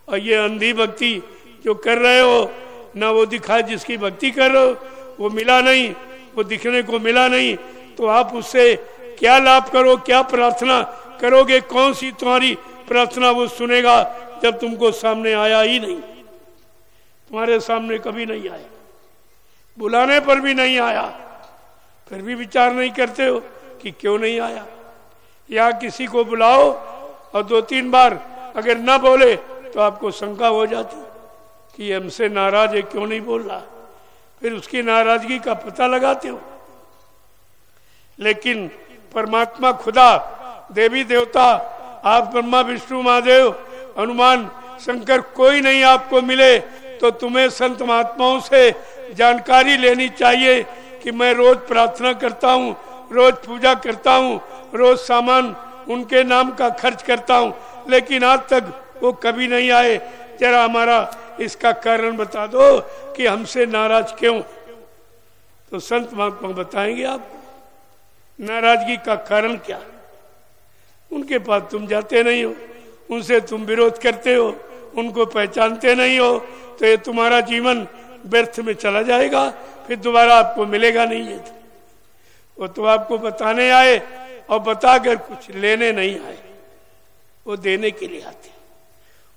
और ये अंधी भक्ति जो कर रहे हो, ना वो दिखाए जिसकी भक्ति कर रहे हो, वो मिला नहीं, वो दिखने को मिला नहीं तो आप उससे क्या लाभ करो, क्या प्रार्थना करोगे कौन सी तुम्हारी प्रार्थना वो सुनेगा जब तुमको सामने आया ही नहीं? तुम्हारे सामने कभी नहीं आया। बुलाने पर भी नहीं आया। फिर भी विचार नहीं करते हो कि क्यों नहीं आया। या किसी को बुलाओ और दो तीन बार अगर ना बोले तो आपको शंका हो जाती कि हमसे नाराज़ है, क्यों नहीं बोल रहा? फिर उसकी नाराज़गी का पता लगाते हो। लेकिन परमात्मा खुदा, देवी देवता, आप ब्रह्मा, विष्णु, महादेव, हनुमान, शंकर कोई नहीं आपको मिले तो तुम्हें संत महात्माओं से जानकारी लेनी चाहिए कि मैं रोज प्रार्थना करता हूँ, रोज पूजा करता हूँ, रोज सामान उनके नाम का खर्च करता हूँ, लेकिन आज तक वो कभी नहीं आए। जरा हमारा इसका कारण बता दो कि हमसे नाराज़ क्यों? तो संत महात्मा बताएँगे आपको। नाराज़गी का कारण क्या? उनके पास तुम जाते नहीं हो। उनसे तुम विरोध करते हो। उनको पहचानते नहीं हो। तो ये तुम्हारा जीवन व्यर्थ में चला जाएगा। फिर दोबारा आपको मिलेगा नहीं ये। तो वो तो आपको बताने आए और बताकर कुछ लेने नहीं आए। वो देने के लिए आते।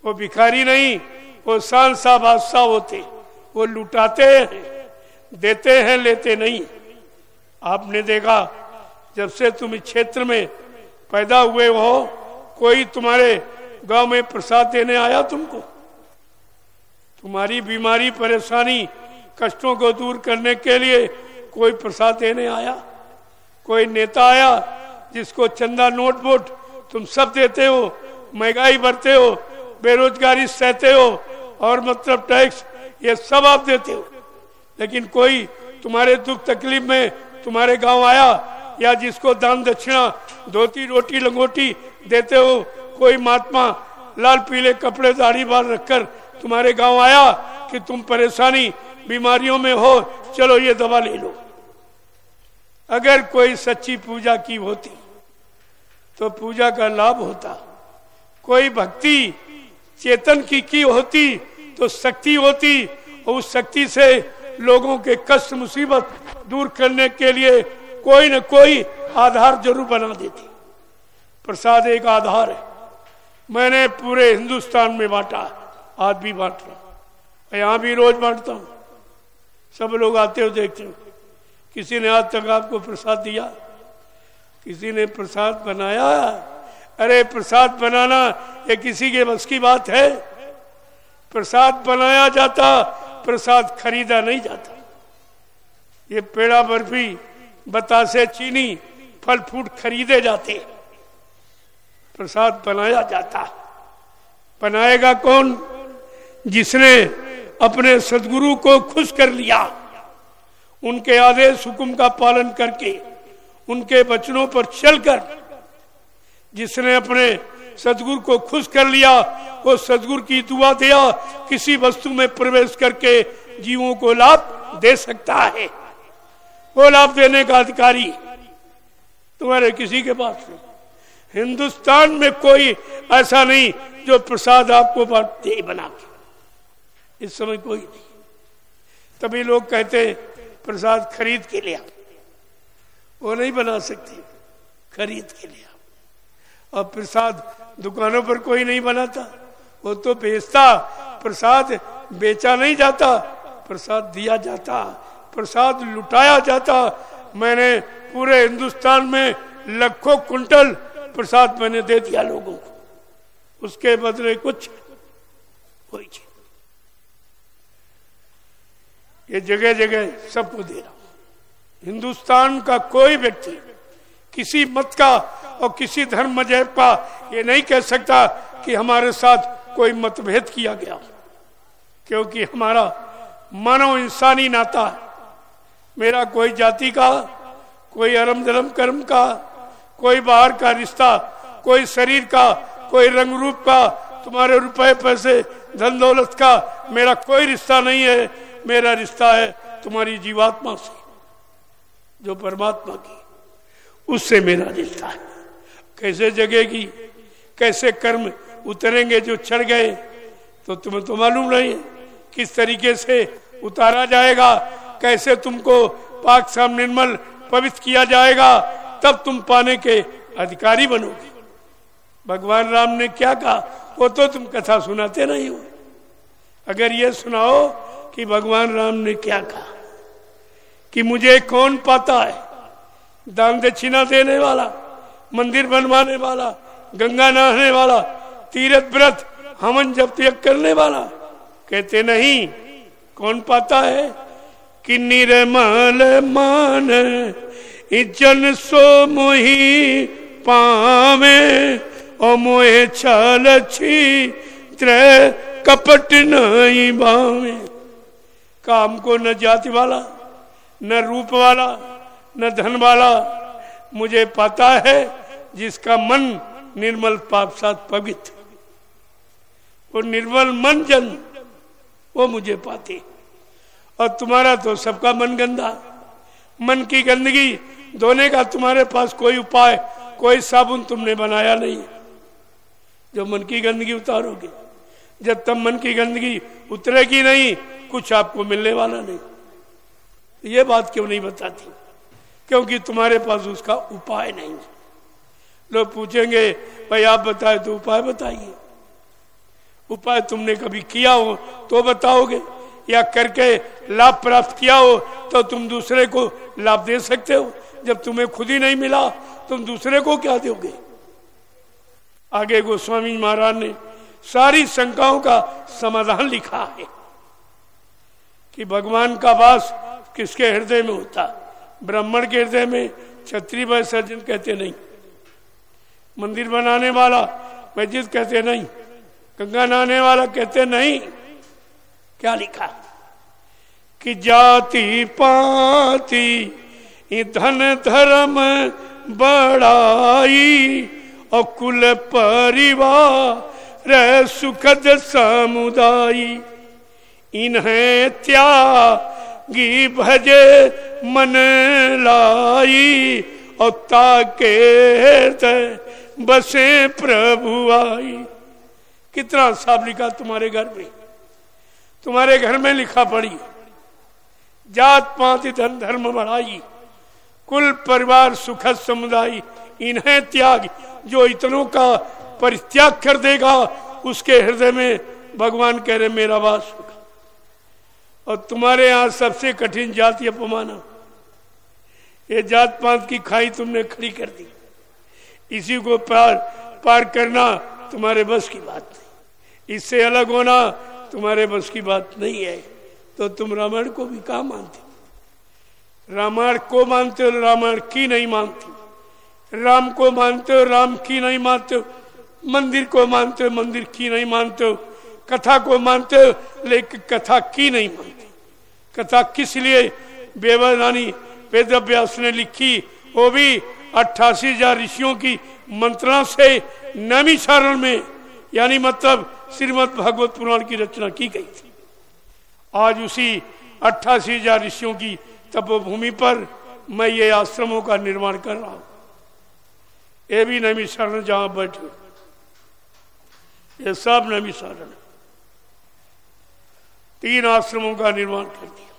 वो भिखारी नहीं, वो शान सा बादशाह होते। वो लुटाते हैं, देते हैं, लेते नहीं। आपने देखा जब से तुम इस क्षेत्र में पैदा हुए हो, कोई तुम्हारे गाँव में प्रसाद देने आया तुमको? तुम्हारी बीमारी, परेशानी, कष्टों को दूर करने के लिए कोई प्रसाद देने आया? कोई नेता आया जिसको चंदा नोट वोट तुम सब देते हो, महँगाई बढ़ते हो, बेरोजगारी सहते हो और मतलब टैक्स ये सब आप देते हो? लेकिन कोई तुम्हारे दुख तकलीफ़ में तुम्हारे गाँव आया या जिसको दान दक्षिणा, धोती, रोटी, लंगोटी देते हो, कोई महात्मा लाल पीले कपड़े, दाढ़ी बाल रखकर तुम्हारे गाँव आया कि तुम परेशानी, बीमारियों में हो, चलो ये दवा ले लो। अगर कोई सच्ची पूजा की होती तो पूजा का लाभ होता। कोई भक्ति चेतन की की होती तो शक्ति होती, और उस शक्ति से लोगों के कष्ट, मुसीबत दूर करने के लिए कोई न कोई आधार ज़रूर बना देती। प्रसाद एक आधार है। मैंने पूरे हिंदुस्तान में बांटा, आज भी बांट रहा यहाँ भी रोज बांटता हूँ। सब लोग आते हो देखते हो। किसी ने आज तक आपको प्रसाद दिया? किसी ने प्रसाद बनाया? अरे, प्रसाद बनाना ये किसी के बस की बात है। प्रसाद बनाया जाता, प्रसाद खरीदा नहीं जाता। ये पेड़ा बर्फ़ी बतासे चीनी फल फ्रूट खरीदे जाते। प्रसाद बनाया जाता। बनाएगा कौन? जिसने अपने सदगुरु को खुश कर लिया। उनके आदेश, हुक्म का पालन करके, उनके वचनों पर चलकर, जिसने अपने सदगुरु को खुश कर लिया, वो सदगुरु की दुआ दिया, किसी वस्तु में प्रवेश करके जीवों को लाभ दे सकता है। वो लाभ देने का अधिकारी। तुम्हारे किसी के पास नहीं। हिंदुस्तान में कोई ऐसा नहीं जो प्रसाद आपको दे बना के इस समय कोई नहीं। तभी लोग कहते हैं, प्रसाद खरीद के लिया वो नहीं बना सकते, खरीद के लिया और प्रसाद दुकानों पर कोई नहीं बनाता। वो तो बेचता। प्रसाद बेचा नहीं जाता, प्रसाद दिया जाता। प्रसाद लुटाया जाता। मैंने पूरे हिंदुस्तान में लाखों कुंटल प्रसाद मैंने दे दिया लोगों को। उसके बदले कुछ कोई चीज़ ये जगह जगह सबको दे रहा हूँ। हिंदुस्तान का कोई व्यक्ति, किसी मत का और किसी धर्म मज़हब का ये नहीं कह सकता कि हमारे साथ कोई मतभेद किया गया क्योंकि हमारा मानव इंसानी नाता है मेरा कोई जाति का, कोई अरम दरम कर्म का, कोई बाहर का रिश्ता, कोई शरीर का, कोई रंग रूप का, तुम्हारे रुपए पैसे, धन दौलत का, मेरा कोई रिश्ता नहीं है। मेरा रिश्ता है तुम्हारी जीवात्मा से, जो परमात्मा की। उससे मेरा रिश्ता है। कैसे जगेगी, कैसे कर्म उतरेंगे जो चढ़ गए तो तुम्हें तो मालूम नहीं किस तरीके से उतारा जाएगा। कैसे तुमको पाक साम निर्मल पवित्र किया जाएगा, तब तुम पाने के अधिकारी बनोगे। भगवान राम ने क्या कहा? वो तो तुम कथा सुनाते नहीं हो। अगर ये सुनाओ कि भगवान राम ने क्या कहा? कि मुझे कौन पाता है? दान दक्षिणा देने वाला, मंदिर बनवाने वाला, गंगा नहाने वाला, तीरथ व्रत, हमन जब त्याग करने वाला? कहते नहीं, कौन पाता है? कि निर्मल मान जन सो मोही पावे। ओ मोहे छल छी कपट नहीं बावे। काम को न जाति वाला, न रूप वाला, न धन वाला, मुझे पता है जिसका मन निर्मल पाप साथ पवित्र। वो निर्मल मन जन वो मुझे पाते। और तुम्हारा तो सबका मन गंदा। मन की गंदगी धोने का तुम्हारे पास कोई उपाय, कोई साबुन तुमने बनाया नहीं। जो मन की गंदगी उतारोगे, जब तक मन की गंदगी उतरेगी नहीं, कुछ आपको मिलने वाला नहीं। ये बात क्यों नहीं बताती? क्योंकि तुम्हारे पास उसका उपाय नहीं। लोग पूछेंगे, भाई, आप बताए तो उपाय बताइए। उपाय तुमने कभी किया हो तो बताओगे। या करके लाभ प्राप्त किया हो तो तुम दूसरे को लाभ दे सकते हो। जब तुम्हें खुद ही नहीं मिला, तुम दूसरे को क्या दोगे? आगे गोस्वामी महाराज ने सारी शंकाओं का समाधान लिखा है कि भगवान का वास किसके हृदय में होता? ब्राह्मण के हृदय में, क्षत्रिय सर्जन कहते नहीं। मंदिर बनाने वाला मस्जिद कहते नहीं। गंगा नहाने वाला कहते नहीं। क्या लिखा? कि जाति पाति धन धर्म बड़ाई और कुल परिवार सुखद समुदाय इन्हें त्यागी भजे मन लाई और ताके बसे प्रभु आई। कितना साफ़ लिखा तुम्हारे घर में? तुम्हारे घर में लिखा पड़ी जात पात धन धर्म बढ़ाई। कुल परिवार सुखद समुदाय इन्हें त्याग। जो इतनों का परित्याग कर देगा, उसके हृदय में भगवान कह रहे, मेरा वास होगा और तुम्हारे यहाँ सबसे कठिन जाति अपमाना ये जात पात की खाई तुमने खड़ी कर दी। इसी को पार पार करना तुम्हारे बस की बात नहीं। इससे अलग होना तुम्हारे बस की बात नहीं है तो तुम रामायण को भी कहा मानते? रामायण को मानते हो, रामायण की नहीं मानते राम को मानते हो, राम की नहीं मानते हो? मंदिर को मानते हो, मंदिर की नहीं मानते हो? कथा को मानते हो, लेकिन कथा की नहीं मानते? कथा किस लिए? बेवरानी वेद व्यास ने लिखी वो भी अट्ठासी हज़ार ऋषियों की मंत्रणा से नवी सारण में, यानी मतलब श्रीमद भागवत पुराण की रचना की गई थी। आज उसी अट्ठासी हज़ार ऋषियों की तपोभूमि पर मैं ये आश्रमों का निर्माण कर रहा हूँ। ये भी नवी शरण जहाँ बैठे ये सब नवी शरण तीन आश्रमों का निर्माण कर दिया।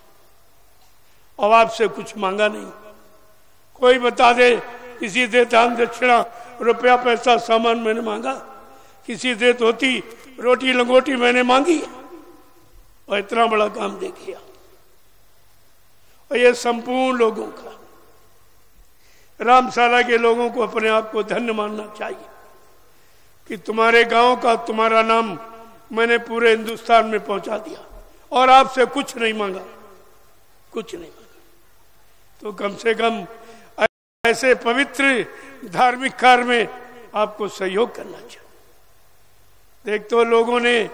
अब आपसे कुछ मांगा नहीं। कोई बता दे, किसी से दान दक्षिणा रुपया पैसा सामान मैंने मांगा। किसी से धोती रोटी लंगोटी मैंने मांगी और इतना बड़ा काम देखिया और ये संपूर्ण लोगों का, रामशाला के लोगों को अपने आप को धन्य मानना चाहिए कि तुम्हारे गाँव का तुम्हारा नाम मैंने पूरे हिंदुस्तान में पहुँचा दिया और आपसे कुछ नहीं मांगा। कुछ नहीं मांगा। तो कम से कम ऐसे पवित्र धार्मिक कार्य में आपको सहयोग करना चाहिए। देख तो लोगों ने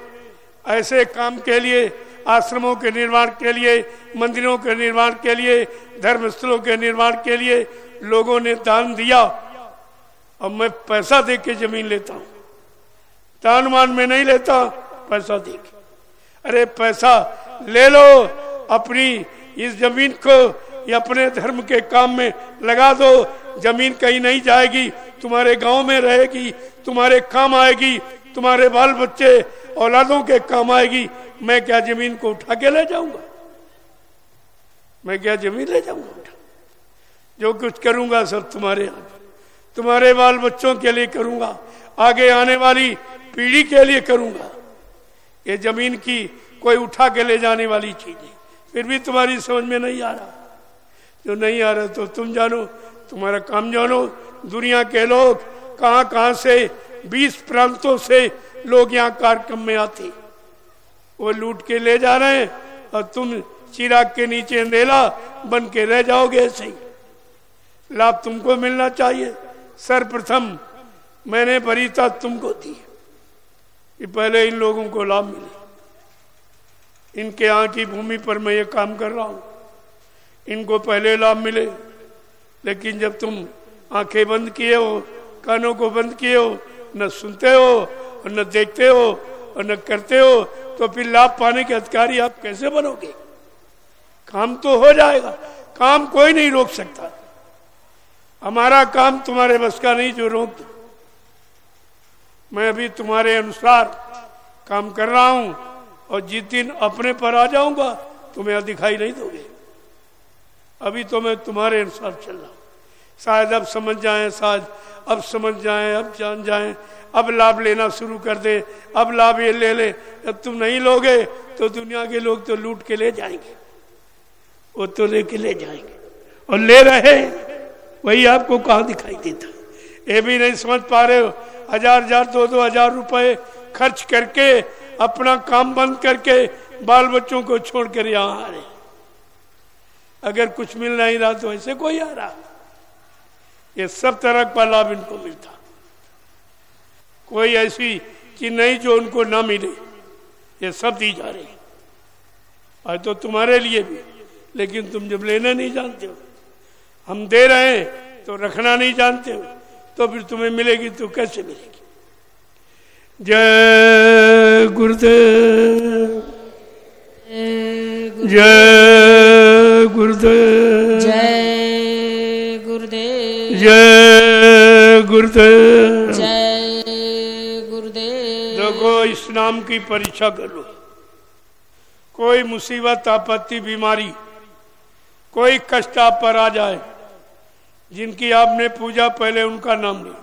ऐसे काम के लिए, आश्रमों के निर्माण के लिए, मंदिरों के निर्माण के लिए धर्म स्थलों के निर्माण के लिए लोगों ने दान दिया। और मैं पैसा दे के ज़मीन लेता हूँ। दान मान में नहीं लेता, पैसा दे के। अरे पैसा ले लो, अपनी इस ज़मीन को या अपने धर्म के काम में लगा दो। ज़मीन कहीं नहीं जाएगी, तुम्हारे गाँव में रहेगी, तुम्हारे काम आएगी तुम्हारे बाल बच्चे औलादों के काम आएगी, मैं क्या ज़मीन को उठा के ले जाऊँगा? मैं क्या ज़मीन ले जाऊँगा उठा? जो कुछ करूँगा सब तुम्हारे यहाँ तुम्हारे बाल बच्चों के लिए करूँगा, आगे आने वाली पीढ़ी के लिए करूँगा। ये ज़मीन की कोई उठा के ले जाने वाली चीज़ नहीं। फिर भी तुम्हारी समझ में नहीं आ रहा। जो नहीं आ रहा तो तुम जानो, तुम्हारा काम जानो। दुनिया के लोग कहाँ कहाँ से बीस प्रांतों से लोग यहाँ कार्यक्रम में आते। वो लूट के ले जा रहे हैं और तुम चिराग के नीचे अंधेला बन के रह जाओगे ऐसे ही। लाभ तुमको मिलना चाहिए। सर्वप्रथम मैंने बरीता तुमको दी कि पहले इन लोगों को लाभ मिले। इनके यहाँ की भूमि पर मैं ये काम कर रहा हूँ। इनको पहले लाभ मिले। लेकिन जब तुम आँखें बंद किए हो, कानों को बंद किए हो न सुनते हो और न देखते हो और न करते हो तो फिर लाभ पाने के अधिकारी आप कैसे बनोगे? काम तो हो जाएगा, काम कोई नहीं रोक सकता। हमारा काम तुम्हारे बस का नहीं जो रोक मैं अभी तुम्हारे अनुसार काम कर रहा हूँ और जिस दिन अपने पर आ जाऊँगा, तुम्हें दिखाई नहीं दोगे। अभी तो मैं तुम्हारे अनुसार चल रहा हूँ। शायद अब समझ जाए, शायद अब समझ जाए, अब जान जाए, अब लाभ लेना शुरू कर दे, अब लाभ ये ले ले। जब तुम नहीं लोगे तो दुनिया के लोग तो लूट के ले जाएँगे, वो तो लेके ले जाएँगे। और ले रहे वही आपको कहा दिखाई देता। ये भी नहीं समझ पा रहे हो, हज़ार हज़ार, दो दो हज़ार रुपए खर्च करके, अपना काम बंद करके, बाल बच्चों को छोड़कर यहाँ आ रहे अगर कुछ मिल नहीं रहा तो ऐसे कोई आ रहा? ये सब तरह का लाभ इनको मिलता। कोई ऐसी चीज़ नहीं जो उनको ना मिले। ये सब दी जा रही। और तो तुम्हारे लिए भी लेकिन तुम जब लेना नहीं जानते हो हम दे रहे हैं तो रखना नहीं जानते हो तो फिर तुम्हें मिलेगी तो कैसे मिलेगी? जय गुरुदेव। जय गुरुदेव। जय गुरुदेव। देखो इस नाम की परीक्षा कर। लो कोई मुसीबत आपत्ति बीमारी कोई कष्ट आप पर आ जाए जिनकी आपने पूजा पहले उनका नाम लो।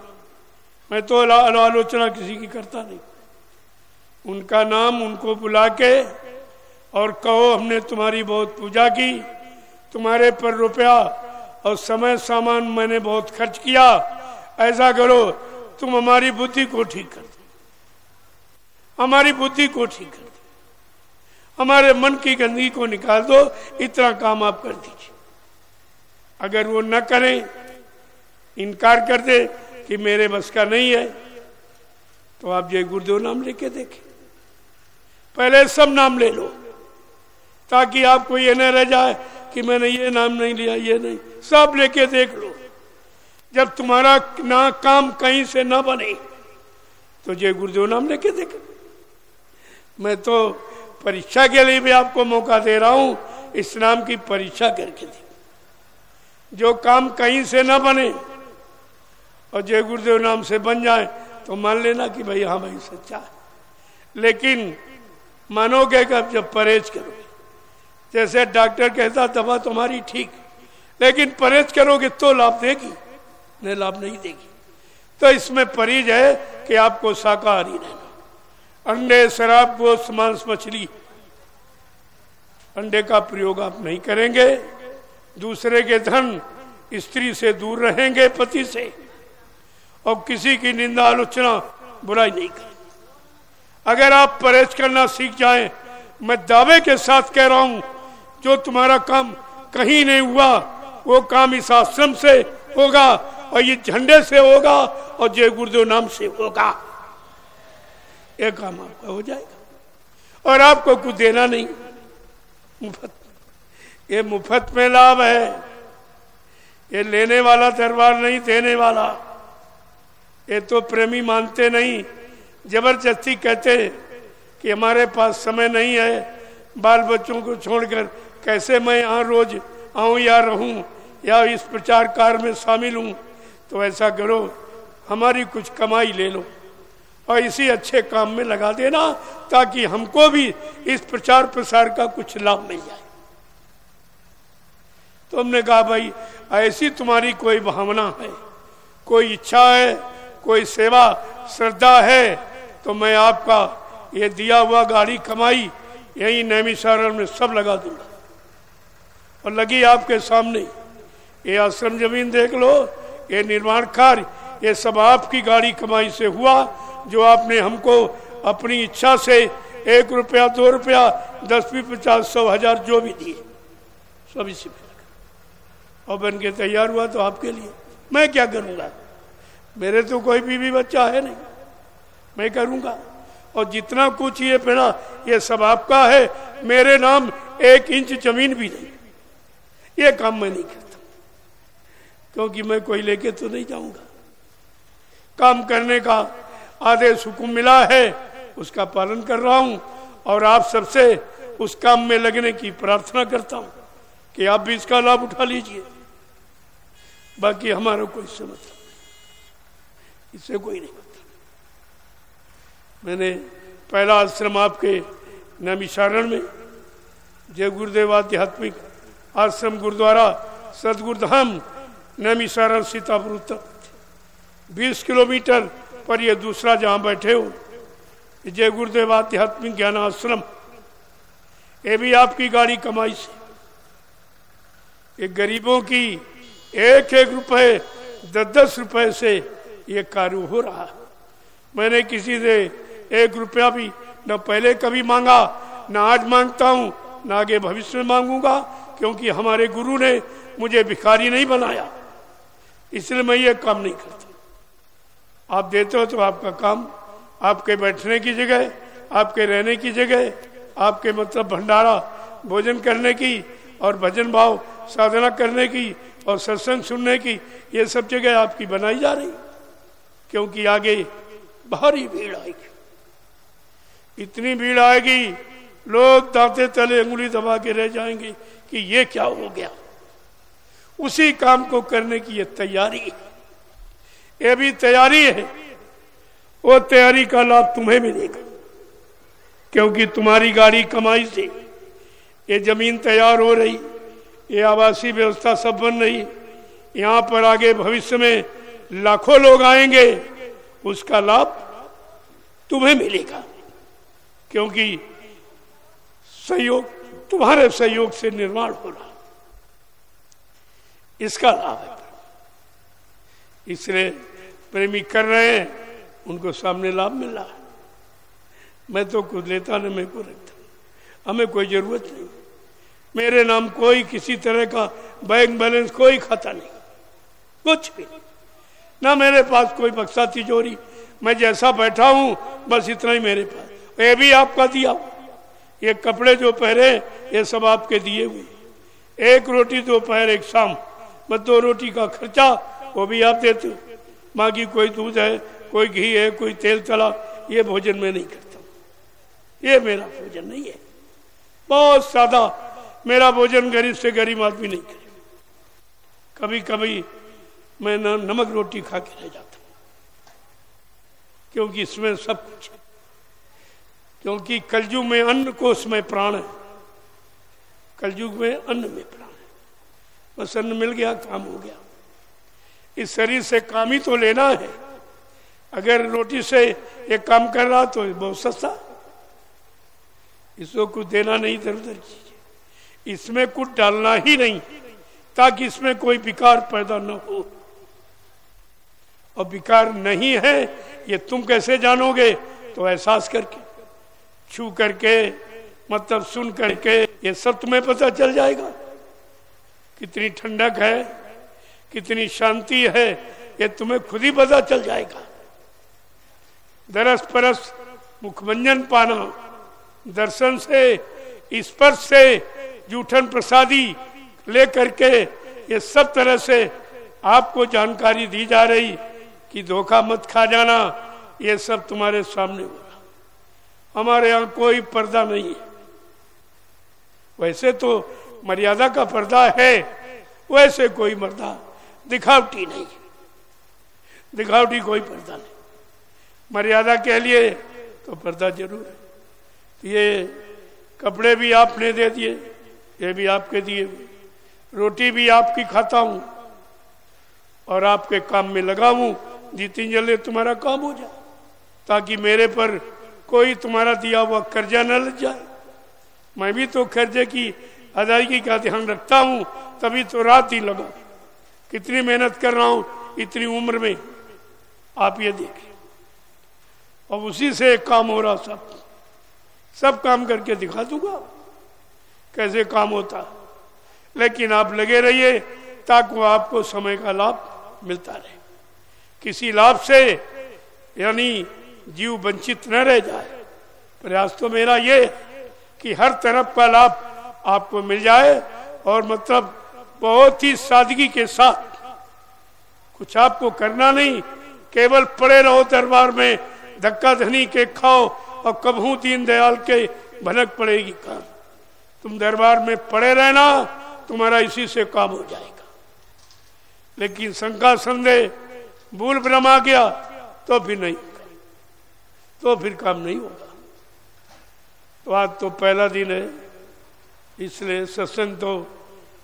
मैं तो आलोचना किसी की करता नहीं। उनका नाम उनको बुला के और कहो हमने तुम्हारी बहुत पूजा की तुम्हारे पर रुपया और समय सामान मैंने बहुत खर्च किया। ऐसा करो, तुम हमारी बुद्धि को ठीक कर दो। हमारी बुद्धि को ठीक कर दो। हमारे मन की गंदगी को निकाल दो, इतना काम आप कर दीजिए। अगर वो न करें, इनकार कर दे कि मेरे बस का नहीं है तो आप जय गुरुदेव नाम लेके देखें। पहले सब नाम ले लो, ताकि आपको ये न रह जाए कि मैंने ये नाम नहीं लिया, ये नहीं। सब लेके देख लो। जब तुम्हारा ना काम कहीं से ना बने तो जय गुरुदेव नाम लेके देखो, मैं तो परीक्षा के लिए भी आपको मौका दे रहा हूँ, इस नाम की परीक्षा करके दे। जो काम कहीं से ना बने और जय गुरुदेव नाम से बन जाए तो मान लेना कि भाई हाँ भाई सच्चा है लेकिन मानोगे कब जब परहेज करोगे, जैसे डॉक्टर कहता, दवा तुम्हारी ठीक, लेकिन परहेज करोगे तो लाभ देगी। नहीं लाभ नहीं देगी। तो इसमें परहेज है कि आपको शाकाहारी रहना। अंडे, शराब, गोश्त, मांस, मछली, अंडे का प्रयोग आप नहीं करेंगे। दूसरे के धन स्त्री से दूर रहेंगे, पति से। और किसी की निंदा, आलोचना, बुराई नहीं करेंगे। अगर आप परहेज करना सीख जाएँ, मैं दावे के साथ कह रहा हूँ, जो तुम्हारा काम कहीं नहीं हुआ, वो काम इस आश्रम से होगा। और ये झंडे से होगा और जय गुरुदेव नाम से होगा। ये काम आपका हो जाएगा। और आपको कुछ देना नहीं। मुफ़्त। ये मुफ़्त में लाभ है। ये लेने वाला दरबार नहीं, देने वाला। ये तो प्रेमी मानते नहीं। ज़बरदस्ती कहते कि हमारे पास समय नहीं है। बाल बच्चों को छोड़कर कैसे मैं यहाँ रोज आऊँ या रहूँ या इस प्रचार कार्य में शामिल हूँ? तो ऐसा करो, हमारी कुछ कमाई ले लो और इसी अच्छे काम में लगा देना ताकि हमको भी इस प्रचार प्रसार का कुछ लाभ मिल जाए। तो हमने कहा, भाई, ऐसी तुम्हारी कोई भावना है, कोई इच्छा है, कोई सेवा, श्रद्धा है तो मैं आपका ये दिया हुआ गाड़ी कमाई, यही नैमिसारण में सब लगा दूँगा। और लगी आपके सामने, ये आश्रम ज़मीन देख लो ये निर्माण कार्य, ये सब आपकी गाड़ी कमाई से हुआ, जो आपने हमको अपनी इच्छा से एक रुपया, दो रुपया, दस भी पचास, सौ, हज़ार जो भी दिए। सब इसी पे और बन के तैयार हुआ तो आपके लिए। मैं क्या करूँगा? मेरे तो कोई बीवी बच्चा है नहीं। मैं करूँगा। और जितना कुछ ये पेड़ा ये सब आपका है। मेरे नाम एक इंच ज़मीन भी नहीं। ये काम मैं नहीं करता। क्योंकि मैं कोई लेके तो नहीं जाऊँगा। काम करने का आदेश हुक्म मिला है, उसका पालन कर रहा हूँ और आप सबसे उस काम में लगने की प्रार्थना करता हूँ कि आप भी इसका लाभ उठा लीजिए। बाकी हमारा कोई समझ इससे कोई नहीं होता। मैंने पहला आश्रम आपके नैमिशारण में, जय गुरुदेव आध्यात्मिक आश्रम गुरुद्वारा, सदगुरुधाम नैमिशारण सीतापुर उत्तर बीस किलोमीटर पर ये दूसरा जहाँ बैठे हो। जय गुरुदेव आध्यात्मिक ज्ञान आश्रम ये भी आपकी गाड़ी कमाई से। ये गरीबों की एक एक रुपए दस दस रुपए से ये कार्य हो रहा। है मैंने किसी से एक रुपया भी न पहले कभी मांगा, न आज माँगता हूँ, न आगे भविष्य में मांगूँगा, क्योंकि हमारे गुरु ने मुझे भिखारी नहीं बनाया। इसलिए मैं ये काम नहीं करता। आप देते हो तो आपका काम, आपके बैठने की जगह, आपके रहने की जगह, आपके मतलब भंडारा, भोजन करने की और भजन भाव, साधना करने की और सत्संग सुनने की, ये सब जगह आपकी बनाई जा रही क्योंकि आगे भारी भीड़ आएगी। इतनी भीड़ आएगी, लोग दाते तले, उंगली दबा के रह जाएँगे कि ये क्या हो गया? उसी काम को करने की ये तैयारी है। ये भी तैयारी है। वो तैयारी का लाभ तुम्हें मिलेगा। क्योंकि तुम्हारी गाड़ी कमाई से ये ज़मीन तैयार हो रही, ये आवासीय व्यवस्था सब बन रही, यहाँ पर आगे भविष्य में लाखों लोग आएँगे, उसका लाभ तुम्हें मिलेगा। क्योंकि सहयोग, तुम्हारे सहयोग से निर्माण हो रहा इसका लाभ है। इसलिए प्रेमी कर रहे हैं, उनको सामने लाभ मिल रहा है। मैं तो कुछ लेता नहीं मेरे को रखता हमें कोई ज़रूरत नहीं। मेरे नाम कोई किसी तरह का बैंक बैलेंस कोई खाता नहीं। कुछ भी ना मेरे पास कोई बक्सा तिजोरी मैं जैसा बैठा हूँ, बस इतना ही मेरे पास। ये भी आपका दिया ये कपड़े जो पहरे ये सब आपके दिए हुए। एक रोटी दोपहर, एक शाम। बस दो रोटी का खर्चा, वो भी आप देते हो। बाकी कोई दूध है, कोई घी है, कोई तेल तला ये भोजन मैं नहीं करता। ये मेरा भोजन नहीं है। बहुत सादा, मेरा भोजन गरीब से गरीब आदमी नहीं करे। कभी कभी मैं नमक रोटी खा के रह जाता हूँ। क्योंकि इसमें सब कुछ है। क्योंकि कलयुग में अन्न कोष में प्राण है। कलयुग में अन्न में प्राण अन्न मिल गया, काम हो गया। इस शरीर से काम ही तो लेना है। अगर रोटी से एक काम कर रहा तो बहुत सस्ता। इसको कुछ देना नहीं इधर उधर इसमें कुछ डालना ही नहीं, ताकि इसमें कोई विकार पैदा न हो। और विकार नहीं है, ये तुम कैसे जानोगे? तो एहसास करके, छू करके मतलब सुन करके, ये सब तुम्हें पता चल जाएगा। कितनी ठंडक है, कितनी शांति है, ये तुम्हें खुद ही पता चल जाएगा। दरस परस मुखमंजन पाना, दर्शन से, स्पर्श से, जूठन प्रसादी ले करके ये सब तरह से आपको जानकारी दी जा रही कि धोखा मत खा जाना, ये सब तुम्हारे सामने होगा हमारे यहाँ कोई पर्दा नहीं है। वैसे तो मर्यादा का पर्दा है, वैसे कोई मर्दा दिखावटी नहीं दिखावटी कोई पर्दा नहीं। मर्यादा के लिए तो पर्दा ज़रूर है। ये कपड़े भी आपने दे दिए, ये भी आपके दिए रोटी भी आपकी खाता हूँ और आपके काम में लगा हूँ जितनी जल्दी तुम्हारा काम हो जाए, ताकि मेरे पर कोई तुम्हारा दिया हुआ कर्जा न लग जाए। मैं भी तो कर्जे की अदायगी का ध्यान रखता हूँ, तभी तो रात ही लगा। कितनी मेहनत कर रहा हूँ, इतनी उम्र में। आप ये देखिए और उसी से एक काम हो रहा सब। सब काम करके दिखा दूँगा। कैसे काम होता। लेकिन आप लगे रहिए, ताकि आपको समय का लाभ मिलता रहे। किसी लाभ से, यानी जीव वंचित न रह जाए। प्रयास तो मेरा ये, कि हर तरफ़ का लाभ आपको मिल जाए और मतलब बहुत ही सादगी के साथ कुछ आपको करना नहीं, केवल पड़े रहो दरबार में, धक्का धनी के खाओ और कबहू दीन दयाल के भनक पड़ेगी काम तुम दरबार में पड़े रहना, तुम्हारा इसी से काम हो जाएगा। लेकिन शंका संदेह भूल भ्रम आ गया तो फिर नहीं तो फिर काम नहीं होगा। तो आज तो पहला दिन है। इसलिए सत्संग तो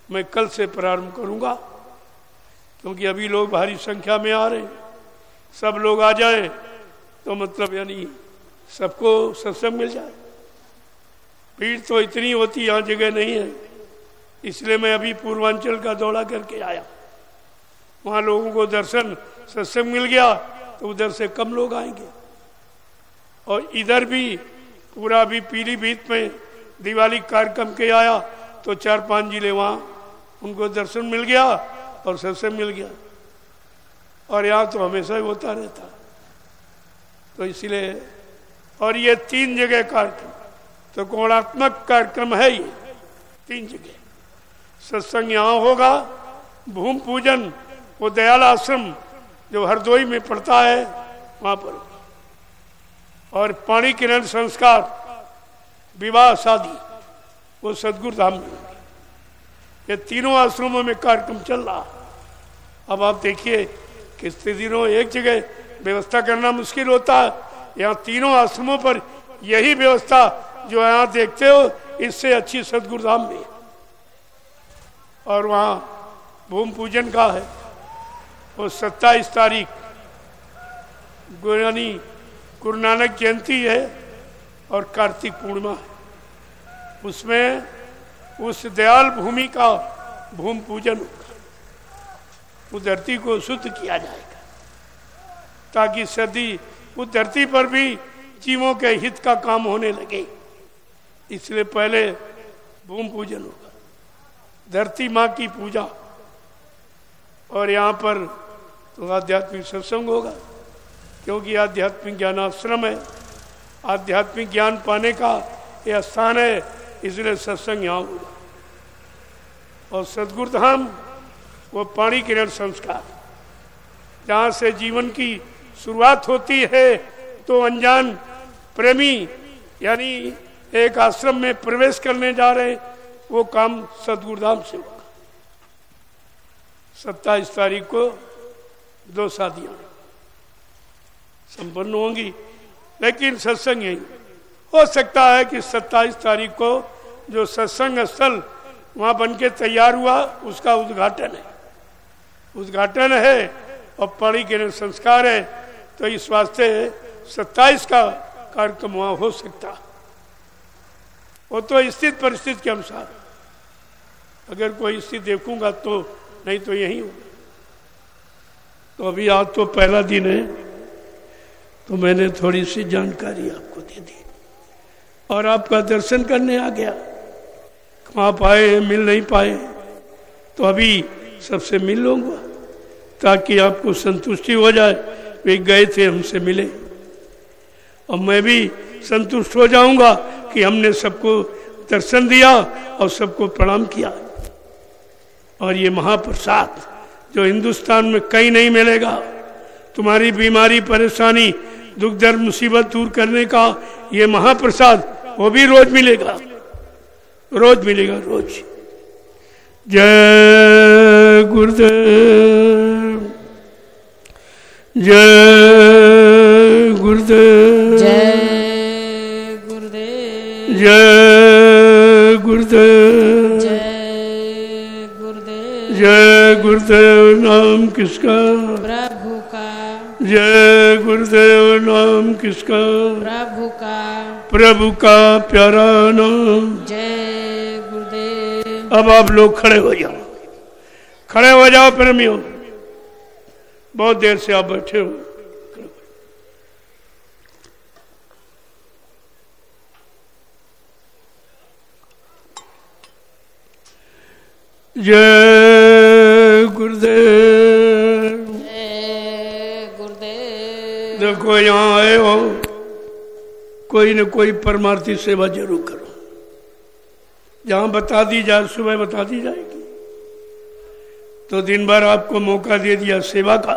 मैं कल से प्रारंभ करूँगा, क्योंकि अभी लोग भारी संख्या में आ रहे हैं। सब लोग आ जाए तो मतलब यानी सबको सत्संग मिल जाए। भीड़ तो इतनी होती यहाँ जगह नहीं है, इसलिए मैं अभी पूर्वांचल का दौड़ा करके आया। वहाँ लोगों को दर्शन, सत्संग मिल गया तो उधर से कम लोग आएँगे। और इधर भी, पूरा अभी पीलीभीत में दिवाली कार्यक्रम के आया तो चार पाँच ज़िले वहाँ उनको दर्शन मिल गया और सत्संग मिल गया। और यहाँ तो हमेशा ही होता रहता। तो इसलिए, और ये तीन जगह कार्यक्रम तो गुणात्मक कार्यक्रम है ये, तीन जगह। सत्संग यहाँ होगा, भूमि पूजन वो दयाल आश्रम जो हरदोई में पड़ता है, वहाँ पर और पानी किरण संस्कार विवाह, शादी, वो सदगुरु धाम में। ये तीनों आश्रमों में कार्यक्रम चल रहा अब आप देखिए कितने दिनों एक जगह व्यवस्था करना मुश्किल होता है। यहाँ तीनों आश्रमों पर यही व्यवस्था जो यहाँ देखते हो, इससे अच्छी सदगुरु धाम में और वहाँ भूमि पूजन का है। वो सत्ताईस तारीख गुरु नानक जयंती है। और कार्तिक पूर्णिमा। उसमें उस दयाल भूमि का भूमि पूजन होगा। वो धरती को शुद्ध किया जाएगा। ताकि सदी उस धरती पर भी जीवों के हित का काम होने लगे। इसलिए पहले भूमि पूजन होगा। धरती माँ की पूजा। और यहाँ पर तो आध्यात्मिक सत्संग होगा। क्योंकि आध्यात्मिक ज्ञान आश्रम है। आध्यात्मिक ज्ञान पाने का यह स्थान है, इसलिए सत्संग यहाँ हुआ और सदगुरु धाम, वो पाणी किरण संस्कार। जहाँ से जीवन की शुरुआत होती है तो अनजान प्रेमी, यानी एक आश्रम में प्रवेश करने जा रहे, वो काम सदगुरुधाम से होगा। सत्ताईस तारीख को दो शादियाँ। संपन्न होंगी। लेकिन सत्संग यही। हो सकता है कि सत्ताईस तारीख को जो सत्संग स्थल वहाँ बन के तैयार हुआ, उसका उद्घाटन है। उद्घाटन है और पढ़ी के संस्कार है तो इस वास्ते सत्ताईस का कार्यक्रम वहाँ हो सकता। वो तो स्थित परिस्थिति के अनुसार। अगर कोई स्थिति देखूँगा तो नहीं तो यही होगा। तो अभी आज तो पहला दिन है। तो मैंने थोड़ी सी जानकारी आपको दे दी। और आपका दर्शन करने आ गया। आप आए, मिल नहीं पाए तो अभी सबसे मिल लूँगा, ताकि आपको संतुष्टि हो जाए। वे गए थे, हमसे मिले। और मैं भी संतुष्ट हो जाऊँगा कि हमने सबको दर्शन दिया और सबको प्रणाम किया। और ये महाप्रसाद जो हिंदुस्तान में कहीं नहीं मिलेगा, तुम्हारी बीमारी, परेशानी दुख दर्द मुसीबत दूर करने का ये महाप्रसाद वो भी रोज मिलेगा। रोज मिलेगा रोज। जय गुरुदेव। जय गुरुदेव। जय गुरुदेव। जय गुरुदेव। जय गुरुदेव। जय गुरुदेव नाम किसका? प्रभु जय गुरुदेव नाम किसका? प्रभु का। प्रभु का प्यारा नाम। जय गुरुदेव। अब आप लोग खड़े हो जाओ। खड़े हो जाओ प्रेमियों। बहुत देर से आप बैठे हो। जय गुरुदेव। देखो यहाँ आए हो, कोई न कोई परमार्थी सेवा ज़रूर करो। जहाँ बता दी जाए, सुबह बता दी जाएगी। तो दिन भर आपको मौका दे दिया सेवा का,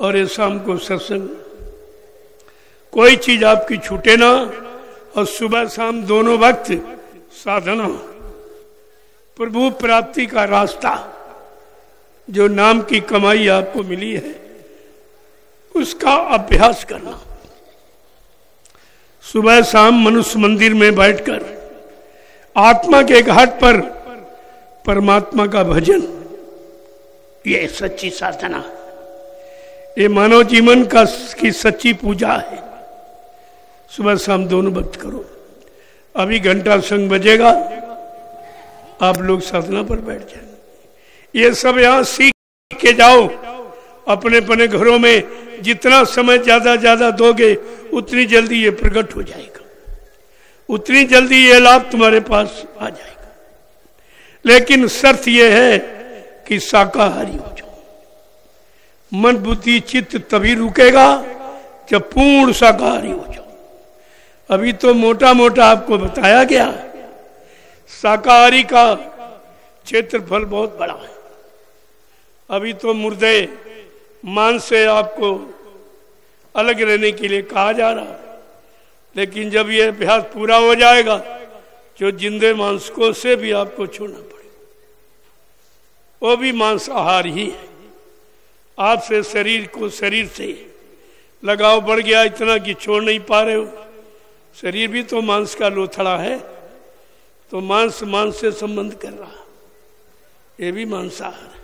और ये शाम को सत्संग। कोई चीज़ आपकी छूटे ना, और सुबह शाम दोनों वक्त साधना। प्रभु प्राप्ति का रास्ता, जो नाम की कमाई आपको मिली है उसका अभ्यास करना। सुबह शाम मनुष्य मंदिर में बैठकर आत्मा के घाट पर परमात्मा का भजन, ये सच्ची साधना। ये मानव जीवन का की सच्ची पूजा है। सुबह शाम दोनों वक्त करो। अभी घंटा संग बजेगा, आप लोग साधना पर बैठ जाए। ये सब यहाँ सीख के जाओ। अपने अपने घरों में जितना समय ज़्यादा ज़्यादा दोगे, उतनी जल्दी ये प्रकट हो जाएगा। उतनी जल्दी ये लाभ तुम्हारे पास आ जाएगा। लेकिन शर्त यह है कि शाकाहारी हो जाओ। मन बुद्धि चित्त तभी रुकेगा जब पूर्ण शाकाहारी हो जाओ। अभी तो मोटा मोटा आपको बताया गया, शाकाहारी का क्षेत्रफल बहुत बड़ा है। अभी तो मुर्दे मांस से आपको अलग रहने के लिए कहा जा रहा है। लेकिन जब यह अभ्यास पूरा हो जाएगा, जो जिंदे मांस को से भी आपको छोड़ना पड़ेगा। वो भी मांस आहार ही है। आपसे शरीर को शरीर से लगाव बढ़ गया, इतना कि छोड़ नहीं पा रहे हो। शरीर भी तो मांस का लोथड़ा है तो मांस मांस से संबंध कर रहा ये भी मांसाहार है।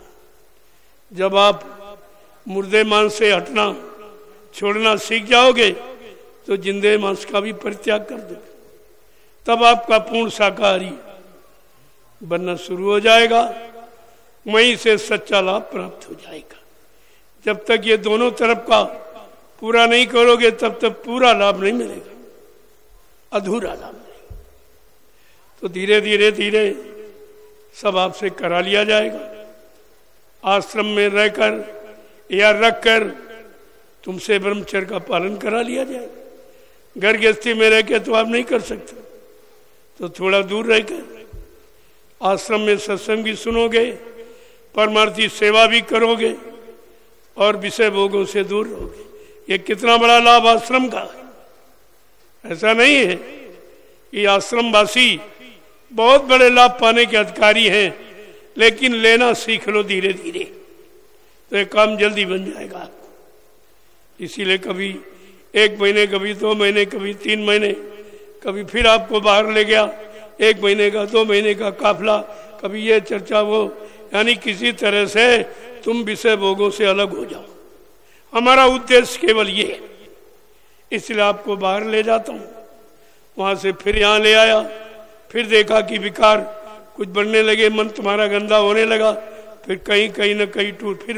जब आप मुर्दे मांस से हटना, छोड़ना सीख जाओगे तो जिंदे मांस का भी परित्याग कर दो। तब आपका पूर्ण शाकाहारी बनना शुरू हो जाएगा, वहीं से सच्चा लाभ प्राप्त हो जाएगा। जब तक ये दोनों तरफ़ का पूरा नहीं करोगे, तब तक पूरा लाभ नहीं मिलेगा, अधूरा लाभ मिलेगा तो धीरे धीरे धीरे सब आपसे करा लिया जाएगा। आश्रम में रहकर या रखकर तुमसे ब्रह्मचर्य का पालन करा लिया जाए। घर गृहस्थी में रह के तो आप नहीं कर सकते। तो थोड़ा दूर रहकर आश्रम में सत्संग भी सुनोगे, परमार्थी सेवा भी करोगे और विषय भोगों से दूर रहोगे। ये कितना बड़ा लाभ आश्रम का है। ऐसा नहीं है कि आश्रमवासी बहुत बड़े लाभ पाने के अधिकारी हैं, लेकिन लेना सीख लो धीरे धीरे तो ये काम जल्दी बन जाएगा इसीलिए कभी एक महीने, कभी दो महीने, कभी तीन महीने, कभी फिर आपको बाहर ले गया, एक महीने का, दो महीने का काफला, कभी ये चर्चा वो, यानी किसी तरह से तुम विषय भोगों से अलग हो जाओ। हमारा उद्देश्य केवल ये है। इसलिए आपको बाहर ले जाता हूँ। वहाँ से फिर यहाँ ले आया, फिर देखा कि विकार कुछ बढ़ने लगे, मन तुम्हारा गंदा होने लगा, फिर कहीं कहीं ना कहीं टूर फिर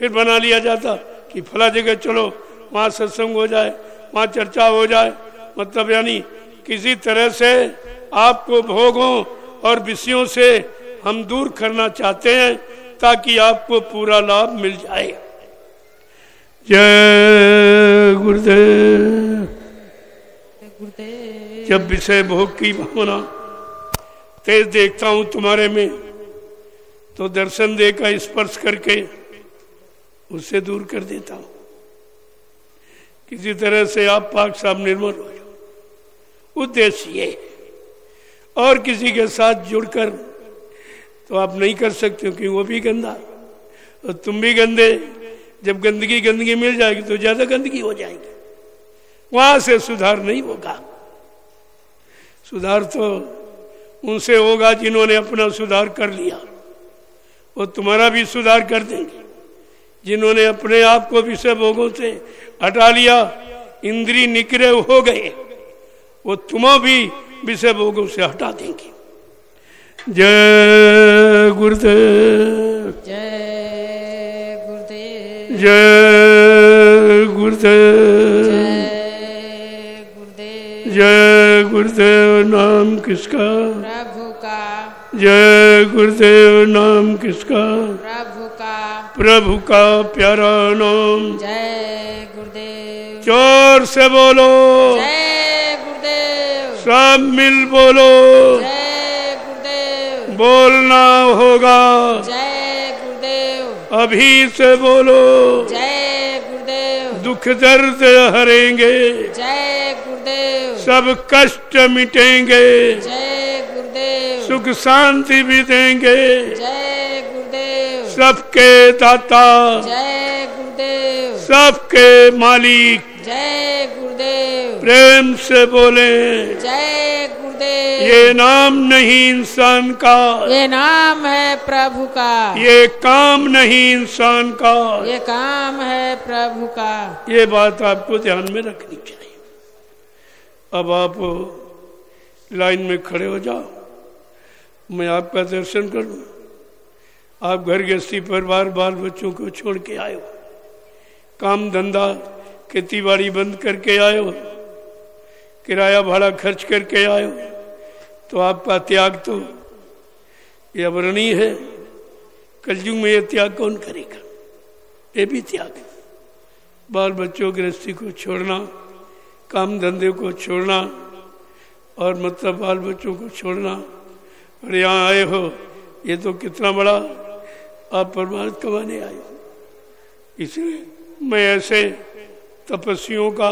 फिर बना लिया जाता कि फला जगह चलो वहाँ सत्संग हो जाए वहाँ चर्चा हो जाए। मतलब यानी किसी तरह से आपको भोगों और विषयों से हम दूर करना चाहते हैं ताकि आपको पूरा लाभ मिल जाए। जय गुरुदेव। गुरुदेव। जब विषय भोग की भावना तेज देखता हूँ तुम्हारे में तो दर्शन दे का स्पर्श करके उससे दूर कर देता हूँ। किसी तरह से आप पाक साहब निर्मल हो जाओ। उद्देश्य ये। और किसी के साथ जुड़कर तो आप नहीं कर सकते, क्योंकि वो भी गंदा और तुम भी गंदे, जब गंदगी गंदगी मिल जाएगी तो ज़्यादा गंदगी हो जाएगी। वहाँ से सुधार नहीं होगा। सुधार तो उनसे होगा जिन्होंने अपना सुधार कर लिया। वो तुम्हारा भी सुधार कर देंगे। जिन्होंने अपने आप को विषय भोगों से हटा लिया, इंद्री निकरे हो गए, वो तुम्हें भी विषय भोगों से हटा देंगे। जय गुरुदेव जय गुरुदेव। जय गुरुदेव। जय गुरुदेव। जय गुरुदेव नाम किसका? प्रभु का। जय गुरुदेव नाम किसका? प्रभु का। प्रभु का प्यारा नाम। जय गुरुदेव। ज़ोर से बोलो। जय गुरुदेव। सब मिल बोलो। जय गुरुदेव। बोलना होगा। जय गुरुदेव। अभी से बोलो। जय गुरुदेव। दुख दर्द हरेंगे। जय गुरुदेव। सब कष्ट मिटेंगे। जय गुरुदेव। सुख शांति भी देंगे। जय गुरुदेव। सबके दाता। जय गुरुदेव। सबके मालिक। जय गुरुदेव। प्रेम से बोले। जय गुरुदेव। ये नाम नहीं इंसान का। ये नाम है प्रभु का। ये काम नहीं इंसान का। ये काम है प्रभु का। ये बात आपको ध्यान में रखनी चाहिए। अब आप लाइन में खड़े हो जाओ। मैं आपका दर्शन करूँ। आप घर गृहस्थी परिवार बाल बच्चों को छोड़ के आए हो। काम धंधा खेती बाड़ी बंद करके आए हो। किराया भाड़ा खर्च करके आए हो। तो आपका त्याग तो ये अवर्णीय है। कलयुग में ये त्याग कौन करेगा? ये भी त्याग है। बाल बच्चों गृहस्थी को छोड़ना, काम धंधे को छोड़ना और मतलब बाल बच्चों को छोड़ना और यहाँ आए हो, ये तो कितना बड़ा आप परमार्थ कमाने आए हो। इसलिए मैं ऐसे तपस्वियों का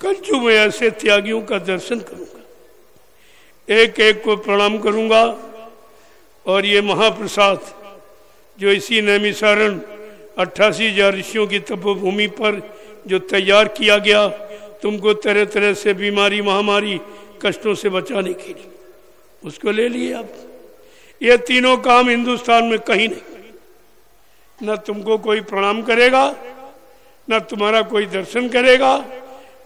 कलजू में ऐसे त्यागियों का दर्शन करूँगा। एक एक को प्रणाम करूँगा और ये महाप्रसाद जो इसी नैमिसारण अट्ठासी हज़ार ऋषियों की तपोभूमि पर जो तैयार किया गया, तुमको तरह तरह से बीमारी, महामारी, कष्टों से बचाने के लिए। उसको ले लिए आप। ये तीनों काम हिंदुस्तान में कहीं नहीं। न तुमको कोई प्रणाम करेगा, न तुम्हारा कोई दर्शन करेगा,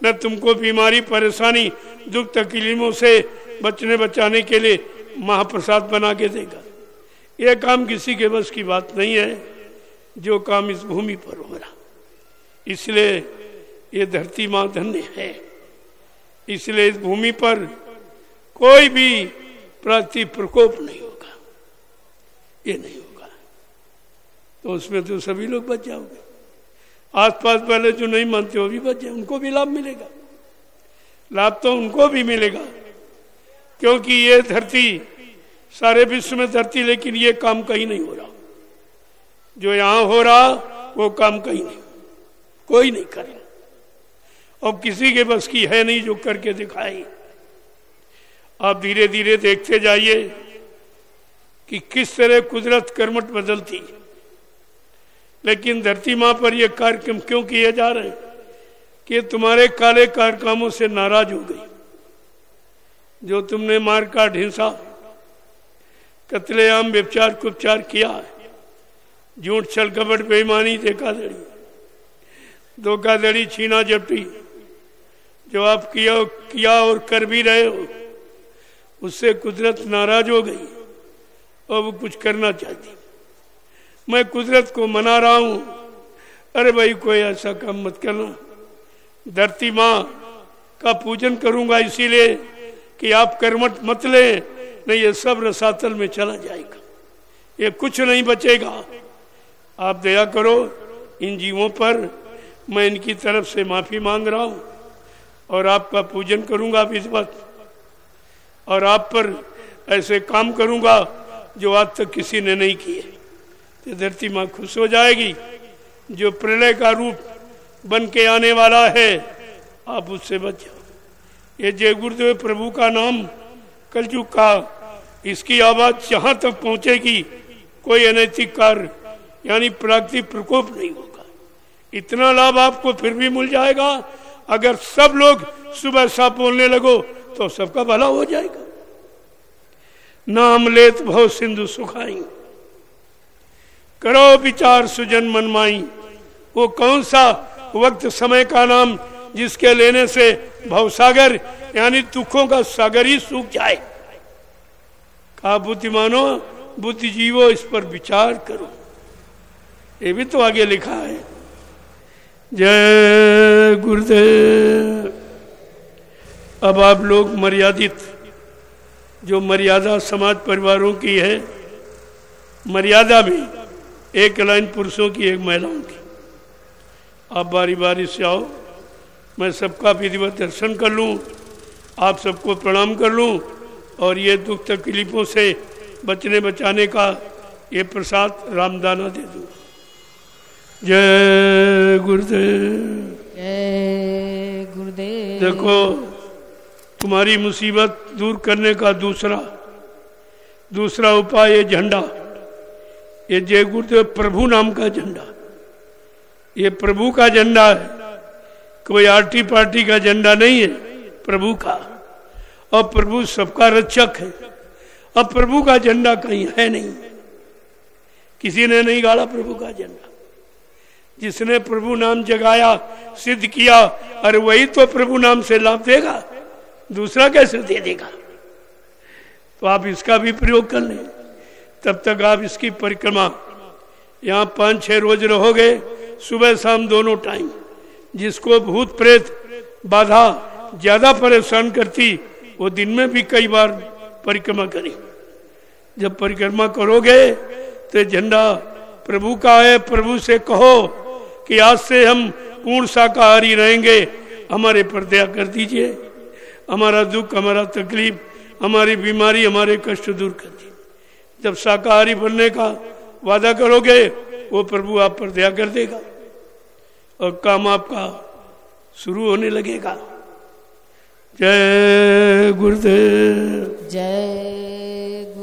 न तुमको बीमारी, परेशानी, दुख, तकलीफों से बचने, बचाने के लिए महाप्रसाद बना के देगा। यह काम किसी के बस की बात नहीं है, जो काम इस भूमि पर हो रहा। इसलिए ये धरती माँ धन्य है। इसलिए इस भूमि पर कोई भी प्राति प्रकोप नहीं होगा। ये नहीं होगा। तो उसमें तो सभी लोग बच जाओगे। आसपास वाले जो नहीं मानते वो भी बच जाए, उनको भी लाभ मिलेगा। लाभ तो उनको भी मिलेगा। क्योंकि ये धरती, सारे विश्व में धरती, लेकिन ये काम कहीं नहीं हो रहा। जो यहाँ हो रहा, वो काम कहीं नहीं। कोई नहीं कर रहा और किसी के बस की है नहीं जो करके दिखाए। आप धीरे धीरे देखते जाइए कि किस तरह कुदरत कर्मठ बदलती लेकिन धरती माँ पर यह कार्यक्रम क्यों किए जा रहे हैं? कि तुम्हारे काले कार्यक्रमों से नाराज़ हो गई। जो तुमने मार काट, हिंसा, कतलेआम व्यपचार कुपचार किया है, झूठ छल कपट बेईमानी, धोखाधड़ी धोखाधड़ी, छीना जपटी जो आप किया किया और कर भी रहे हो उससे कुदरत नाराज़ हो गई और वो कुछ करना चाहती। मैं कुदरत को मना रहा हूँ। अरे भाई, कोई ऐसा काम मत करना। धरती माँ का पूजन करूँगा इसीलिए कि आप कर्मठ मत ले, नहीं ये सब रसातल में चला जाएगा। ये कुछ नहीं बचेगा। आप दया करो, इन जीवों पर मैं इनकी तरफ़ से माफ़ी मांग रहा हूँ और आपका पूजन करूँगा विधिवत और आप पर ऐसे काम करूँगा जो आज तक किसी ने नहीं किए। तो धरती माँ खुश हो जाएगी। जो प्रलय का रूप बन के आने वाला है, आप उससे बच जाओ। ये जय गुरुदेव प्रभु का नाम कलयुग का इसकी आवाज़ जहाँ तक पहुंचेगी, कोई अनैतिक कार्य यानी प्राकृतिक प्रकोप नहीं होगा। इतना लाभ आपको फिर भी मिल जाएगा। अगर सब लोग सुबह सा बोलने लगो तो सबका भला हो जाएगा। नाम लेत भव सिंधु सुखाई। करो विचार सुजन मनमाई। वो कौन सा वक्त समय का नाम जिसके लेने से भवसागर यानी दुखों का सागर ही सूख जाए? कहा बुद्धिमानो बुद्धिजीवो, इस पर विचार करो। ये भी तो आगे लिखा है। जय गुरुदेव। अब आप लोग मर्यादित जो मर्यादा समाज परिवारों की है मर्यादा भी एक लाइन पुरुषों की एक महिलाओं की। आप बारी बारी से आओ मैं सबका विधिवत दर्शन कर लूँ आप सबको प्रणाम कर लूँ और ये दुख तकलीफों से बचने बचाने का ये प्रसाद रामदाना दे दूँ। जय गुरुदेव। जय गुरुदेव। देखो तुम्हारी मुसीबत दूर करने का दूसरा दूसरा उपाय ये झंडा। ये जय गुरुदेव प्रभु नाम का झंडा। ये प्रभु का झंडा है। कोई आरटी पार्टी का झंडा नहीं है प्रभु का। और प्रभु सबका रक्षक है। अब प्रभु का झंडा कहीं है नहीं। किसी ने नहीं गाड़ा प्रभु का झंडा। जिसने प्रभु नाम जगाया, सिद्ध किया, अरे वही तो प्रभु नाम से लाभ देगा। दूसरा कैसे दे देगा? तो आप इसका भी प्रयोग कर लें। तब तक आप इसकी परिक्रमा, यहाँ पाँच छह रोज रहोगे, सुबह शाम दोनों टाइम। जिसको भूत प्रेत बाधा ज़्यादा परेशान करती, वो दिन में भी कई बार परिक्रमा करें। जब परिक्रमा करोगे तो झंडा प्रभु का है, प्रभु से कहो कि आज से हम पूर्ण शाकाहारी रहेंगे। हमारे पर दया कर दीजिए। हमारा दुख, हमारा तकलीफ़, हमारी बीमारी, हमारे कष्ट दूर कर दी। जब शाकाहारी बनने का वादा करोगे, वो प्रभु आप पर दया कर देगा और काम आपका शुरू होने लगेगा। जय गुरुदेव। जय